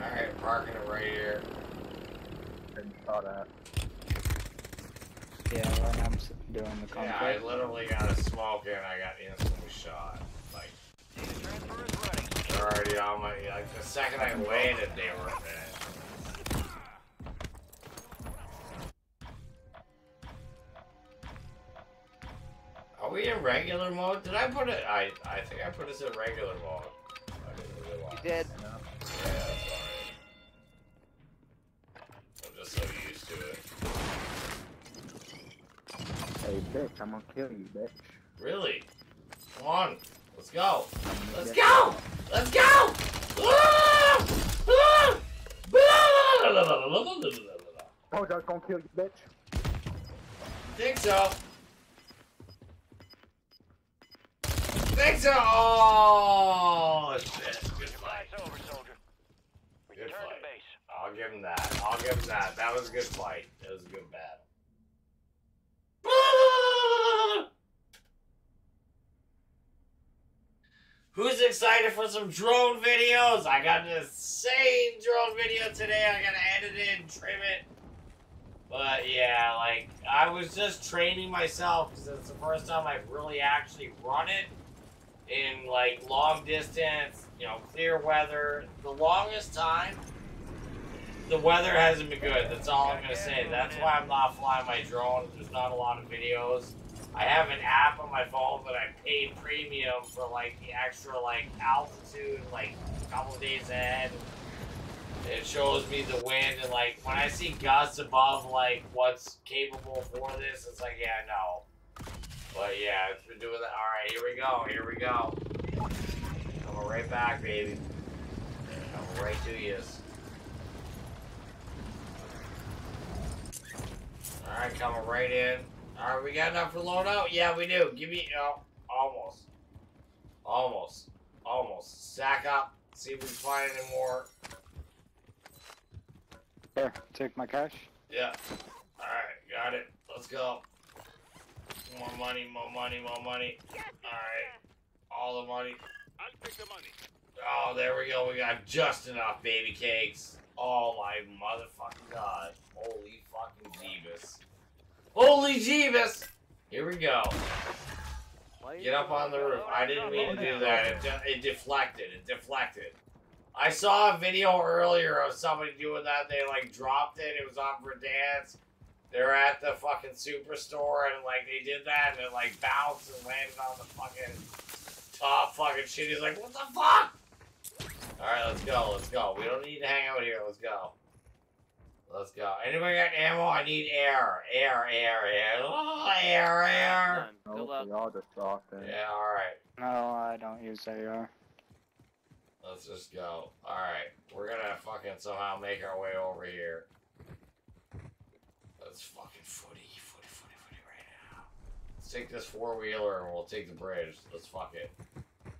Alright, parking it right here. And saw that. Yeah, when I'm doing the Yeah, I literally got a smoke and I got instantly shot. Like, Data transfer is they're already on my. Like, the second I waited, they were dead. We we in regular mode? Did I put it? I I think I put us in regular mode. I didn't realize. You did. Yeah, that's. I'm just so used to it. Hey, bitch, I'm gonna kill you, bitch. Really? Come on. Let's go. Let's go! Let's go! Ah! Ah! Told you gonna kill you, bitch. Think so. Think so. Oh, shit. Good fight. Over, soldier. Good Return to fight. base. I'll give him that. I'll give him that. That was a good fight. That was a good battle. Who's excited for some drone videos? I got the same drone video today. I gotta edit it and trim it. But yeah, like I was just training myself because it's the first time I've really actually run it in like long distance, you know, clear weather. The longest time, the weather hasn't been good. That's all I'm gonna say. That's why I'm not flying my drone. There's not a lot of videos. I have an app on my phone, but I paid premium for like the extra like altitude, like a couple days ahead. It shows me the wind and like when I see gusts above like what's capable for this, it's like yeah no. But yeah, it's been doing that. All right, here we go. Here we go. Coming right back, baby. Coming right to you. All right, coming right in. All right, we got enough for loadout. Yeah, we do. Give me oh, almost, almost, almost. Stack up. See if we can find any more. There, take my cash. Yeah. Alright, got it. Let's go. More money, more money, more money. Alright. All the money. I'll take the money. Oh, there we go. We got just enough baby cakes. Oh my motherfucking god. Holy fucking Jeebus. Holy Jeebus! Here we go. Get up on the roof. I didn't mean to do that. It, de- it deflected. It deflected. I saw a video earlier of somebody doing that. They like dropped it. It was on Verdansk. They're at the fucking superstore and like they did that and it like bounced and landed on the fucking top fucking shit. He's like, what the fuck? Alright, let's go. Let's go. We don't need to hang out here. Let's go. Let's go. Anybody got ammo? I need air. Air, air, air. Oh, air, air. None. Good luck. we all just dropped it. Yeah, alright. No, I don't use AR. Let's just go. Alright. We're gonna fucking somehow make our way over here. Let's fucking footy, footy, footy, footy right now. Let's take this four wheeler and we'll take the bridge. Let's fuck it.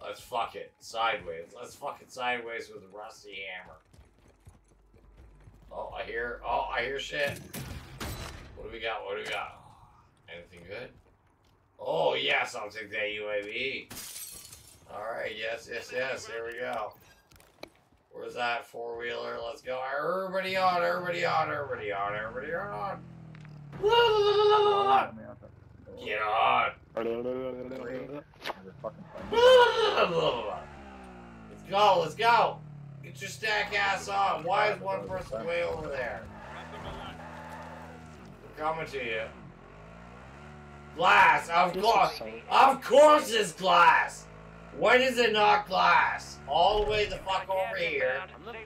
Let's fuck it. Sideways. Let's fuck it sideways with a rusty hammer. Oh, I hear. Oh, I hear shit. What do we got? What do we got? Anything good? Oh, yes, I'll take that UAV. Alright, yes, yes, yes. Here we go. Where's that four wheeler? Let's go. Everybody on, everybody on, everybody on, everybody on. Get on. There's a fucking thing. Let's go, let's go. Get your stack ass on. Why is one person way over there? We're coming to you. Glass, of course. Of course it's glass. When is it not glass? All the way the fuck over here.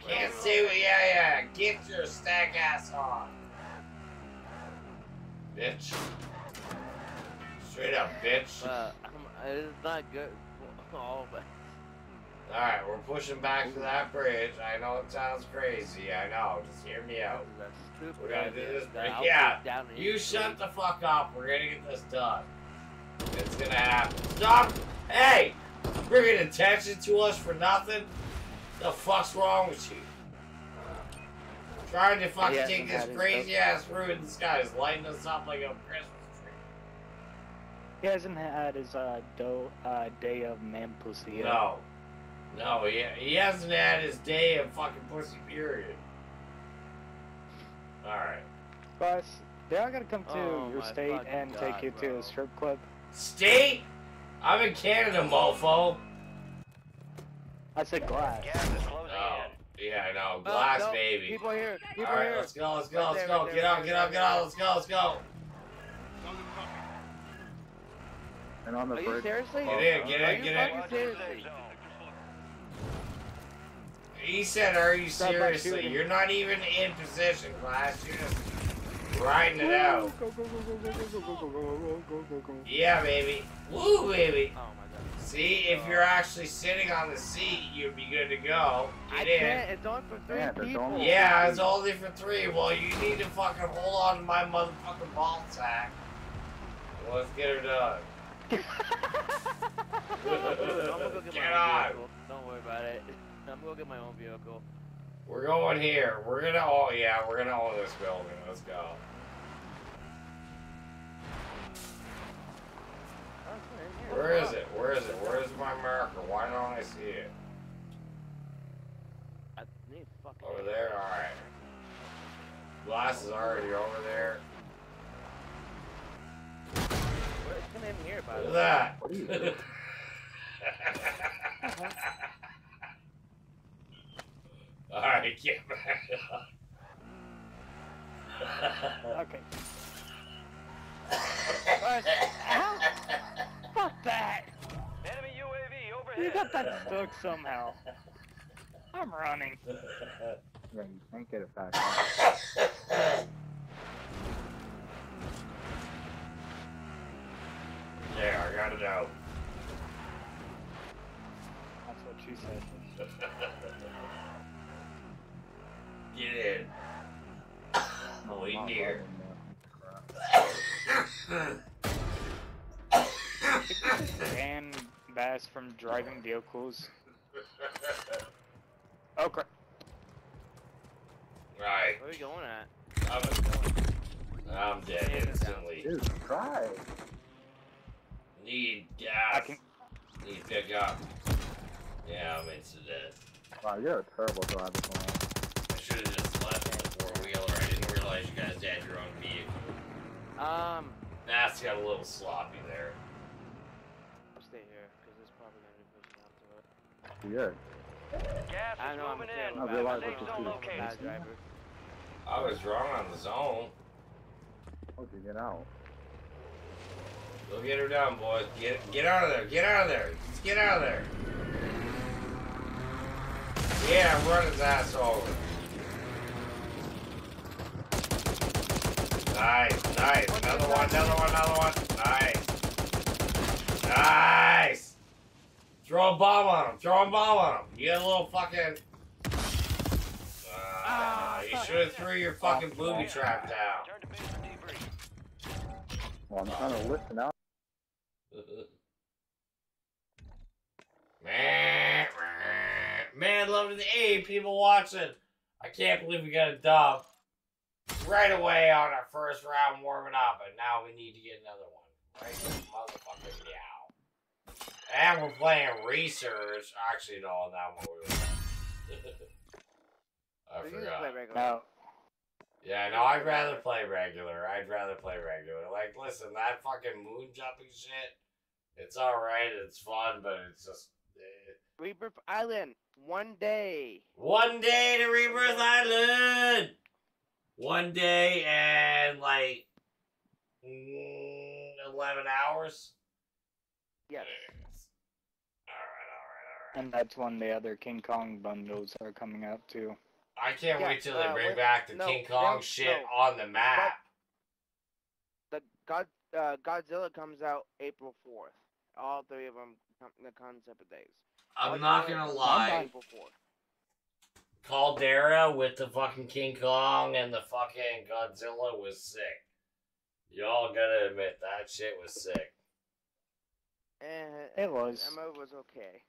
Can't see what, yeah, yeah. Get your stack ass on. Bitch. Straight up, bitch. Uh, it's not good. Oh, but Alright, we're pushing back to that bridge. I know it sounds crazy. I know. Just hear me out. We're gonna do this break. Yeah, it down and You shut the fuck up. We're gonna get this done. It's gonna happen. Stop! Hey! Bringing attention to us for nothing? The fuck's wrong with you? Trying to fucking Yeah, take this crazy ass route in the sky is lighting us up like a Christmas tree. He hasn't had his uh, do, uh, day of man pussy yet. No. No, he, he hasn't had his day of fucking pussy period. Alright. Guys, they are gonna come to Oh your state fucking and take God, you to a strip club. State? I'm in Canada, mofo. I said glass. Gas is closing Oh, in. yeah, I know. Uh, Glass no, baby. People here. People All right, here. let's go, let's go, Right let's there, go. right Get there, out, get out, get out. Let's go, let's go, let's go. Solid copy. And on the Are you bridge. seriously? Get in, get in, get in. He said, "Are you Stop seriously? You're not even in position, class. You're just riding it out." Go, go, go, go, go, go, go, go, go, go, go, go, go. Yeah, baby. Woo, baby. Oh my god. See, if you're actually sitting on the seat, you'd be good to go. I Get in. can't. It's only for three Yeah, people. Yeah, it's only for three. Well, you need to fucking hold on to my motherfucking ball sack. Let's get her done. Go get Get on. vehicle. Don't worry about it. I'm gonna go get my own vehicle. We're going here. We're gonna. Oh yeah, we're gonna own this building. Let's go. Where is it? Where is it? Where is my marker? Why don't I see it? I need fucking. Over there. All right. Glass is already over there. Where- It's in here, by the Look way. at What are you that. All right, get back up. Okay. Fuck that! Enemy UAV You got that stuck somehow. I'm running. Yeah, you can't get it back. up. there, I got it out. That's what she said. Get in. Oh, in Not here. running, Ban Bass from driving vehicles. Oh crap. Right. Where are you going at? I'm, I'm dead Yeah, instantly. Dude, try. Need I gas. can. Need pickup. Yeah, I'm instant dead. Wow, you're a terrible driver. Glenn. I should have just left in the four wheeler. I didn't realize you guys had your own vehicle. Um, That's got a little sloppy there. Out to it. Gas I know I'm moving in. I realize Safe what zone you located. driver. I was wrong on the zone. How'd you get out? Go get her down, boys. Get get out of there. Get out of there. Just get out of there. Yeah, run his ass over. Nice, nice. Another one, another one, another one. Nice. Nice. Throw a bomb on him. Throw a bomb on him. You got a little fucking. Uh, you should have threw your fucking booby trap down. Turn to base for debrief. Well, I'm trying to listen out. Man, man, love the eight people watching. I can't believe we got a dub right away on our first round warming up, and now we need to get another one. Right, motherfucking meow. And we're playing Resurgence. Actually, no, on that one we were. I You can forgot. play regular. No. Yeah, no, I'd rather play regular. I'd rather play regular. Like, listen, that fucking moon jumping shit, it's alright, it's fun, but it's just. eh. Rebirth Island, one day. One day to Rebirth Island! One day and, like, mm, 11 hours? Yes. And that's when the other King Kong bundles are coming out too. I can't Yeah, wait till they uh, bring wait, back the no, King Kong don't- shit no. on the map. The God, uh, Godzilla comes out April fourth. All three of them come the concept of days. I'm not gonna lie. April fourth. Caldera with the fucking King Kong and the fucking Godzilla was sick. Y'all gotta admit that shit was sick. And It was. Emma was okay.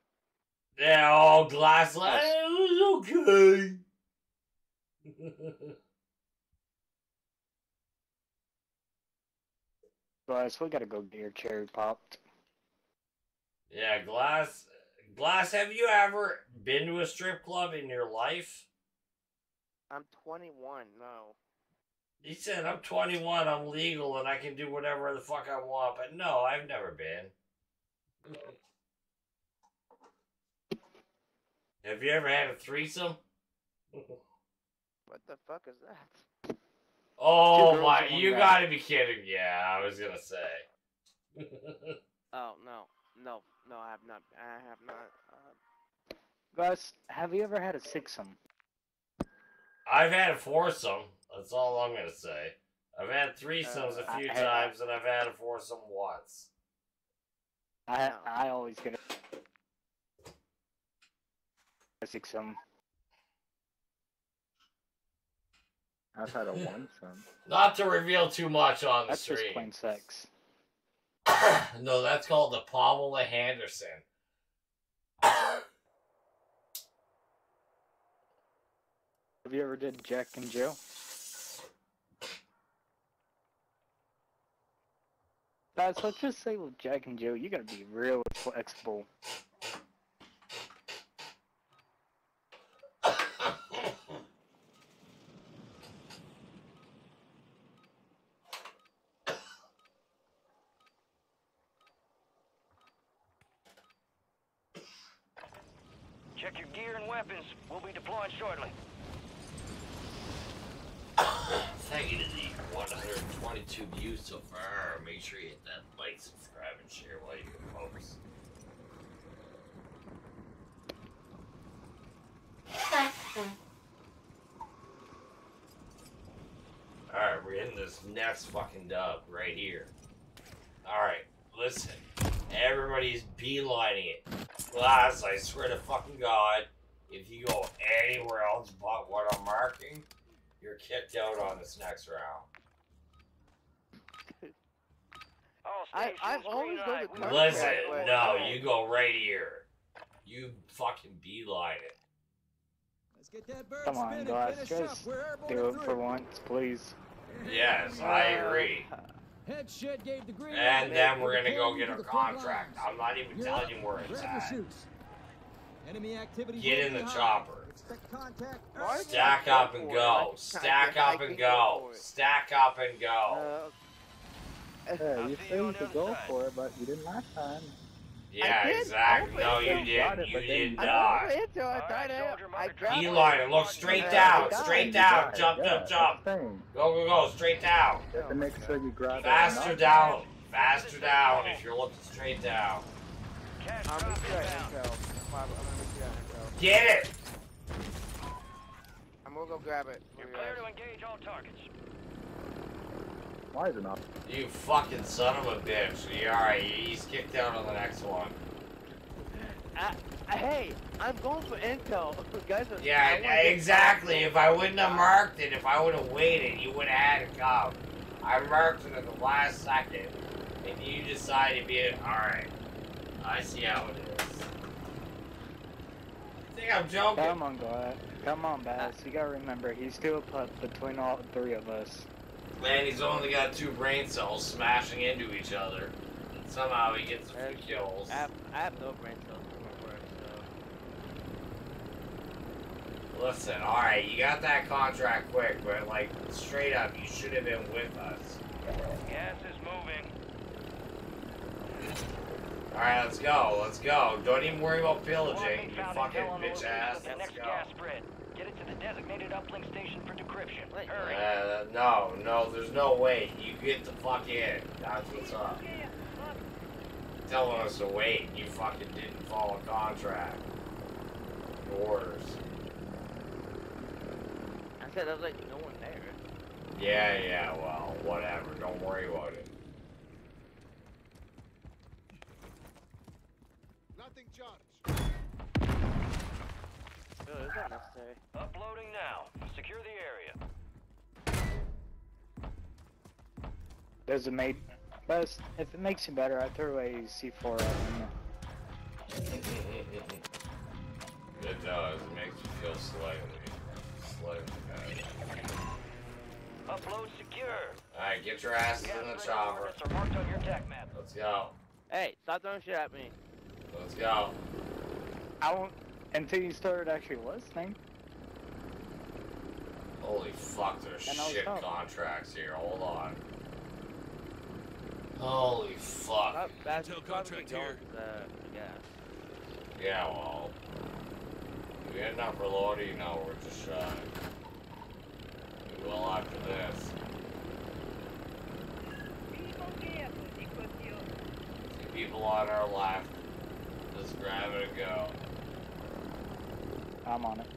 Yeah, all glass. like, It was okay. But we gotta go get your cherry popped. yeah, glass. Glass. Have you ever been to a strip club in your life? I'm 21. No. He said, "I'm 21. I'm legal, and I can do whatever the fuck I want." But no, I've never been. Have you ever had a threesome? What the fuck is that? Oh my! You guy. gotta be kidding! Yeah, I was gonna say. Oh no, no, no, I have not. I have not. Uh, Gus, have you ever had a sixum? I've had a foursome. That's all I'm gonna say. I've had threesomes Uh, a few I- times, and I've had a foursome once. I I always get a sixum. I've had a one son. Not to reveal too much on the That's just stream. plain sex. no, that's called the Pamela Anderson. Have you ever did Jack and Jill? Guys, let's just say with Jack and Jill, you gotta be real flexible. Check your gear and weapons. We'll be deploying shortly. Thank you to the 122 views so far. Make sure you hit that like, subscribe, and share while you do it, folks. Alright, we're in this fucking dub right here. Alright, listen. Everybody's beelining it. Glass, I swear to fucking God, if you go anywhere else but what I'm marking, you're kicked out on this next round. Oh, I- stations, I've always green go to We Clark will- Listen, no, Oh. you go right here. You fucking beeline it. Let's get that bird Come on, spinning. guys, just up. We're airborne Do it for once, please. Yes, I agree. Head shed gave the green And then we're We're gonna go get our to the front contract. I'm not even You're telling up. you where it's Grab at. the. Enemy activity. Get in the high. chopper. Contact. Stack up and go. Stack I- I up and go. go for it. Stack up and go. Uh, Yeah, you see say you you on the could go for it, but you didn't last time. Yeah, exactly. No, you didn't. It, You but then did you I not. went into it. I All right, tried it. soldier, I mark it grabbed down. it. Beeline it. Look straight down. Straight down. Jump, jump, jump. that's the thing. Go, go, go. Straight down. To make sure you grab it. Faster down. Faster down if you're looking straight down. Cash I'm drop gonna try inbound. intel. I'm gonna try intel. Get it. I'm gonna go grab it. You're clear to engage all targets. Why is it? You fucking son of a bitch. Yeah, alright, he's kicked out on the next one. I, I, hey, I'm going for intel. Guys, I Yeah, wanna exactly. If I wouldn't have marked it, if I would have waited, you would have had it come. I marked it at the last second, and you decided to be it. alright. I see how it is. I think I'm joking. Come on, guys. Come on, Bass. Uh, you gotta remember, he's still a pup between all three of us. Man, he's only got two brain cells smashing into each other. And somehow he gets a few kills. I have, I have no brain cells for my work, so. Listen, alright, you got that contract quick, but like, straight up, you should have been with us. Gas is moving. Alright, let's go, let's go. Don't even worry about pillaging, you fucking intel on the bitch ass. Let's go. Gas spread. Get it to the designated uplink station for decryption. Wait. Hurry. Uh, no, no, there's no way. You get the fuck in. That's what's up. Telling us to wait. You fucking didn't follow contract. Your orders. I said there was like no one there. Yeah, yeah, well, whatever. Don't worry about it. Nothing charged. No, it's not necessary. Uploading now. Secure the area. Does it make Bass? If it makes you better, I threw a C4 at him. It does. It makes you feel slightly, slightly better. Upload secure. Alright, get your asses Gas in the spread chopper. coordinates are marked on your TAC map. Let's go. Hey, stop throwing shit at me. Let's go. I won't until you started actually listening. Holy fuck, there's And shit tough. contracts here. Hold on. Holy fuck. Stop, that's Intel contract here. to the- yeah. Yeah, well. We had enough for Lordy? No, we're just shy. We will after this. people on our left. Just grab it and go. I'm on it.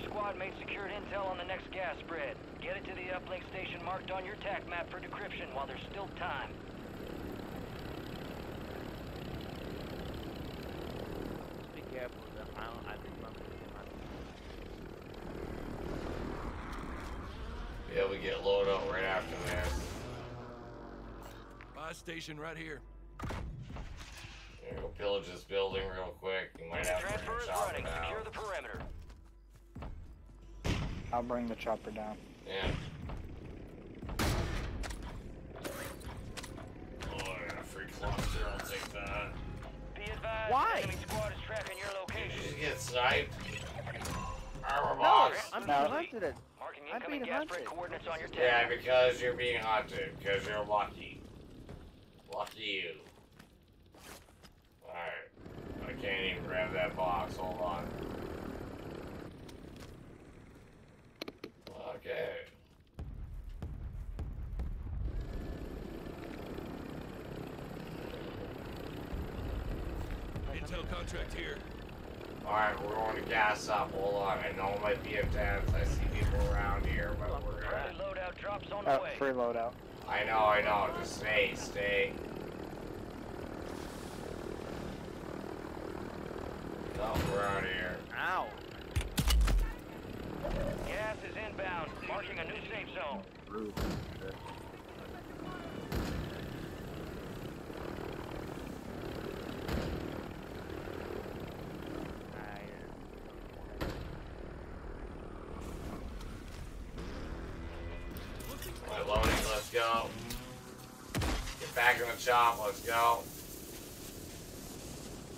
Your squad made secured intel on the next gas spread. Get it to the uplink station marked on your TAC map for decryption while there's still time. Just be careful with them. I don't. I think I'm Yeah, we get loaded up right after this. Buy station right here. We're gonna go pillage this building real quick. You might have to Transfer bring is running. Secure the perimeter. I'll bring the chopper down. Yeah. Oh, I got a free cluster. I'll take that. Be advised, Why? enemy squad is tracking your location. you get sniped? Armor No, box. I'm No. being hunted. Marking I'm being gas spread hunted. coordinates on your Yeah, because you're being hunted. Because you're lucky. Lucky you. Alright. I can't even grab that box. Hold on. Okay. Intel contract here. Alright, we're going to gas up. Hold on. I know it might be intense. I see people around here, but we're gonna. Friendly loadout drops on the Uh, way. free loadout. I know, I know. Just stay, stay. No, we're out of here. Ow. Gas is inbound, marking a new safe zone. Roof. Alright, loading, let's go. Get back in the chop, let's go.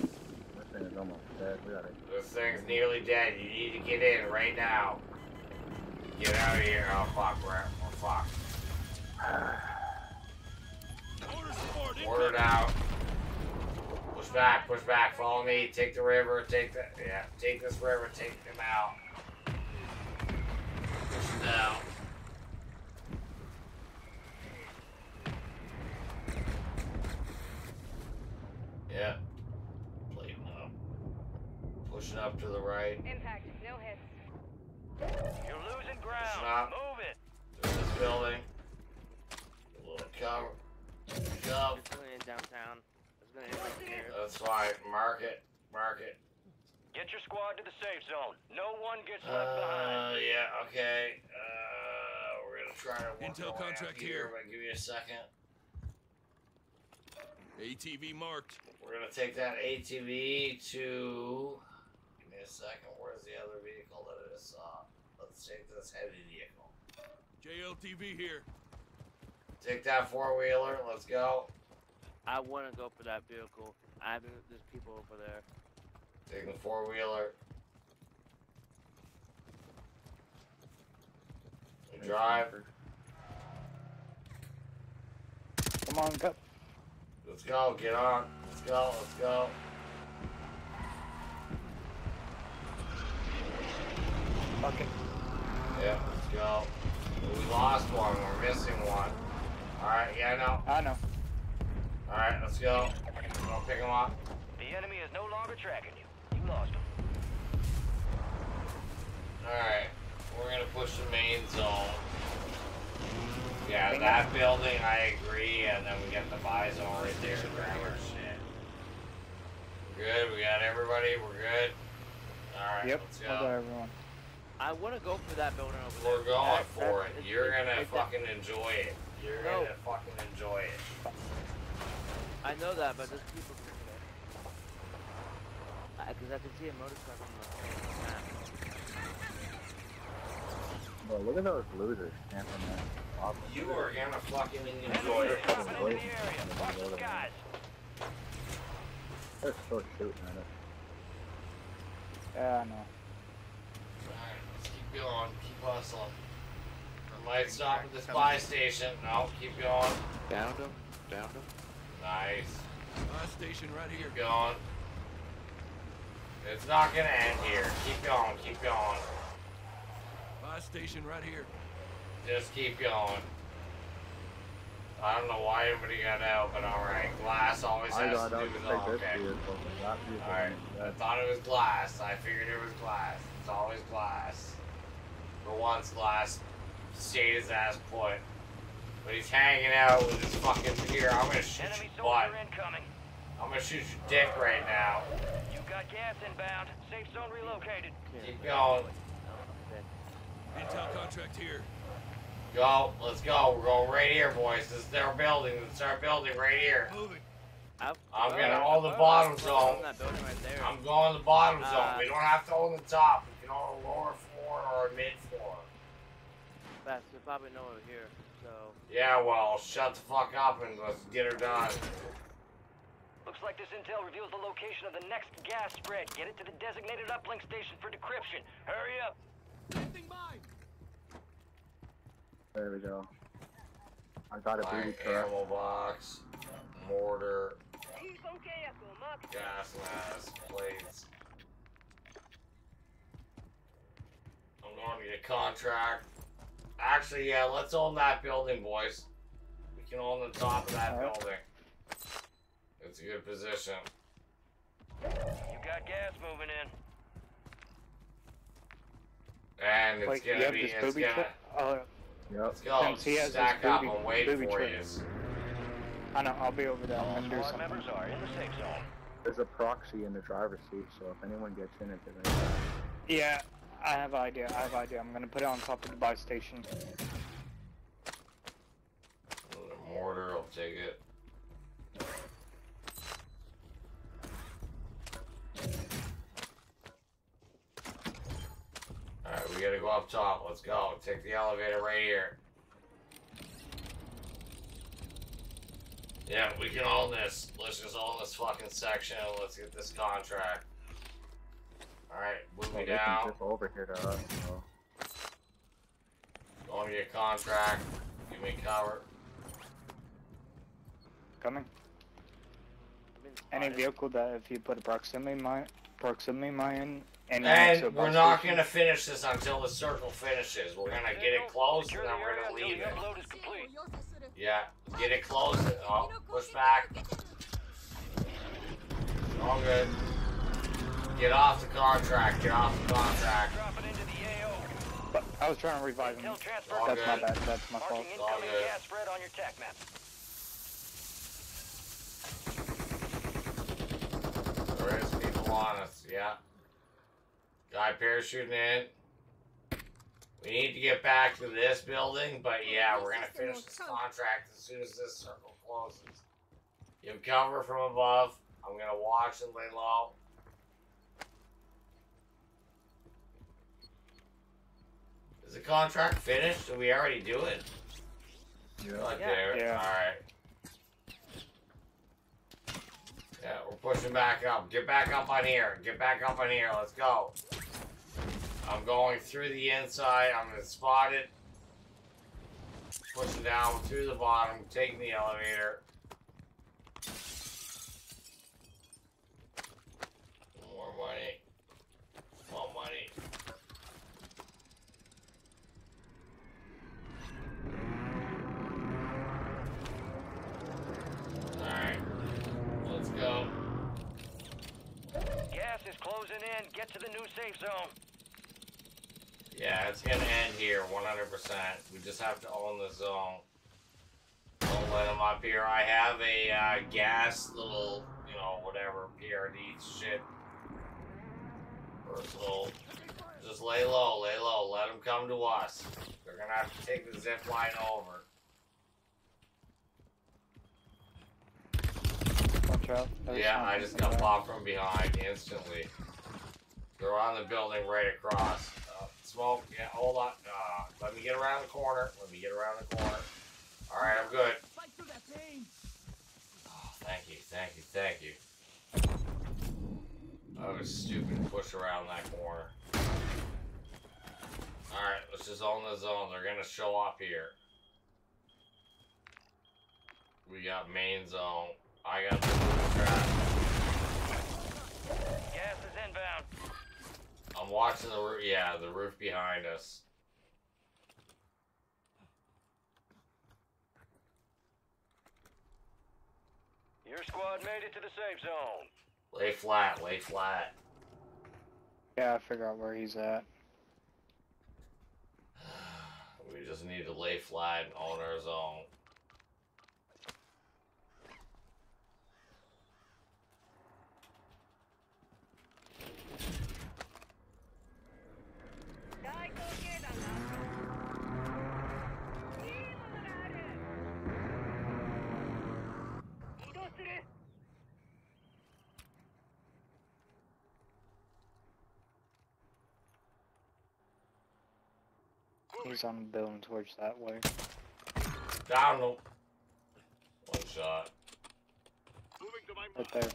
This thing is almost dead. We gotta. This thing's nearly dead. You need to get in right now. Get out of here. Oh, fuck, we're, fuck. Order support. Order incoming. out. Push back, push back. Follow me. Take the river. Take the yeah. Take this river. Take him out. Push him down. Yeah. Plating up. Pushing up to the right. Impact, no hits. You're losing ground. Stop. Move it. Through this building. A little cover. Go. It's going in downtown. It's going in here. That's fine. Mark it. Mark it. Get your squad to the safe zone. No one gets left behind. Uh, yeah, okay. Uh, we're gonna try to work Intel our way contract here. here. But give me a second. ATV marked. We're gonna take that ATV to. Give me a second. Where's the other vehicle that I just saw? Let's take this heavy vehicle. JLTV here. Take that four wheeler. Let's go. I want to go for that vehicle. I haven't. There's people over there. Take the four wheeler. We drive. Come on, go. Let's go. Get on. Let's go. Let's go. Fuck it. Yeah, let's go. We lost one. We're missing one. Alright, yeah, I know. I know. Alright, let's go. I'm gonna pick him up. The enemy is no longer tracking you. You lost him. Alright, we're gonna push the main zone. Yeah, that building, I agree, and then we got the buy zone right there. Grab our shit. We're good, we got everybody, we're good. Alright, Yep. let's I got go. everyone. I want to go for that building over there. We're going That- for that- it. You're it's- gonna it's- fucking enjoy it. You're No. gonna fucking enjoy it. I know that, but there's people pushing it. Because I can see a motorcycle on the map. Bro, look at those losers camping there. Awesome. You are gonna fucking enjoy it. dropping into the area. Watch the skies. They're still shooting at it. Yeah, I know. Alright, let's keep going. Keep hustling. I might stop at the spy station. No, keep going. Downed him. Downed him. Nice. Buy station right here. Keep going. It's not gonna end here. Keep going, keep going. Buy station right here. Just keep going. I don't know why everybody got out, but alright. Glass always I has got to do with take this okay. vehicle, but that vehicle Alright. I thought it was glass. I figured it was glass. It's always glass. For once, glass stayed his ass put. But he's hanging out with his fucking here. I'm gonna shoot Enemy your butt. soldier incoming. I'm gonna shoot your dick right now. You got gas inbound. Safe zone relocated. Keep going. Intel contract here. Go. Let's go. We're going right here, boys. This is their building. It's our building right here. Moving. I've, I'm gonna uh, own the uh, bottom zone. on that building right there. I'm going the bottom Uh, zone. We don't have to own the top. We can own a lower floor or a mid floor. Fast, you probably know over here. So Yeah, well, shut the fuck up and let's get her done. Looks like this intel reveals the location of the next gas spread. Get it to the designated uplink station for decryption. Hurry up. There we go. I got a booty Like trap. ammo box, mortar, gas mask, plates. I'm going to get a contract. Actually, yeah, let's own that building, boys. We can own the top of that Alright. building. It's a good position. You got gas moving in. And it's Like, gonna have be, this it's booby gonna, trap? Uh, Yep. let's go. He has this Stack up booby- and wait booby for trap. you. I know, I'll be over there. I'm do Squad something. members are in the safe zone. There's a proxy in the driver's seat, so if anyone gets in it, they're gonna die. Yeah, I have an idea. I have an idea. I'm gonna put it on top of the buy station. The mortar, I'll take it. Alright, we gotta go up top. Let's go. Take the elevator right here. Yeah, we can own this. Let's just own this fucking section. Let's get this contract. Alright, move Well, me down. over here to us, so. Going to get contract. Give me cover. Coming. Any vehicle that if you put a proximity mine, proximity mine, and And we're not gonna finish this until the circle finishes. We're gonna get it closed and then we're gonna leave it. upload is complete. Yeah, get it closed. Oh, push back. All good. Get off the contract. Get off the contract. Dropping into the AO. I was trying to revive him. Intel transfer. That's my bad. That's my fault. Marking all incoming good. gas spread on your tac map. There is people on us. Yeah. Guy parachuting in. We need to get back to this building, but yeah, we're gonna finish this contract as soon as this circle closes. Give cover from above. I'm gonna watch and lay low. Is the contract finished? Did we already do it? Yeah. Right Yeah. there. Yeah. Alright. Yeah, we're pushing back up. Get back up on here. Get back up on here. Let's go. I'm going through the inside. I'm gonna spot it. Pushing down through the bottom. Taking the elevator. More money. More money. Alright. Let's go. Gas is closing in. Get to the new safe zone. Yeah, it's gonna end here 100%. We just have to own the zone. Don't let them up here. I have a uh, gas little, you know, whatever, PRD shit. Personal. Just lay low, lay low. Let them come to us. They're gonna have to take the zip line over. Watch out. Yeah, I just got there. popped from behind instantly. They're on the building right across. Uh, smoke, yeah, hold on. Uh, let me get around the corner. Let me get around the corner. Alright, I'm good. Fight through that pain. Oh, thank you, thank you, thank you. I was stupid to push around that corner. Alright, let's just own the zone. They're gonna show up here. We got main zone. I got the trap. Gas is inbound. I'm watching the roof. Yeah, the roof behind us. Your squad made it to the safe zone. Lay flat. Lay flat. Yeah, I figure out where he's at. We just need to lay flat and own our zone. He's on the building towards that way. Down. him. One shot. Right there.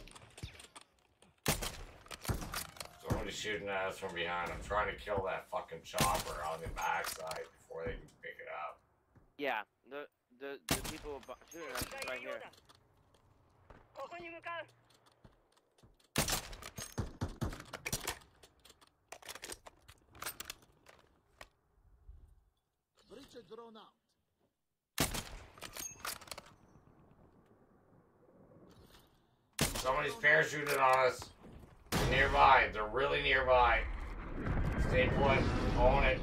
Somebody's shooting at us from behind. I'm trying to kill that fucking chopper on the backside before they can pick it up. Yeah, the the the people abo- shooting us right here. Russia drone out. Somebody's parachuted on us. They're nearby. They're really nearby. Stay put. Own it.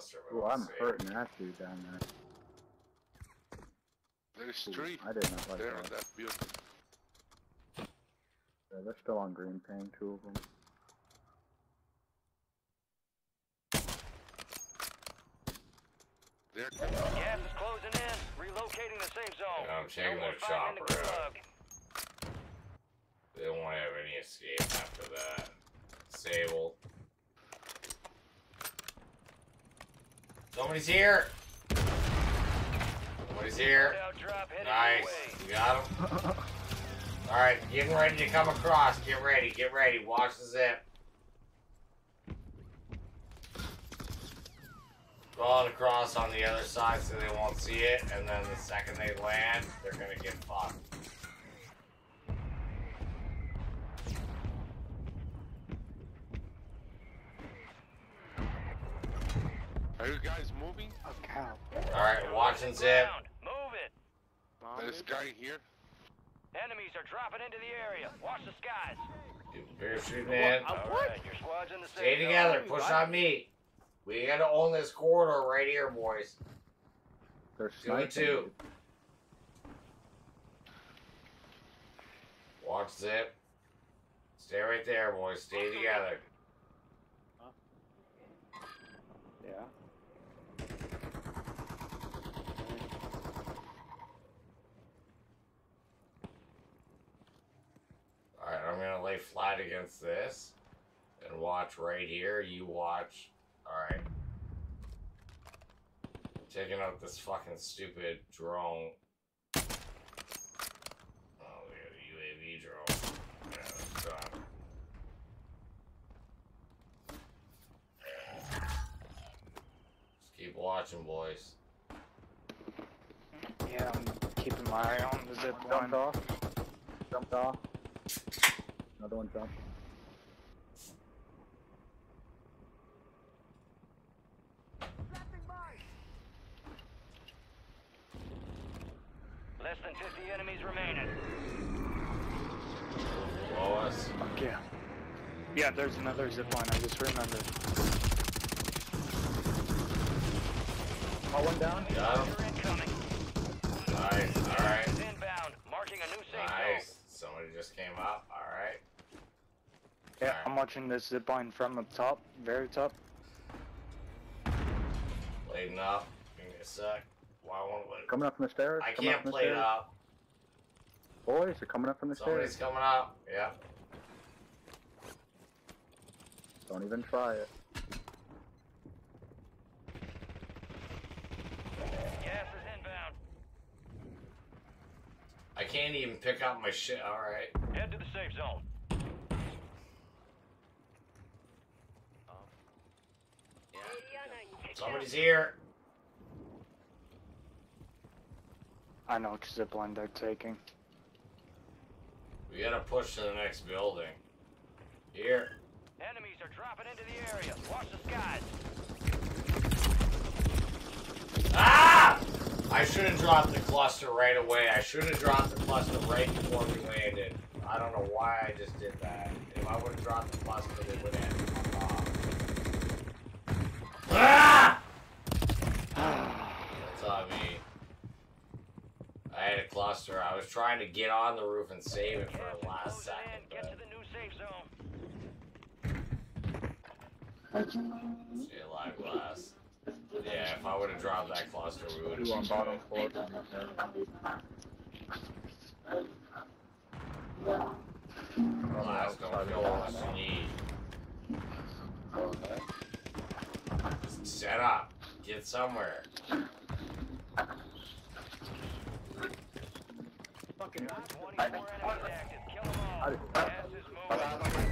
Cluster. but I'm see. hurting that dude down there. There's Ooh, three I did not like there on that. that building. Yeah, they're still on green ping, two of them. They're Gas is closing in. Relocating the safe zone. Yeah, I'm taking no their fighting the chopper out. They won't have any escape after that. Sable. Somebody's here! Somebody's here. Nice. You got him? Alright, getting ready to come across. Get ready, get ready. Watch the zip. Crawling across on the other side so they won't see it, and then the second they land, they're gonna get fucked. Are you guys moving? Oh, cow. Alright, watching zip. Move it. There's guy here. Enemies are dropping into the area. Watch the skies. Parachuting in. Uh, All what? right, your squad's in the Stay safe zone. together. Push on me. We gotta own this corridor right here, boys. They're Two and two. Watch zip. Stay right there, boys. Stay together. Yeah. Alright, I'm gonna lay flat against this. And watch right here. You watch. Alright. Taking out this fucking stupid drone. Oh, we got a UAV drone. Yeah, that's done. Just keep watching, boys. Yeah, I'm keeping my eye on the zip line. jumped off. Jumped off. Another one jumped. Less than 50 enemies remaining. Below us. Fuck yeah. Yeah, there's another zip line, I just remembered. Oh, one down. Got him. You're incoming. Nice. Alright. Gas is inbound. Marking a new safe Nice. Somebody just came up. Alright. Yeah, I'm watching this zip line from up top, very top. Plating up. Give me a sec. Why won't it? Coming up from the stairs. I coming can't up from the stairs. up. Boys, they're coming up from the Somebody's stairs. coming up. Yeah. Don't even try it. Gas is inbound. I can't even pick up my shit. All right. Head to the safe zone. Somebody's here. I know which zipline they're taking. We gotta push to the next building. Here. Enemies are dropping into the area. Watch the skies. Ah! I should have dropped the cluster right away. I should have dropped the cluster right before we landed. I don't know why I just did that. If I would have dropped the cluster, they would have ended off. Ah! That's me. I had a cluster. I was trying to get on the roof and save it for the last second. Get to the new safe zone. See a live glass. Yeah, if I would have dropped that cluster, we would have Two on bottom floor. Glass don't kill us. You need. Just set up. Get somewhere. Fucking 24 enemies active. Kill them all. Gas is moving.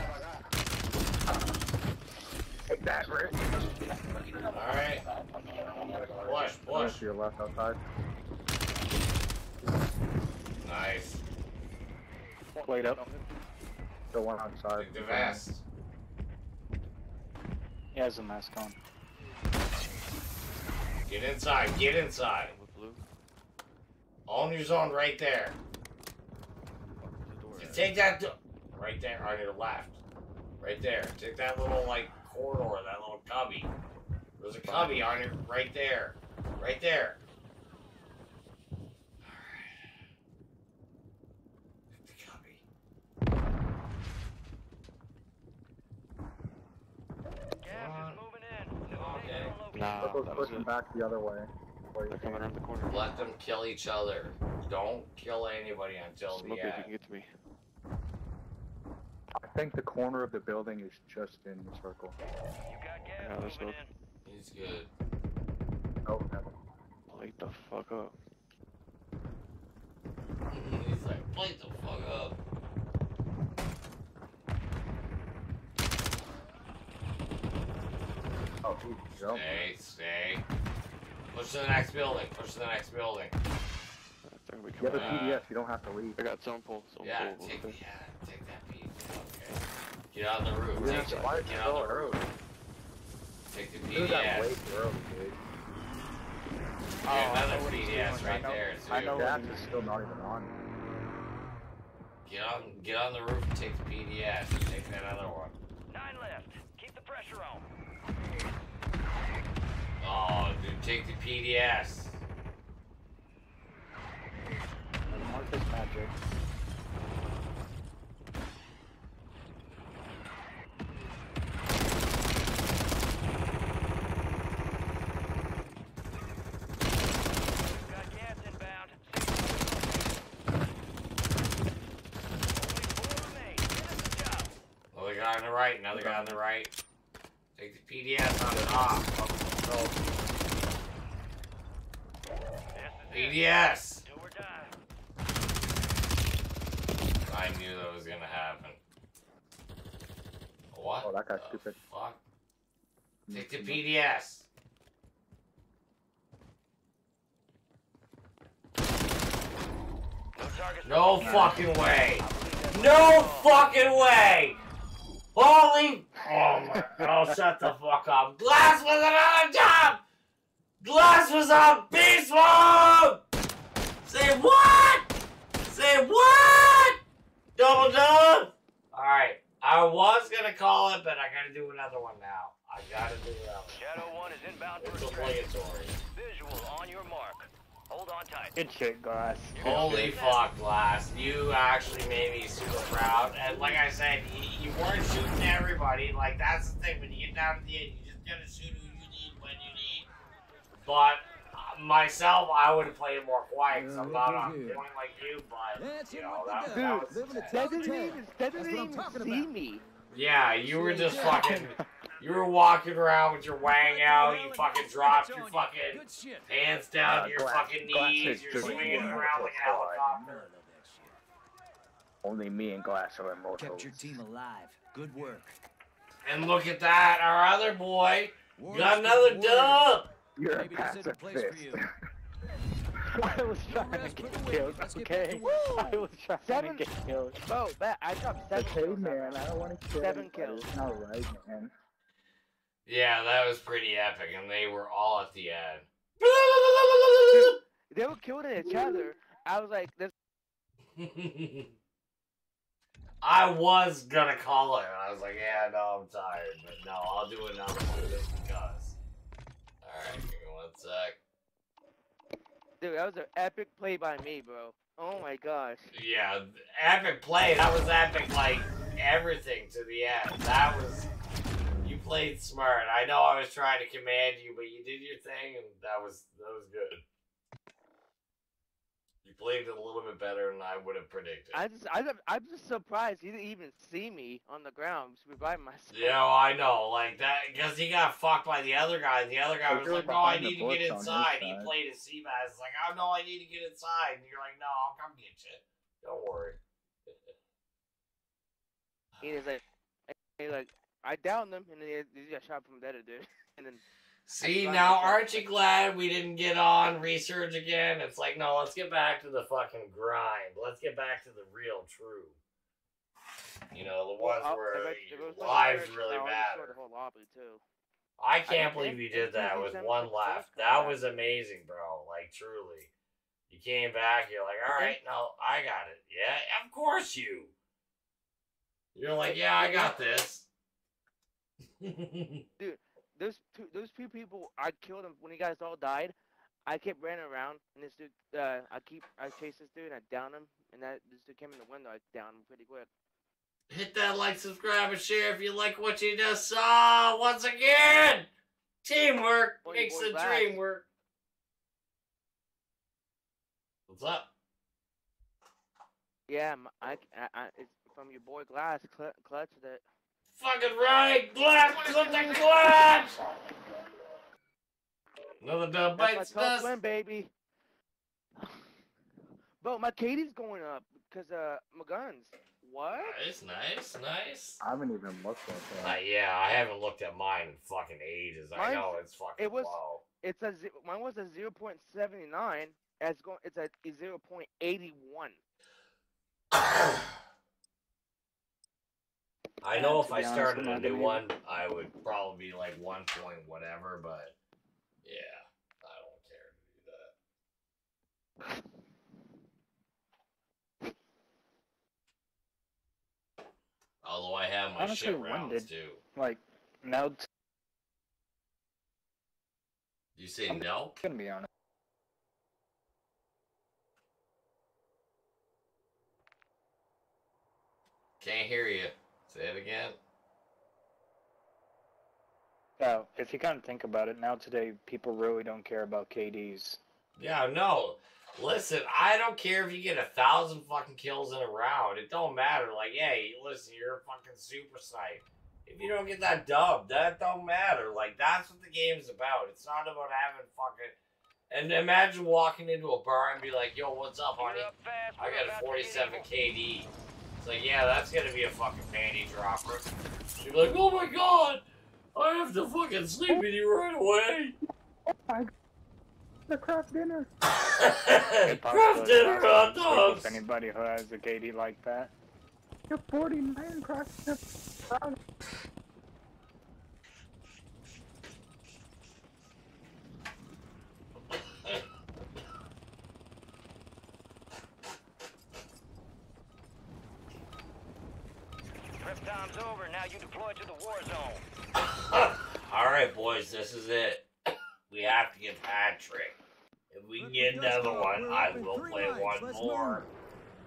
Take that, Rick. Alright. Push, push. To your left outside. Nice. Wait up. The one outside. Take the vest. He has a mask on. Get inside. Get inside. Own your zone right there. Take that. do- Right there on your left. Right there. Take that little, like, corridor, that little cubby. There's a cubby on your. Right there. Right there. Gas is moving in. New Okay. safe zone located. Nah, Look, pushing back the other way. They're coming around the corner. Let them kill each other. Don't kill anybody until Smoke the if you can end. get to me. I think the corner of the building is just in the circle. You got gas Yeah, let's moving in. He's good. Oh, never. Light the fuck up. Mm-hmm, he's like, plate the fuck up. Oh, he jumped. Stay, stay. Push to the next building. Push to the next building. They're gonna You have a out. PDS, you don't have to leave. I got zone pull. Zone Yeah, pull. take, yeah, there. take that beat. Okay. Get on the roof. Yeah, Take, why get did you on the roof. Take the Do that way PDS. early, dude. Oh, I another know what PDS doing. I right know- there, I know Gas is still not even on. Get on, get on the roof and take the PDS. Take that other one. Nine left. Keep the pressure on. Oh, dude, take the PDS. Marcus Magic. Got gas inbound. Another guy on the right. Another guy on the right. Take the PDS on the off. PDS. Do or die. I knew that was gonna happen. What? Oh, that guy's stupid. Fuck. Mm-hmm. Take the PDS. No fucking way. No fucking way. Holy. Oh my. Oh, shut the fuck up. Glass was another job. Glass was on beast mode. Say what? Say what? Double dub. All right. I was gonna call it, but I gotta do another one now. I gotta do another. one. Shadow 1 is inbound for obligatory. Visual on your mark. Hold on tight. Good shit, Glass. Holy fuck, Glass. You actually made me super proud. And like I said, you, you weren't shooting everybody. Like, that's the thing. When you get down to the end, you just gotta shoot who you need when you need. But uh, myself, I would have played more quiet because I'm not on Yeah. point like you. But, That's you it know, with that, the that was. Living a That doesn't even, doesn't even see about. me. Yeah, you were just fucking. You were walking around with your wang out. You fucking dropped your fucking Good hands down to your fucking knees. You're swinging around like a little helicopter. Only me and Glass are immortals. Kept your team alive. Good work. And look at that, our other boy got another dub. You're Maybe a this isn't passive place for fist. you. I was trying to get the killed. wicked. Let's get Okay, back to work. I was trying Seven- to get killed. Bro, that I dropped seven Okay, kills. man, I don't want to kill Seven kills. It's not right, man. Yeah, that was pretty epic, and they were all at the end. They were killing each other. I was like, this. I was gonna call it. I was like, yeah, no, I'm tired, but no, I'll do another one just because. Alright, give me one sec. Dude, that was an epic play by me, bro. Oh my gosh. Yeah, epic play. That was epic, like everything to the end. That was. You played smart. I know I was trying to command you, but you did your thing, and that was that was good. You played it a little bit better than I would have predicted. I just, I, I'm just surprised he didn't even see me on the ground just revive myself. Yeah, well, I know, like that, because he got fucked by the other guy, and the other guy But was like, "No, I need to get bush on his inside." He side. played his Cbass, like, "Oh no, I need to get inside," and you're like, "No, I'll come get you. Don't worry." He was like, he like, I downed them, and then he, he got shot from the other dude. And then See, now aren't you glad we didn't get on research again? It's like, no, let's get back to the fucking grind. Let's get back to the real true. You know, the ones Well, where if it- if it was my lives really matter. show The lobby too. I can't I believe you did that with one left. That was amazing, bro. Like truly. You came back, you're like, all right, no, I got it. Yeah, of course you. You're like, yeah, I got this. Dude, those two, those two people, I killed them when you guys all died. I kept running around, and this dude, uh, I keep, I chased this dude, and I downed him, and that this dude came in the window, I downed him pretty quick. Hit that like, subscribe, and share if you like what you just saw. Once again, teamwork Boy, makes boy, the back. dream work. What's up? Yeah, I, I, it's from your boy Glass, cl- clutch that. Fucking right, glass, clip the glass. Another dub That's bites my top dust. win, baby. Bro, my KD's going up because uh my guns. What? Nice, nice, nice. I haven't even looked at Uh, that. yeah, I haven't looked at mine in fucking ages. I know it's fucking it was- low. It's a mine was a zero point seventy nine. It's going. It's a zero point eighty one. I know if I honest, started a new one, I would probably be like one point whatever, but yeah, I don't care to do that. Although I have my Honestly, shit rounds did- too. Like, now, t- You say I'm no? gonna be honest. Can't hear you. Say it again. Oh, now, if you kind of think about it, now today people really don't care about KDs. Yeah, no. Listen, I don't care if you get a thousand fucking kills in a round. It don't matter. Like, hey, listen, you're a fucking super snipe. If you don't get that dub, that don't matter. Like, that's what the game's about. It's not about having fucking. And imagine walking into a bar and be like, "Yo, what's up, honey? You're up fast. I got a about to get 47. KD." It's like, yeah, that's gonna be a fucking panty dropper. You'd be like, "Oh my god, I have to fucking sleep with you right away." The Kraft Dinner. Kraft Dinner hot dogs. Anybody who has a KD like that, You're 49 Kraft Dinner. Prep time's over. Now you deploy to the war zone. All right, boys, this is it. We have to get Patrick. If we can get another one, I will play one more.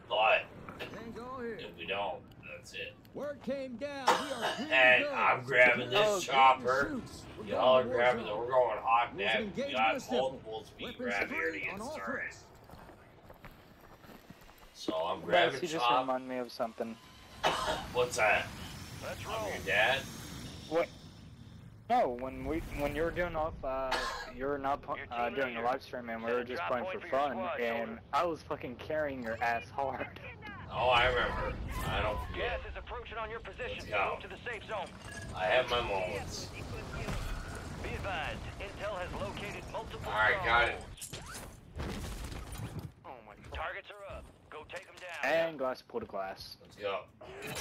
But Things all here. if we don't, that's it. Word came down. We are And. I'm grabbing this Oh, chopper. Y'all are going to war grabbing it. We're going hot Rules now. We got multiple speed Weapons grab here to get started. So I'm Guys, grabbing you just remind me of something. What's that? Let's I'm your dad. What? No, when we when you were doing off, uh, you were not uh, doing the leader. live stream, and we were just playing for for fun, squad, and I was fucking carrying your ass hard. Oh, I remember. I don't Gas forget. is approaching on your position. Let's go. Move to the safe zone. I have my moments. Be advised, Intel has located multiple Alright, got it. Oh my god. Targets are up. Go take them down. And glass pull to glass. Let's go.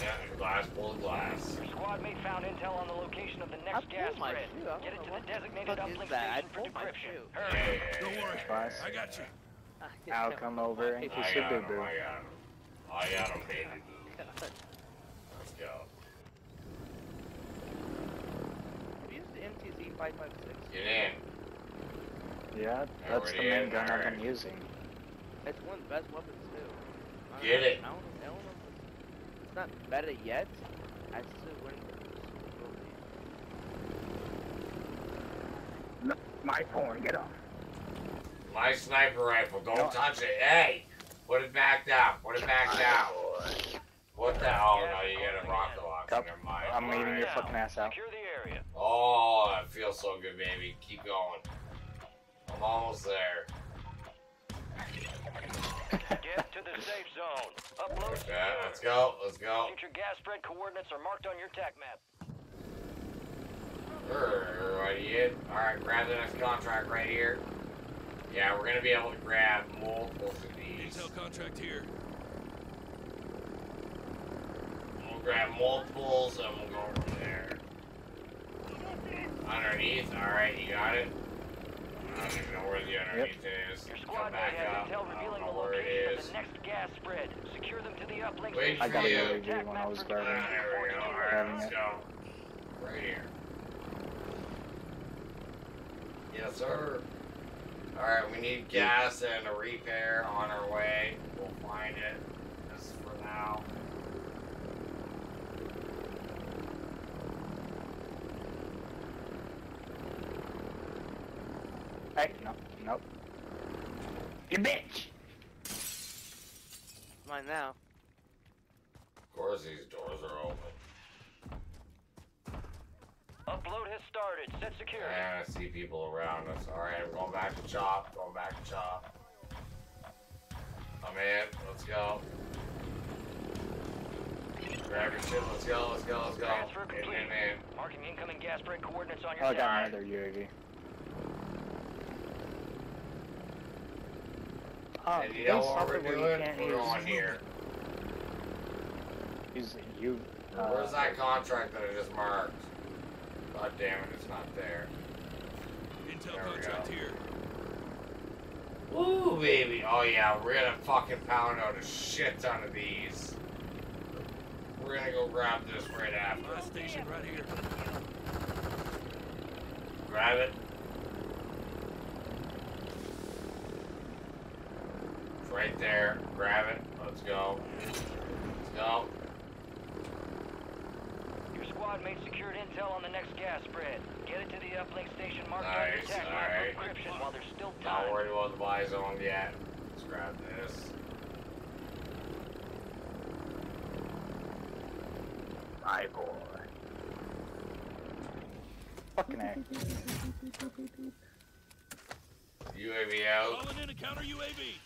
Yeah, glass, pull the glass. Your squad mate found intel on the location of the I next gas pulled my spread. shoe. I don't Get it to the the designated fuck is uplink that. Station for decryption. shoe. Yeah, Hurry. yeah, Don't worry. yeah. Glass. I got you. I'll come over and kiss I your got boo him. boo. I got him. I got him, baby boo. Let's go. Use the MTZ 556. Get in. Yeah, that's the main in, gun I've been using. It's one of the best weapons too. I don't Get know, it. I don't, I don't know. if It's, it's not better yet. I still wouldn't. No, my phone, get off. My sniper rifle. Don't No. touch it. Hey! Put it back down. Put it back down. What the? Oh, no, you get a rocket launcher. Cup, Never mind. I'm leaving your Now, fucking ass out. Secure the area. Oh, that feels so good, baby. Keep going. I'm almost there. Get to the safe zone. Upload Okay, secure. let's go. Let's go. Future gas spread coordinates are marked on your TAC map. Alrighty, in. Alright, grab the next contract right here. Yeah, we're gonna be able to grab multiples of these. Intel contract here. We'll grab multiples and we'll go from there. Underneath, alright, you got it. I don't even know where the underneath is. Your Come squad back mate has up. intel I revealing the where it location of the next gas spread. Secure them to the uplink Wait. I got a for you. UAV when I was Ah, grabbing. there we go. Alright, Grabbing let's it. go. Right here. Yes, sir. Alright, we need gas and a repair on our way. We'll find it. Just for now. Hey, no, nope. You bitch! Mine now. Of course, these doors are open. Upload has started. Set security. And I see people around us. Alright, I'm going back to chop. Going back to chop. I'm in. Let's go. Grab your shit. Let's go. Let's go. Let's go. Transfer In, complete. in, in. Marking incoming gas spread coordinates on your Oh, I TAC got map. another UAV. Oh, And you know what we're something where you doing? can't We're use- going here. Use you. Uh, Where's that contract that I just marked? God damn it, it's not there. Intel There we contract go. here. Ooh, baby. Oh, yeah, we're gonna fucking pound out a shit ton of these. We're gonna go grab this right after. Last station right here. Grab it. It's right there. Grab it. Let's go. Let's go. Your squad mate secured intel on the next gas spread. Get it to the uplink station marked on your Nice, TAC map alright. encryption while there's still time. Not time. worried about the buy zone yet. Let's grab this. My boy. Fucking A. UAV out. Calling in a counter UAV.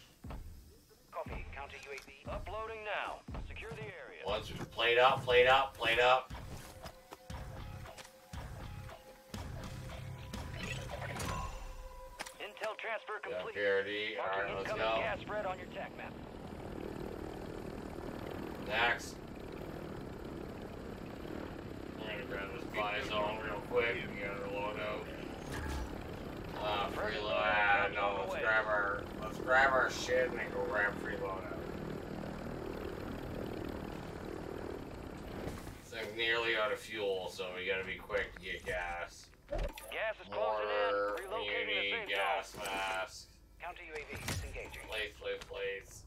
Copy. Counter UAV. Uploading now. Secure the area. Once we've played out, played out, played out. Intel transfer complete. PRD. Marking Alright, let's incoming go. gas spread on your TAC map. Next. We're gonna grab this buy zone real quick. We got our loadout. Uh, free load. Ah, no, let's grab our let's grab our shit and then go grab free loadout. This thing's nearly out of fuel, so we gotta be quick to get gas. Gas is More closing in. Relocating the safe gas zone. mask. Counter UAV disengaging. Place, place, place.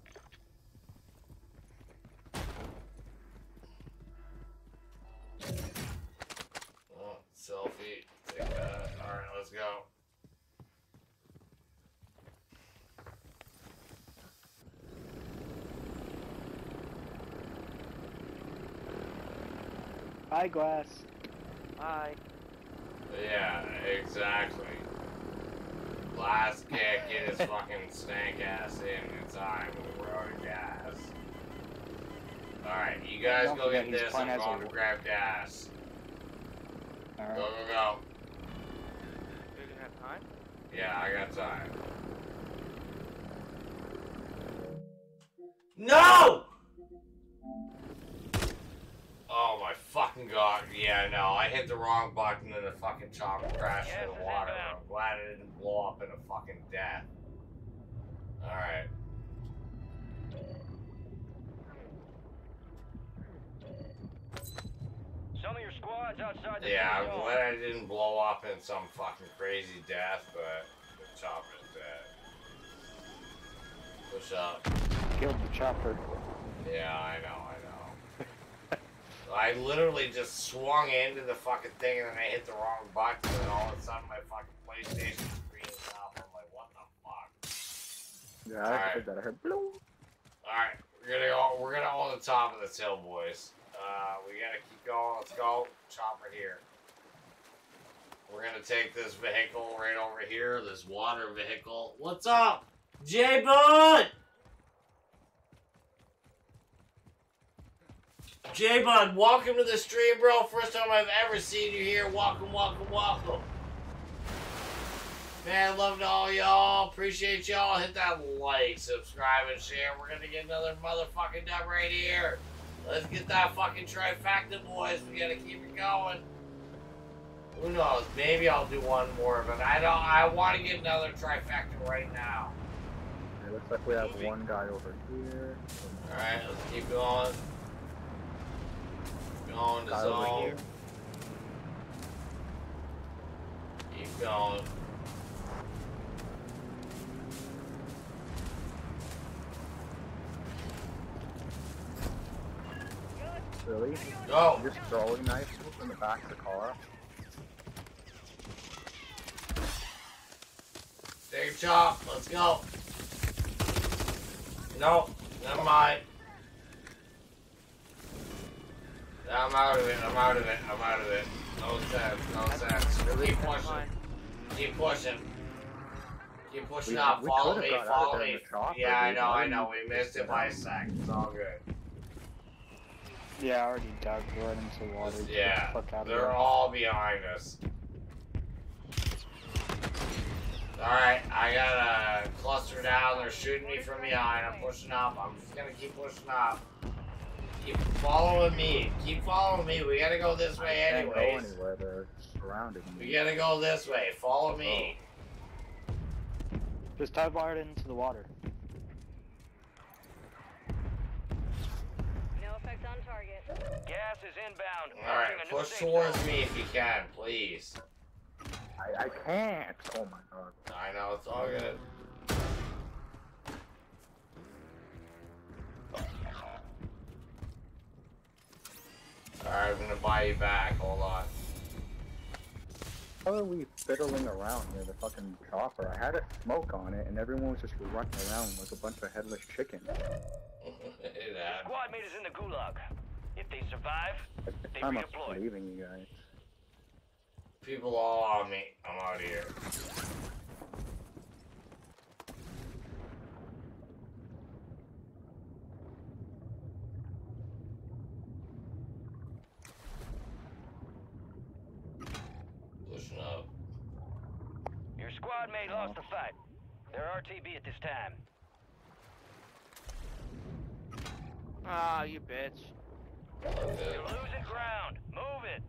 Oh, selfie. Take that. Alright, let's go. Bye, glass. Hi. Yeah, exactly. Glass can't get his fucking stank ass in in time when we're out of gas. Alright, you guys go get this. playing I'm going to grab gas. Alright. Go, go, go. You're have time? Yeah, I got time. No! Oh my fucking god. Yeah, no, I hit the wrong button and the fucking chopper crashed in the water. I'm glad it didn't blow up in a fucking death. Alright. Some of your squads outside the Yeah, I'm glad I didn't blow up in some fucking crazy death, but the chopper's dead. Push up. Killed the chopper. Yeah, I know, I literally just swung into the fucking thing and then I hit the wrong button and all of a sudden my fucking PlayStation screen is up. I'm like, what the fuck? Yeah, I Alright. heard that. I heard bloom. Alright, we're gonna go we're gonna own the top of this hill, boys. Uh we gotta keep going, let's go. Chopper here. We're gonna take this vehicle right over here, this water vehicle. What's up? J Bud! J Bud, welcome to the stream, bro. First time I've ever seen you here. Welcome, welcome, welcome. Man, love to all y'all. Appreciate y'all. Hit that like, subscribe, and share. We're gonna get another motherfucking dub right here. Let's get that fucking trifecta, boys. We gotta keep it going. Who knows? Maybe I'll do one more, but I don't. I want to get another trifecta right now. It looks like we have one guy over here. All right, let's keep going. To Guy over zone. Keep going. Really? Go. Just throwing knife in the back of the car. Take a chop. Let's go. No, Never mind. I'm out of it. I'm out of it. I'm out of it. No sense. No sense. Keep pushing. Keep pushing. Keep pushing We- up. we Follow me. Follow me. the Yeah, I know. I know. We missed it by a down? sec. It's all good. Yeah, I already dug right into the water. Get the Yeah. fuck out They're there. all behind us. Alright, I gotta cluster down. They're shooting me from behind. I'm pushing up. I'm just gonna keep pushing up. Keep following me. Keep following me. We gotta go this way Can't go anywhere. They're surrounding me. We gotta go this way. Follow me. Oh. Just tie wire it into the water. No effect on target. Gas is inbound. Alright, Marking a new push towards zone. me if you can, please. I, I can't. Oh my god. I know, it's all good. Alright, I'm gonna buy you back. Hold on. How are we fiddling around near the fucking chopper? I had a smoke on it, and everyone was just running around like a bunch of headless chickens. it happened. Squad mate is in the gulag. If they survive, Like the They time I'm redeploy. leaving you guys. People all on me. I'm out of here. Pushing up. your squad lost the fight. They're RTB at this time. Ah, you bitch. You're losing ground. Move it.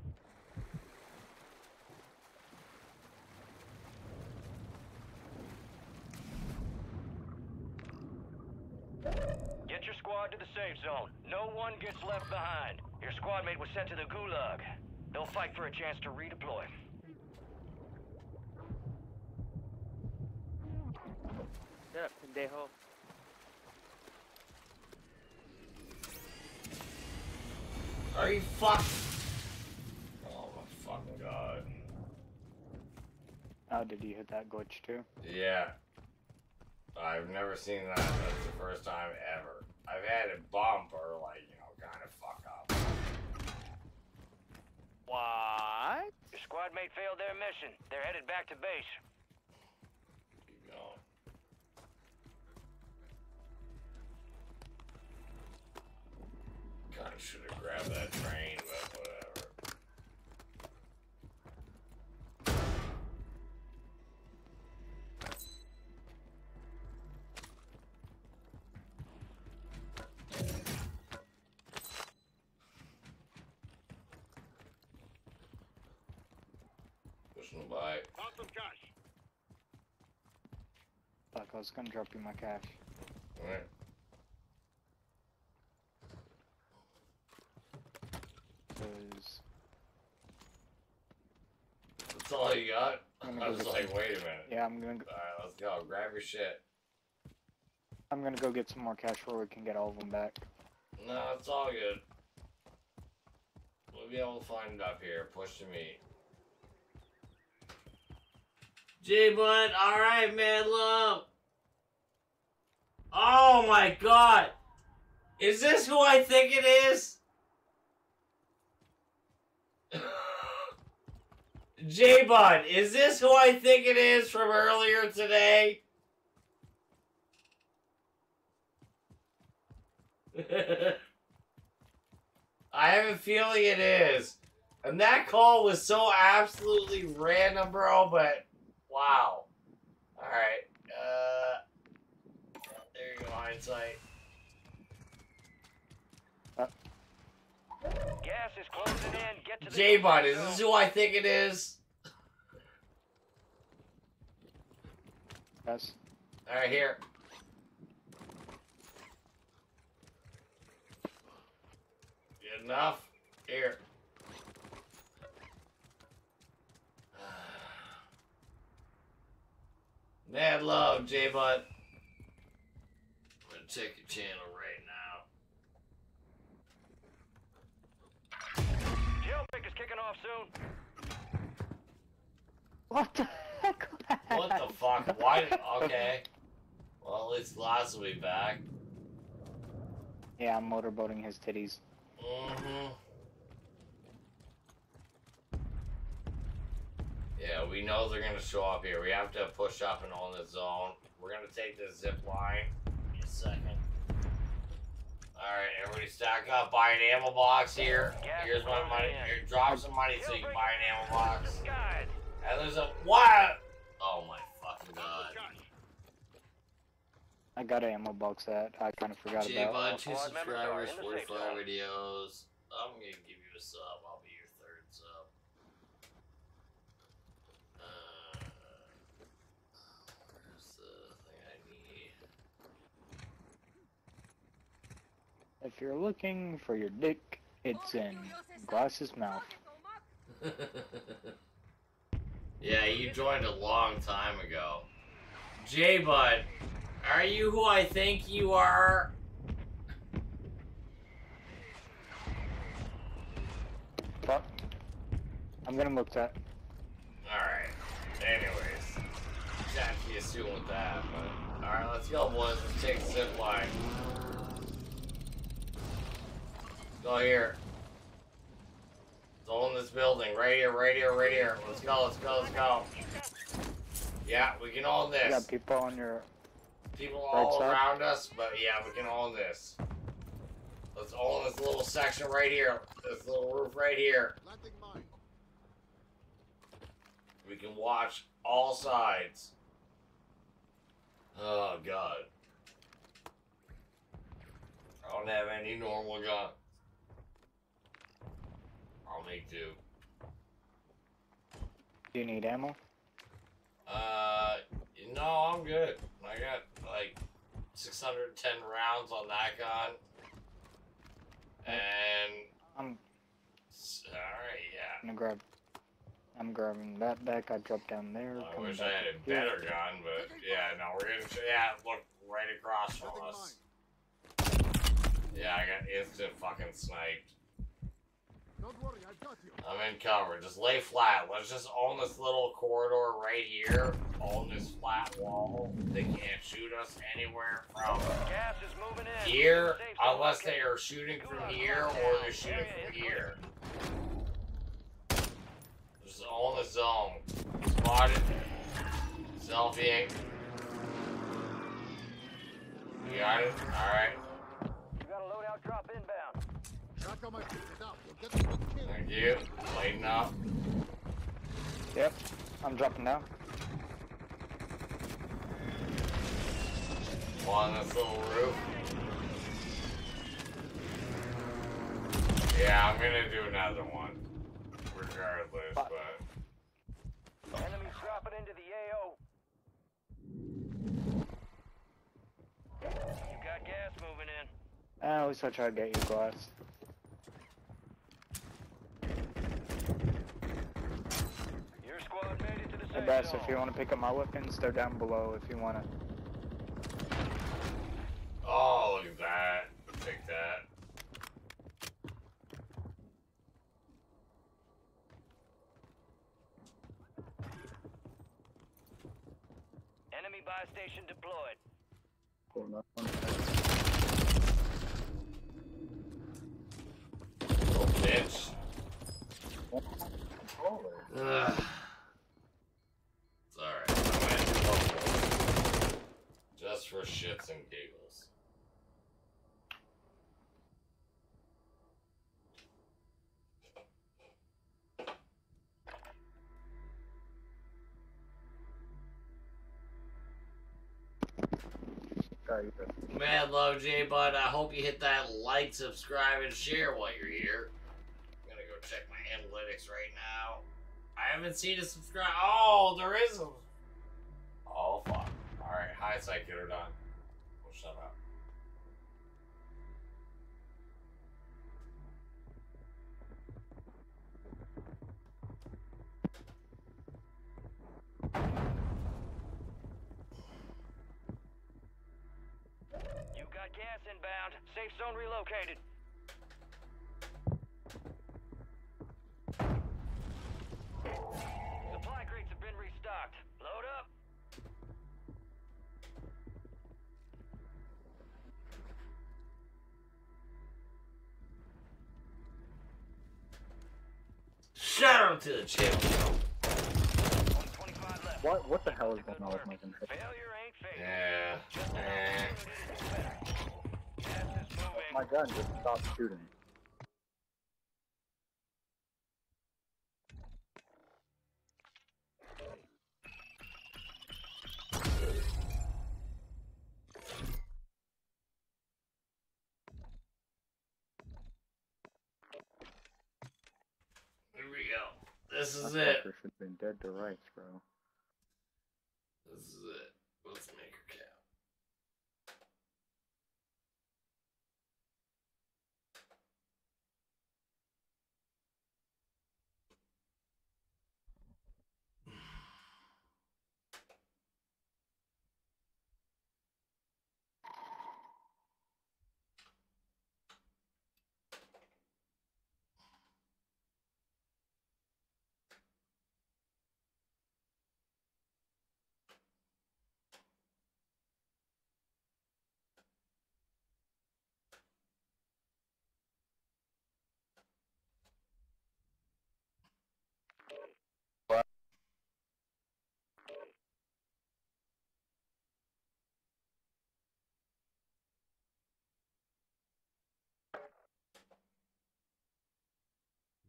Get your squad to the safe zone. No one gets left behind. Your squad mate was sent to the gulag. They'll fight for a chance to redeploy. Shut up, pendejo. Are you fuck? Oh my fucking god. Oh, did you hit that glitch too? Yeah. I've never seen that. That's the first time ever. I've had a bump or like, you know, kind of fuck up. What? Your squad mate failed their mission. They're headed back to base. Kinda should have grabbed that train, but whatever. Pushing by. Found some cash. Fuck, I was gonna drop you my cash. Alright. Cause That's all you got? I'm I was like, wait a minute. yeah, I'm gonna go, Alright, let's go. Grab your shit. I'm gonna go get some more cash where we can get all of them back. No, it's all good. We'll be able to find it up here. Push to me. J Bud, alright, man, love. Oh my god! Is this who I think it is? J Bud, is this who I think it is from earlier today? I have a feeling it is. And that call was so absolutely random, bro, but wow. Alright. Uh there you go, hindsight. Gas is closing in. Get to the J Bud, is this who I think it is? Yes. Alright, here. Good enough? Here. Mad love, J Bud. I'm gonna check your channel right now. Jailbreak is kicking off soon. What the heck? What the fuck? Why? Okay. Well, at least Glass will be back. Yeah, I'm motorboating his titties. Mm-hmm. Yeah, we know they're gonna show up here. We have to push up and on the zone. We're gonna take the zip line. Give me a second. Alright, everybody stack up. Buy an ammo box here. Here's my money. Here, drop some money so you can buy an ammo box. And there's a what? Oh my fucking god. I got an ammo box that I kind of forgot J about. Bud, two subscribers, 45 videos. I'm gonna give you a sub. I'll be your third sub. Uh, where's the thing I need? If you're looking for your dick, it's in Glass's mouth. yeah, you joined a long time ago. J Bud, are you who I think you are? Fuck. I'm gonna look that. Alright. Anyways. Exactly assume with that, but alright, let's go boys. Let's take the zip line. Go here. It's all in this building. Right here, right here, right here. Let's go, let's go, let's go. Yeah, we can own You this. got people on your. People right all side? around us, but yeah, we can own this. Let's own this little section right here. This little roof right here. We can watch all sides. Oh god. I don't have any normal gun. I'll make do. Do you need ammo? Uh, no, I'm good. I got like 610 rounds on that gun. And, I'm sorry, yeah. I'm gonna grab. I'm grabbing that back. I dropped down there. I coming wish I had a up here. better gun, but yeah, no, we're gonna, yeah, look right across from us. Yeah, I got instant fucking sniped. Don't worry, I got you. I'm in cover. Just lay flat. Let's just own this little corridor right here. Own this flat wall. They can't shoot us anywhere from Gas is moving in. here, unless they are shooting from here or they're shooting from here. Just own the zone. Spotted. Selfieing. You got it? Alright. You got a loadout drop inbound. back on my feet. Now, you'll get the quick kill. Thank you. Lighten up. Yep. I'm dropping down. On this little roof. Yeah, I'm gonna do another one. Regardless, but. Enemies dropping into the AO. You got gas moving in. Uh, at least I try to get you glass. Your squad made it to the Hey, Bass, if you want to pick up my weapons, they're down below if you want to. Oh, look at that. Take that. Enemy buy station deployed. Little bitch. Ugh. It's alright. I went Just for shits and giggles. Mad love, J Bud. I hope you hit that like, subscribe, and share while you're here. I'm gonna go check my analytics right now. I haven't seen a subscribe. Oh, there is a. Oh fuck! All right, hindsight, get her done. Oh, shut up. You got gas inbound. Safe zone relocated. Supply crates have been restocked. Shout out to the channel. What what the hell is going on with my controller? Failure ain't fatal. Yeah. Just an opportunity to inspect. Gas is moving. My gun just stopped shooting. Here we go. This is it. should have been dead to rights, bro. This is it. Let's make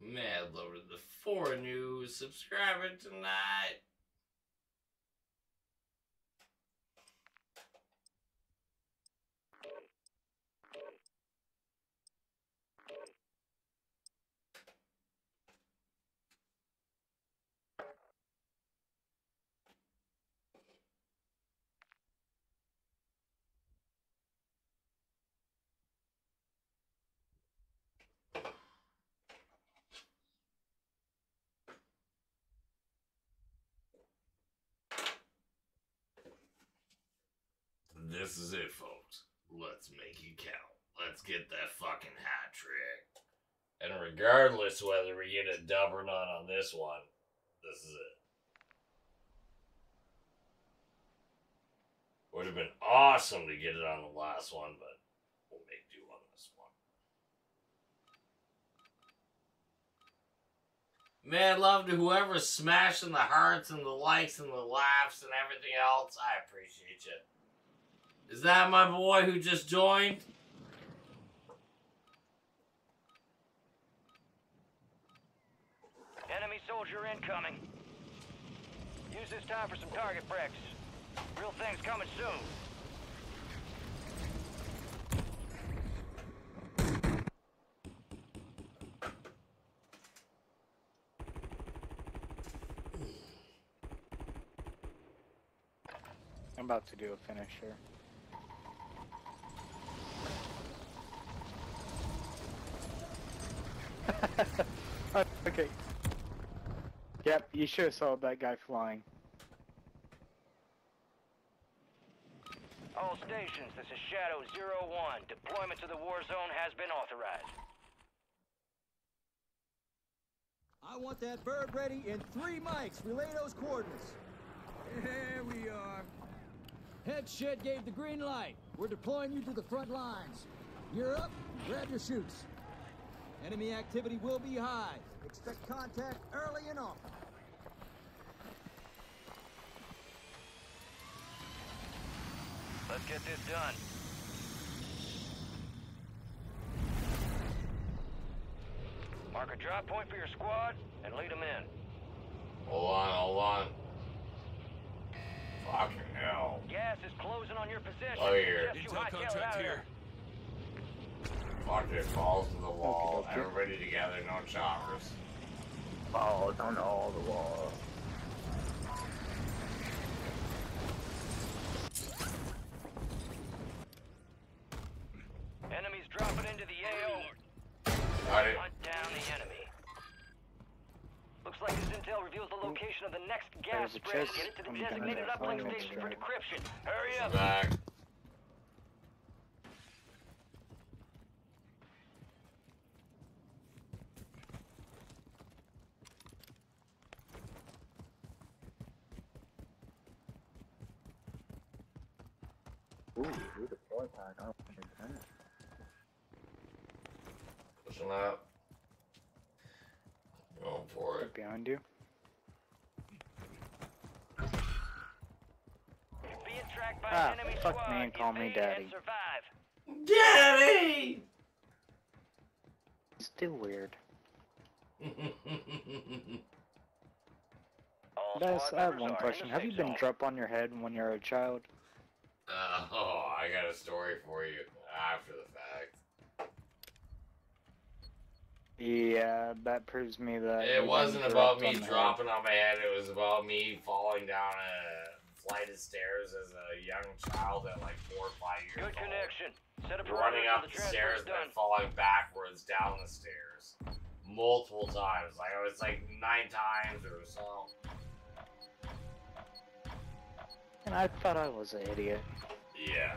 Mad lover the four new subscriber tonight. This is it, folks. Let's make it count. Let's get that fucking hat trick. And regardless whether we get a dub or not on this one, this is it. Would have been awesome to get it on the last one, but we'll make do on this one. Man, love to whoever's smashing the hearts and the likes and the laughs and everything else. I appreciate you. Is that my boy who just joined? Enemy soldier incoming. Use this time for some target bricks. Real things coming soon. I'm about to do a finisher. okay. Yep, you should have saw that guy flying. All stations, this is Shadow Zero One. Deployment to the war zone has been authorized. I want that bird ready in three mics. Relay those coordinates. There we are. Head shed gave the green light. We're deploying you to the front lines. You're up. Grab your chutes. Enemy activity will be high. Expect contact early and often. Let's get this done. Mark a drop point for your squad and lead them in. Hold on, hold on. Fucking hell. Gas is closing on your position. Oh, here. Suggest you Intel hightail it contract out of here. There. Fuck it, falls to the wall. Okay, okay. Everybody together, no choppers. Balls on all the wall. Enemies dropping into the AO. Got it. Hunt down the enemy. Looks like this intel reveals the location of the next gas spread. Get it to the designated uplink station for decryption. Hurry up. back. Ooh, who pack? I don't think that. Pushing up. Going for it. Behind you. Being tracked by Ah, enemy fuck squad. me and call me daddy. Daddy! Still weird. All Guys, I have one question. Have you been dropped on your head when you're a child? Uh, oh, I got a story for you after the fact. Yeah, that proves me that. It wasn't about me on the head. dropping on my head. It was about me falling down a flight of stairs as a young child at like four or five years Good old. connection. Set up Running perimeter up the the stairs transfer's and then falling backwards down the stairs multiple times. Like I was like nine times or so. And I thought I was an idiot. Yeah.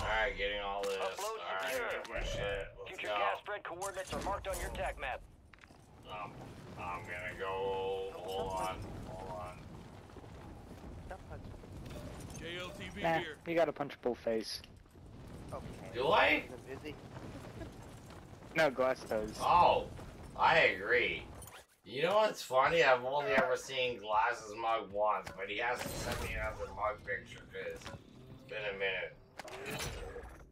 Alright, getting all this. Upload Alright, secure. got my shit. Let's Future go. gas spread coordinates are marked on your TAC map. Um, I'm gonna go. Hold on. Hold on. JLTV Nah, here. you got a punchable face. Okay. Do I? No, glass toes. Oh, I agree. You know what's funny? I've only ever seen Glasses mug once, but he hasn't sent me another mug picture because it's been a minute.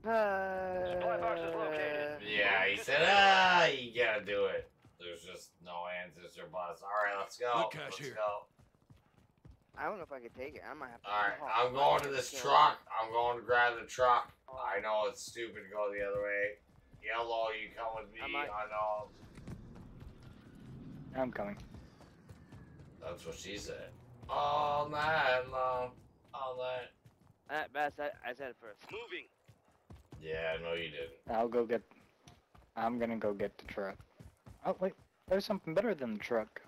Supply box is located. Yeah, he said, ah, you gotta do it. There's just no answers or buts. Alright, let's go. Good cash let's here. go. I don't know if I can take it. I might have to. Alright, Oh, I'm I going to this truck. I'm going to grab the truck. I know it's stupid to go the other way. Yellow, you come with me. I I, know. I'm coming. That's what she said. All night long. All night. Uh, Bass, I, I said it first. Moving. Yeah, no, you didn't. I'll go get. I'm gonna go get the truck. Oh wait, there's something better than the truck.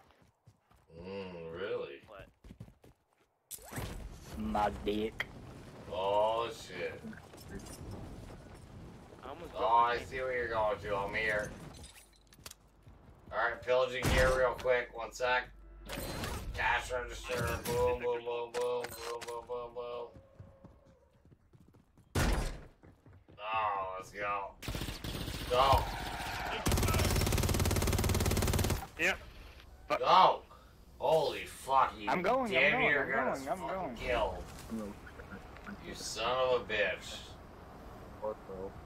Mmm, really? What? My dick. Oh, shit. I almost Oh, I see where you're going to. I'm here. Alright, pillaging here real quick. One sec. Cash register. Boom, boom, boom, boom, boom, boom, boom, boom. Oh, let's go. Go. Yep. Fuck. Go. Holy fuck, you I'm going, I'm damn going, near got us going, I'm fucking going. killed. You son of a bitch. Portal open.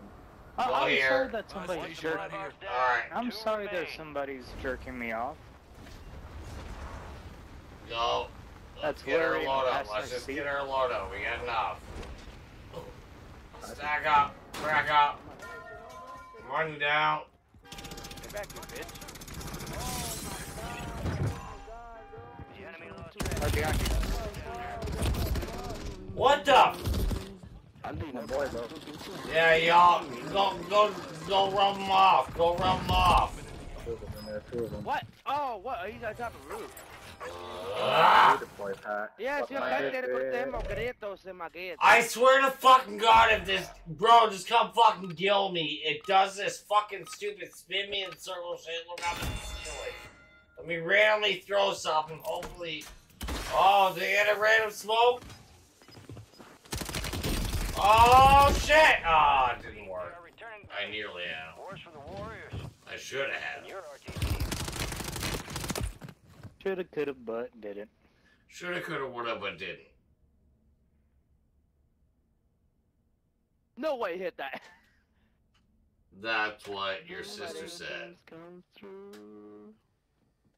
I- Go I'm here. sorry that somebody's jerking. Alright, I'm sorry that somebody's jerking me off. go. Let's That's get our Larry load up. Let's just seat. get our load up. We got enough. Stack up. Crack up. Run down. Get back here, bitch. Right behind you. What the? My boy, bro. Yeah, y'all. Go, go, go rub them off. Go rub them off. Two of them in there, two of them. What? Oh, what? He's on top of the roof. Ah! Yeah, Fuck si my aparte head, de tenemos gritos en. I swear to fucking God, if this bro just come fucking kill me, it does this fucking stupid spin me in circles shit. Look up at the ceiling. Let me randomly throw something. Hopefully. Oh, they get a random smoke. Oh shit! Oh, it didn't work. I nearly had. him. For the Warriors. I should have had. him. Your RTC. Shoulda, coulda, but didn't. Shoulda, coulda, woulda, but didn't. No way hit that. That's what your sister said.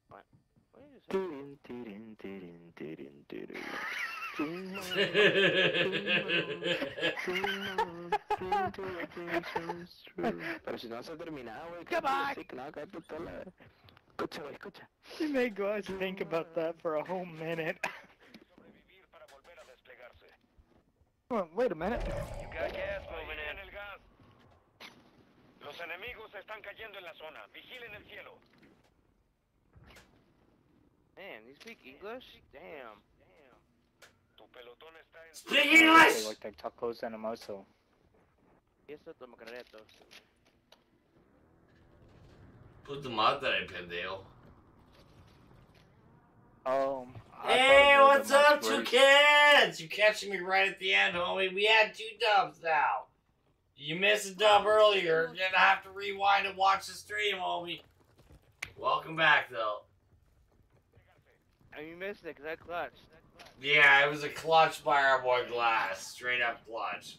What? What did you say? Pero si no vas a terminar, güey. Come on. Que no, cállate toda la- Escucha, güey, escucha. You made guys think about that for a whole minute. Well, wait a minute. You got gas moving in. el gas. Los enemigos están cayendo en la zona. Vigilen el cielo. Man, you speak English? Damn. Tu pelotón está en... They English! like tacos and a mozo. Eso toma gritos. Put the mud that I pendejo. Um. I Hey, what's up, much two kids? You catching me right at the end, homie. We had two dubs now. You missed a dub earlier. You're gonna have to rewind and watch the stream, homie. Welcome back, though. And you missed it because I clutched. Yeah, it was a clutch by our boy Glass. Straight up clutch.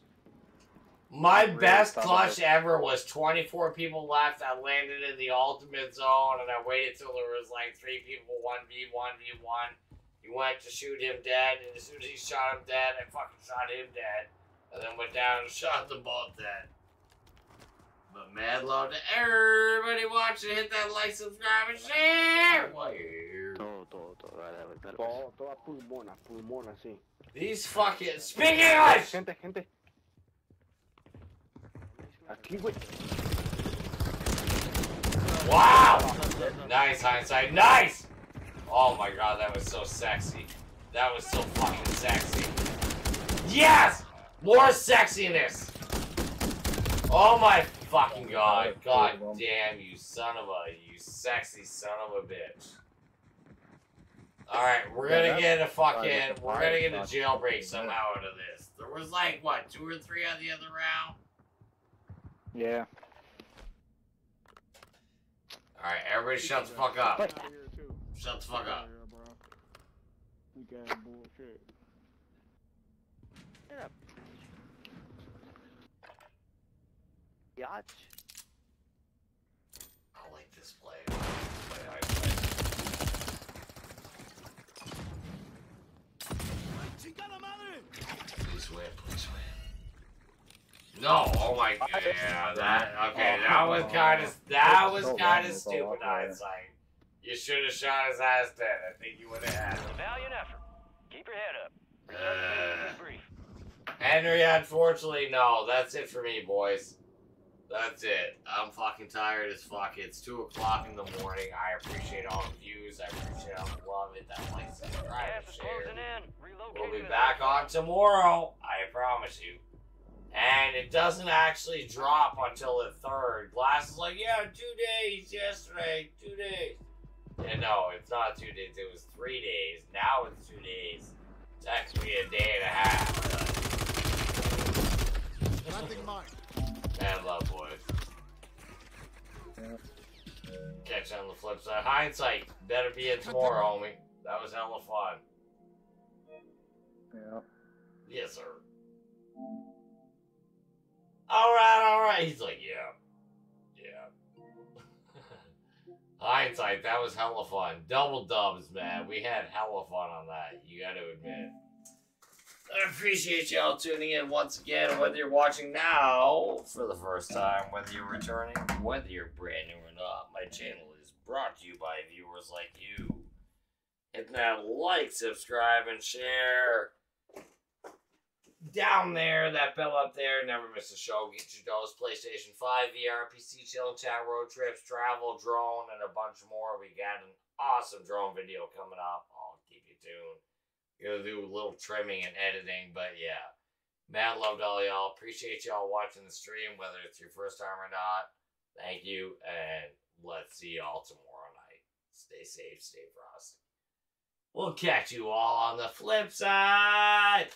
My Really best clutch it- ever was 24 people left. I landed in the ultimate zone and I waited till there was like three people, 1v, 1v1. He went to shoot him dead, and as soon as he shot him dead, I fucking shot him dead. And then went down and shot them both dead. But mad love to everybody watching. Hit that like, subscribe, and share. Wire. Todo, todo, todo. Dale, dale, dale. Todo, toda pulmona, pulmona, sí. These fucking. Speak English! Gente, gente. Aquí, güey. Wow! Nice hindsight. Nice! Oh my god, that was so sexy. That was so fucking sexy. Yes! More sexiness! Oh my fucking god. God damn you, son of a. You sexy son of a bitch. Alright, we're Yeah, gonna get a fucking. that's We're gonna get a jailbreak somehow out of this. There was like, what, two or three on the other round? Yeah. Alright, everybody shut the fuck up. Out. Shut the fuck up. Bro. We got bullshit. Shut up. Yacht. I like this play. Play high play. Please win, please win. No, oh my god, yeah, that, okay, that was kind of, that was So kind of stupid ago, okay. hindsight. You should have shot his ass dead, I think you would have had him. Valiant effort. Keep your head up. Uh, Henry, unfortunately, no, that's it for me, boys. That's it. I'm fucking tired as fuck. It's 2 o'clock in the morning. I appreciate all the views. I appreciate all the love. Hit that like, subscribe, Gas share. closing in. Relocating. We'll be back on tomorrow. I promise you. And it doesn't actually drop until the third. Glass is like, yeah, two days yesterday, two days. And no, it's not two days. It was three days. Now it's two days. It's actually a day and a half. Planting mine. Boys. Yeah. Catch on the flip side. Hindsight. Better be in tomorrow, homie. That was hella fun. Yeah. Yes, sir. All right, all right. He's like, yeah, yeah. Hindsight, that was hella fun. Double dubs, man. We had hella fun on that. You got to admit. I appreciate y'all tuning in once again, whether you're watching now for the first time, whether you're returning, whether you're brand new or not. My channel is brought to you by viewers like you. Hit that like, subscribe, and share. Down there, that bell up there, never miss a show. Get your dose, PlayStation 5, VR, PC, chilling chat, road trips, travel, drone, and a bunch more. We got an awesome drone video coming up. I'll keep you tuned. Gonna do a little trimming and editing, but yeah. Mad love to all y'all. Appreciate y'all watching the stream, whether it's your first time or not. Thank you, and let's see y'all tomorrow night. Stay safe, stay frosty. We'll catch you all on the flip side.